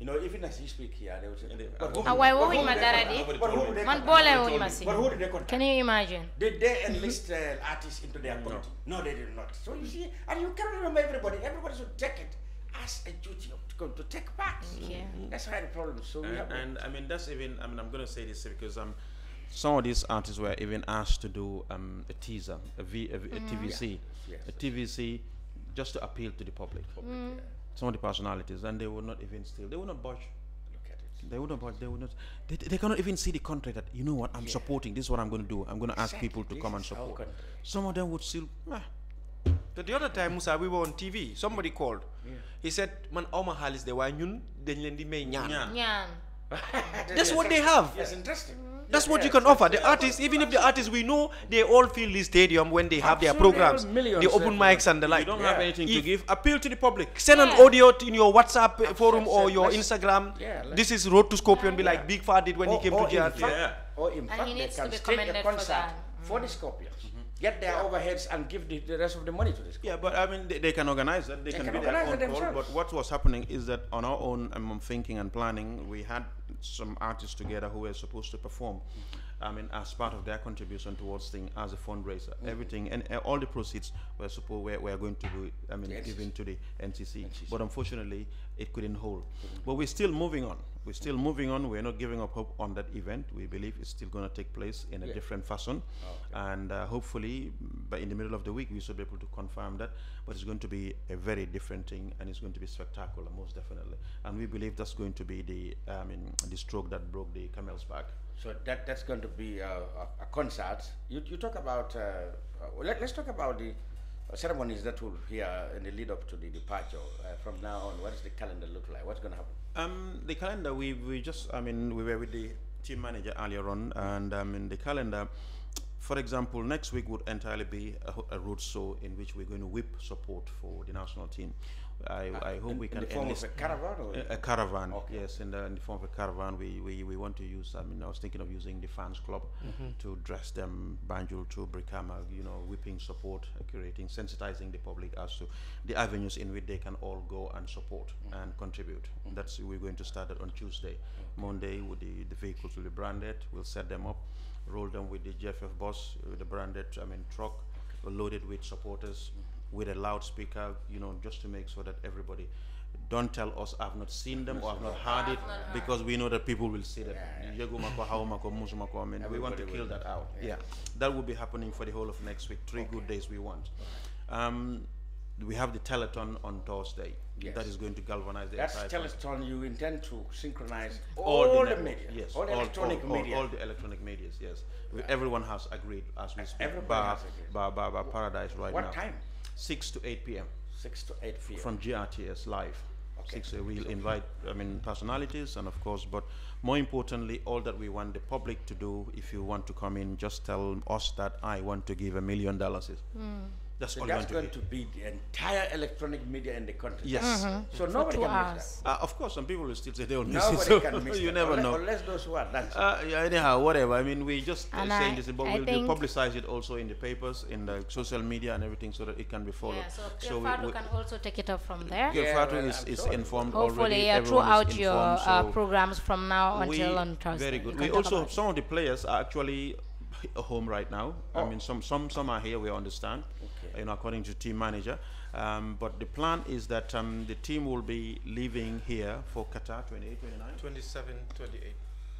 You know, even as you speak here, they will say, but who, Ah, why but would who did they contact? But who did they contact? boole They wuñ told ma me. si. But who did they contact? Can you imagine? Did they enlist uh, artists into their committee? No, they did not. So you see, and you cannot remember everybody. Everybody should take it as a duty to, go- to take part. Yeah. That's why the problem. So we And, have. and I mean, that's even, I mean, I'm going to say this because I'm. um, some of these artists were even asked to do um, a teaser, a, v, a, v- a TVC, Yes. a TVC just to appeal to the public. Some of the personalities, and they would not even still, they would not budge. Look at it. They would not budge. They would not. They, they cannot even see the contract that you know what I'm supporting. This is what I'm going to do. I'm going to ask people to This come and support. Some of them would still. ah, But the other time, Musa, we were on TV. Somebody called. He said, "Man, Oma halis de wa ñun dañ leen di may ñaan." ñaan. Ñaan. That's what they have. Yes, interesting. That's what you can offer. The artists, even if the artists we know, they all fill the stadium when they have their programs, millions the open of mics and the like. You don't have Yeah. anything to give. Appeal to the public. Send an audio to- in your WhatsApp uh, forum or your Instagram. yeah, this is Road to Scorpion. Be like Big Far did when he came to in JRT. Yeah. Or in fact, he they can stage a concert for the Scorpions. Get their overheads and give the, the rest of the money to the Scorpions. Yeah, but I mean, they, they can organize that. They, They can, can be their organize own it call. themselves. But what was happening is that on our own um, thinking and planning, we had some artists together who were supposed to perform. I mean, as part of their contribution towards thing as a fundraiser, everything and uh, all the proceeds were supposed were, were going to be, I mean, NCC. given to the NCC. But unfortunately, it couldn't hold. But we're still moving on. We're still moving on. We're not giving up hope on that event. We believe it's still going to take place in a different fashion, and uh, hopefully, by in the middle of the week, we should be able to confirm that. But it's going to be a very different thing, and it's going to be spectacular, most definitely. And we believe that's going to be the, I mean, the stroke that broke the camel's back. So that that's going to be a, a concert. You, you talk about. Uh, uh, let, us talk about the ceremonies that will here in the lead up to the departure. Uh, from now on, what does the calendar look like? What's going to happen? Um, the calendar, we, we just, I mean, we were with the team manager earlier on, and um, in the calendar, for example, next week would entirely be a, a road show in which we're going to whip support for the national team. I, I hope we in can the form of a caravan or- a, a caravan. Okay. Yes, in the, in the form of a caravan, we, we, we want to use. I mean, I was thinking of using the fans club Mhm. to dress them Banjul to Brikama, you know, whipping support, uh, curating, sensitizing the public as to the avenues in which they can all go and support and contribute. That's we're going to start that on Tuesday. Monday, with the, the vehicles will be branded. We'll set them up, roll them with the GFF bus, with the branded, I mean, truck, loaded with supporters, with a loudspeaker, you know, just to make sure that everybody. Don't tell us I've not seen them or I've not heard it because we know that people will see them. Musumako, I mean, we want to kill that out. Yeah. Yeah. That will be happening for the whole of next week. Three good days we want. Um, we have the telethon on Thursday. Yes. That is going to galvanize the That's entire country. You intend to synchronize all, all, the, the, media, yes, all the electronic all, media. all the electronic medias, yes. Everyone has agreed as we speak. Everybody bar, has agreed. Bar, bar, bar Paradise right What now. What time? Six to eight p.m. Six to eight p.m. from GRTS live. Okay. Six, uh, we'll invite, I mean, personalities, and of course, but more importantly, all that we want the public to do. If you want to come in, just tell us that I want to give a million dollars. That's all you that's want to going to be the entire electronic media in the country. Yes. Mhm. So nobody two can hours. miss Uh, of course, some people will still say they will that. miss it. Nobody So can miss you that. never unless, know. Unless those who are dancing. Uh, yeah, anyhow, whatever. I mean, we just uh, saying I- this, but we'll, we'll publicize it also in the papers, in the social media, and everything, so that it can be followed. Yeah, so So we- Kerr Fatou we- can also take it up from there. Yeah, Yeah, Fatou well, is, is sure. informed Hopefully, already. yeah, everyone is throughout your informed, uh, so programs from now we- until on Thursday. Very good. We also about it. some of the players are actually home right now. I Oh. mean, some some some are here. We understand. You know, according to team manager. Um, but the plan is that um, the team will be leaving here for Qatar 28, 29, 27, 28.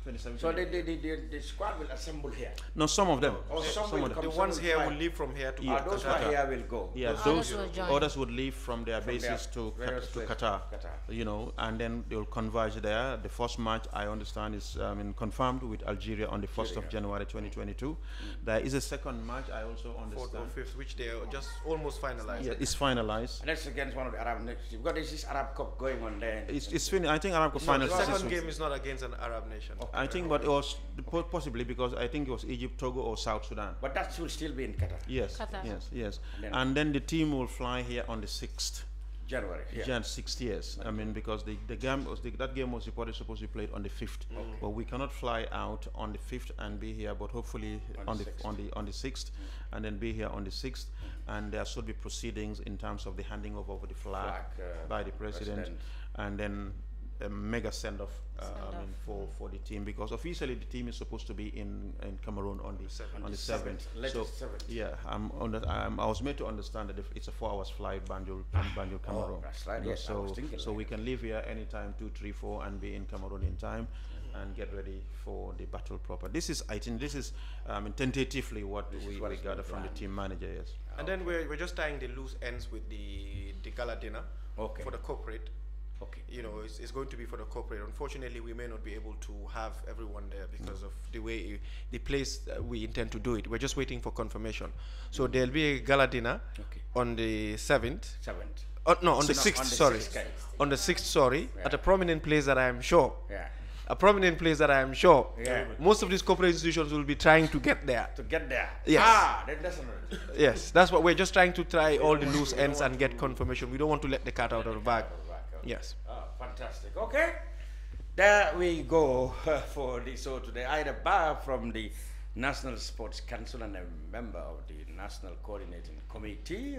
27. So the, the, the, the, the squad will assemble here. no, some of them. Oh, some some will of them. The some ones here fly. will leave from here to Yeah, Ah, those who are Qatar. here will go. Yeah, Others those will join. others would leave from their From their bases to various to. Qatar, Qatar. you know, and then they'll converge there. The first match, I understand, is I mean confirmed with Algeria on the first of January 2022. There is a second match. I also understand. fourth or fifth, which they are just almost finalized. Yeah, it's finalized. And that's against one of the Arab nations. You've got this, this Arab Cup going on there. It's it's fin- I think Arab Cup No, final. the second game is not against an Arab nation. I think, but it was po- possibly because I think it was Egypt, Togo, or South Sudan. But that should still be in Qatar. Yes, Qatar. yes, yes. And then- And then the team will fly here on the sixth. January. Yeah. Jan six years. I mean, because the, the game was the, that game was reported supposed to be played on the fifth, but we cannot fly out on the fifth and be here. But hopefully On on, the the sixth. on the on the sixth, and then be here on the sixth, and there should be proceedings in terms of the handing over of the flag, Flag, uh, by the president, president. and then a mega send off. Uh, I mean, for for the team because officially the team is supposed to be in in Cameroon on the Seventh. on the Seventh, seventh. So seventh. yeah, I'm on that. I'm, I was made to understand that if it's a four hours flight, Banjul, Banjul, Cameroon. Oh, that's right, You know, yes, so so like we that. can leave here anytime two, three, four, and be in Cameroon in time, and get ready for the battle proper. This is, I think, this is um, tentatively what This we, what we gather being from the team manager. Yes. And then we're, we're just tying the loose ends with the the gala dinner Okay. for the corporate. Okay. You know, it's, it's going to be for the corporate. Unfortunately, we may not be able to have everyone there because of the way the place uh, we intend to do it. We're just waiting for confirmation. So there'll be a gala dinner Okay. on the seventh. Seventh. Oh, no, on the sixth. on sorry, sixth, on the sixth. Sorry, at a prominent place that I am sure. Yeah. A prominent place that I am sure. Yeah. Most of these corporate institutions will be trying to get there. To get there. Yes. Ah, then that's. Yes, that's what we're just trying to try all the loose ends and get confirmation. We don't want to let the cat out of the bag. Yes. Ah, fantastic. Okay. There we go for the show today. Ida Bah from the National Sports Council and a member of the National Coordinating Committee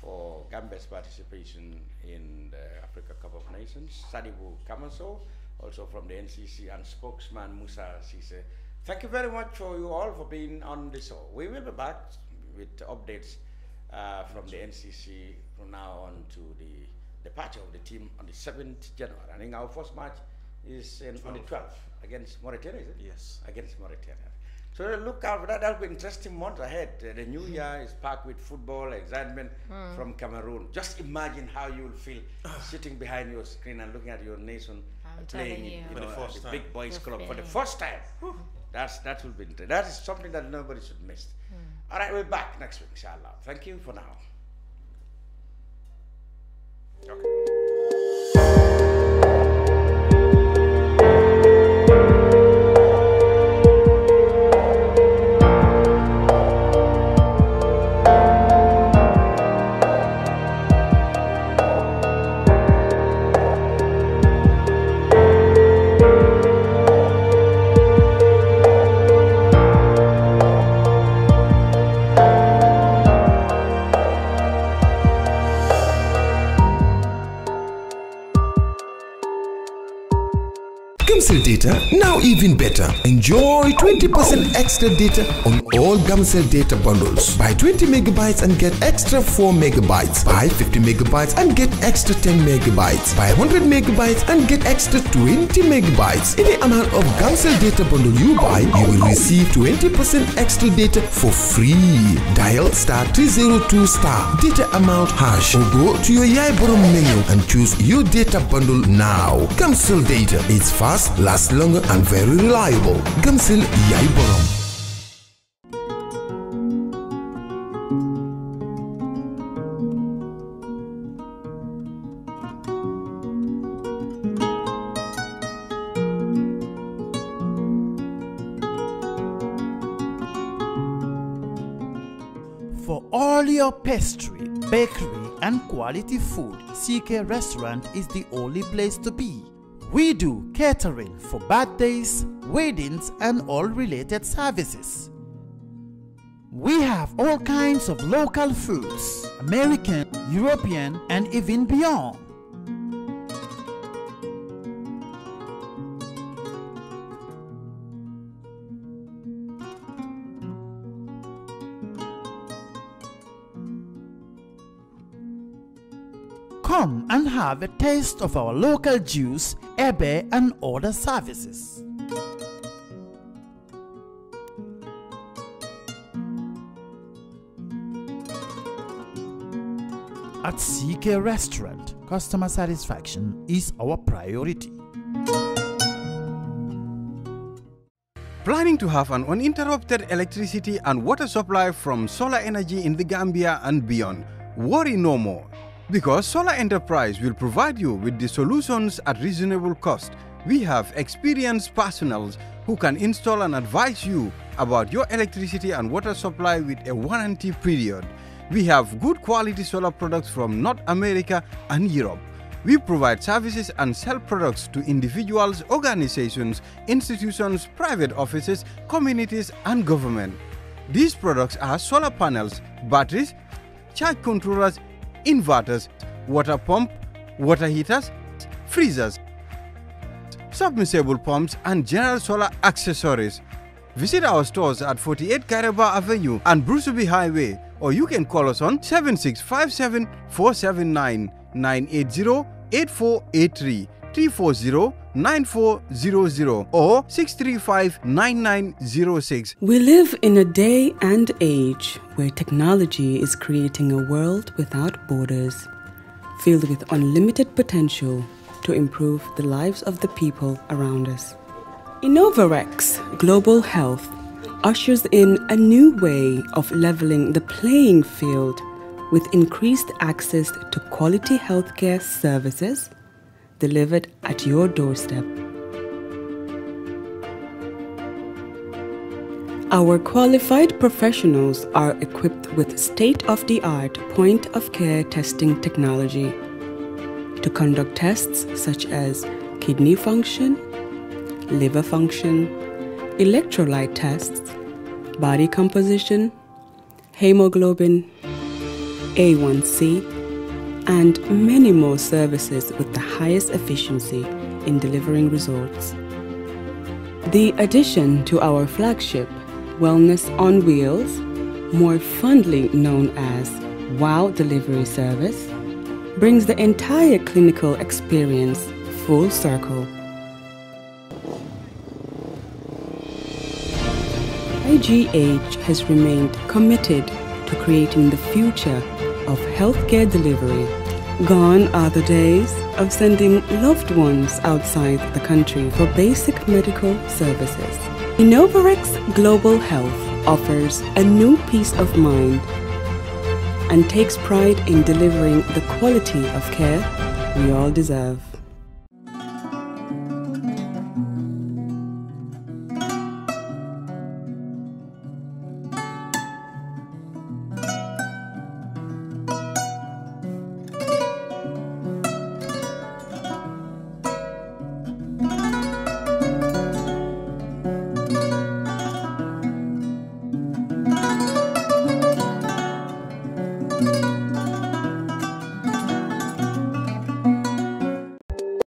for Gambia's participation in the Africa Cup of Nations, Sadibu Kamaso, also from the NCC, and spokesman Musa Sise. Thank you very much for you all for being on the show. We will be back with updates uh, from the NCC from now on to the departure of the team on the 7th January. I think our first match is in, on the 12th against Mauritania, is it? Yes. Against Mauritania. So look out for that. That'll be interesting month ahead. Uh, the new year is packed with football, excitement from Cameroon. Just imagine how you will feel sitting behind your screen and looking at your nation I'm playing telling in, you. you For know, the at first the time. big boys The club for the first time. That's that will be interesting. That is something that nobody should miss. All right, we're back next week, inshallah. Thank you for now. Okay. Data now even better. Enjoy 20% extra data on all Gamcell data bundles. Buy 20 megabytes and get extra 4 megabytes. Buy 50 megabytes and get extra 10 megabytes. Buy 100 megabytes and get extra 20 megabytes. Any amount of Gamcell data bundle you buy, you will receive 20% extra data for free. Dial star 302 star data amount hash or go to your Yaiborom menu and choose your data bundle now. Gamcell data. It's fast, lasts longer and very reliable. Gamcell Yaiborom. For all your pastry, bakery, and quality food, CK Restaurant is the only place to be. We do catering for birthdays, weddings, and all related services. We have all kinds of local foods, American, European, and even beyond. Come and have a taste of our local juice, ebe, and other services. At CK Restaurant, customer satisfaction is our priority. Planning to have an uninterrupted electricity and water supply from solar energy in the Gambia and beyond? Worry no more. Because Solar Enterprise will provide you with the solutions at reasonable cost. We have experienced personnel who can install and advise you about your electricity and water supply with a warranty period. We have good quality solar products from North America and Europe. We provide services and sell products to individuals, organizations, institutions, private offices, communities, and government. These products are solar panels, batteries, charge controllers, inverters, water pump, water heaters, freezers, submersible pumps, and general solar accessories. Visit our stores at 48 Kairaba Avenue and Brusubi Highway, or you can call us on 7657 479 980 8483 340 9400 or 635 We live in a day and age where technology is creating a world without borders, filled with unlimited potential to improve the lives of the people around us. Innovarex Global Health ushers in a new way of leveling the playing field with increased access to quality healthcare services delivered at your doorstep. Our qualified professionals are equipped with state of the art point of care testing technology to conduct tests such as kidney function, liver function, electrolyte tests, body composition, hemoglobin, A1C, and many more services with the highest efficiency in delivering results. The addition to our flagship, Wellness on Wheels, more fondly known as WOW Delivery Service, brings the entire clinical experience full circle. IGH has remained committed to creating the future of healthcare delivery. Gone are the days of sending loved ones outside the country for basic medical services. Innovarex Global Health offers a new peace of mind and takes pride in delivering the quality of care we all deserve.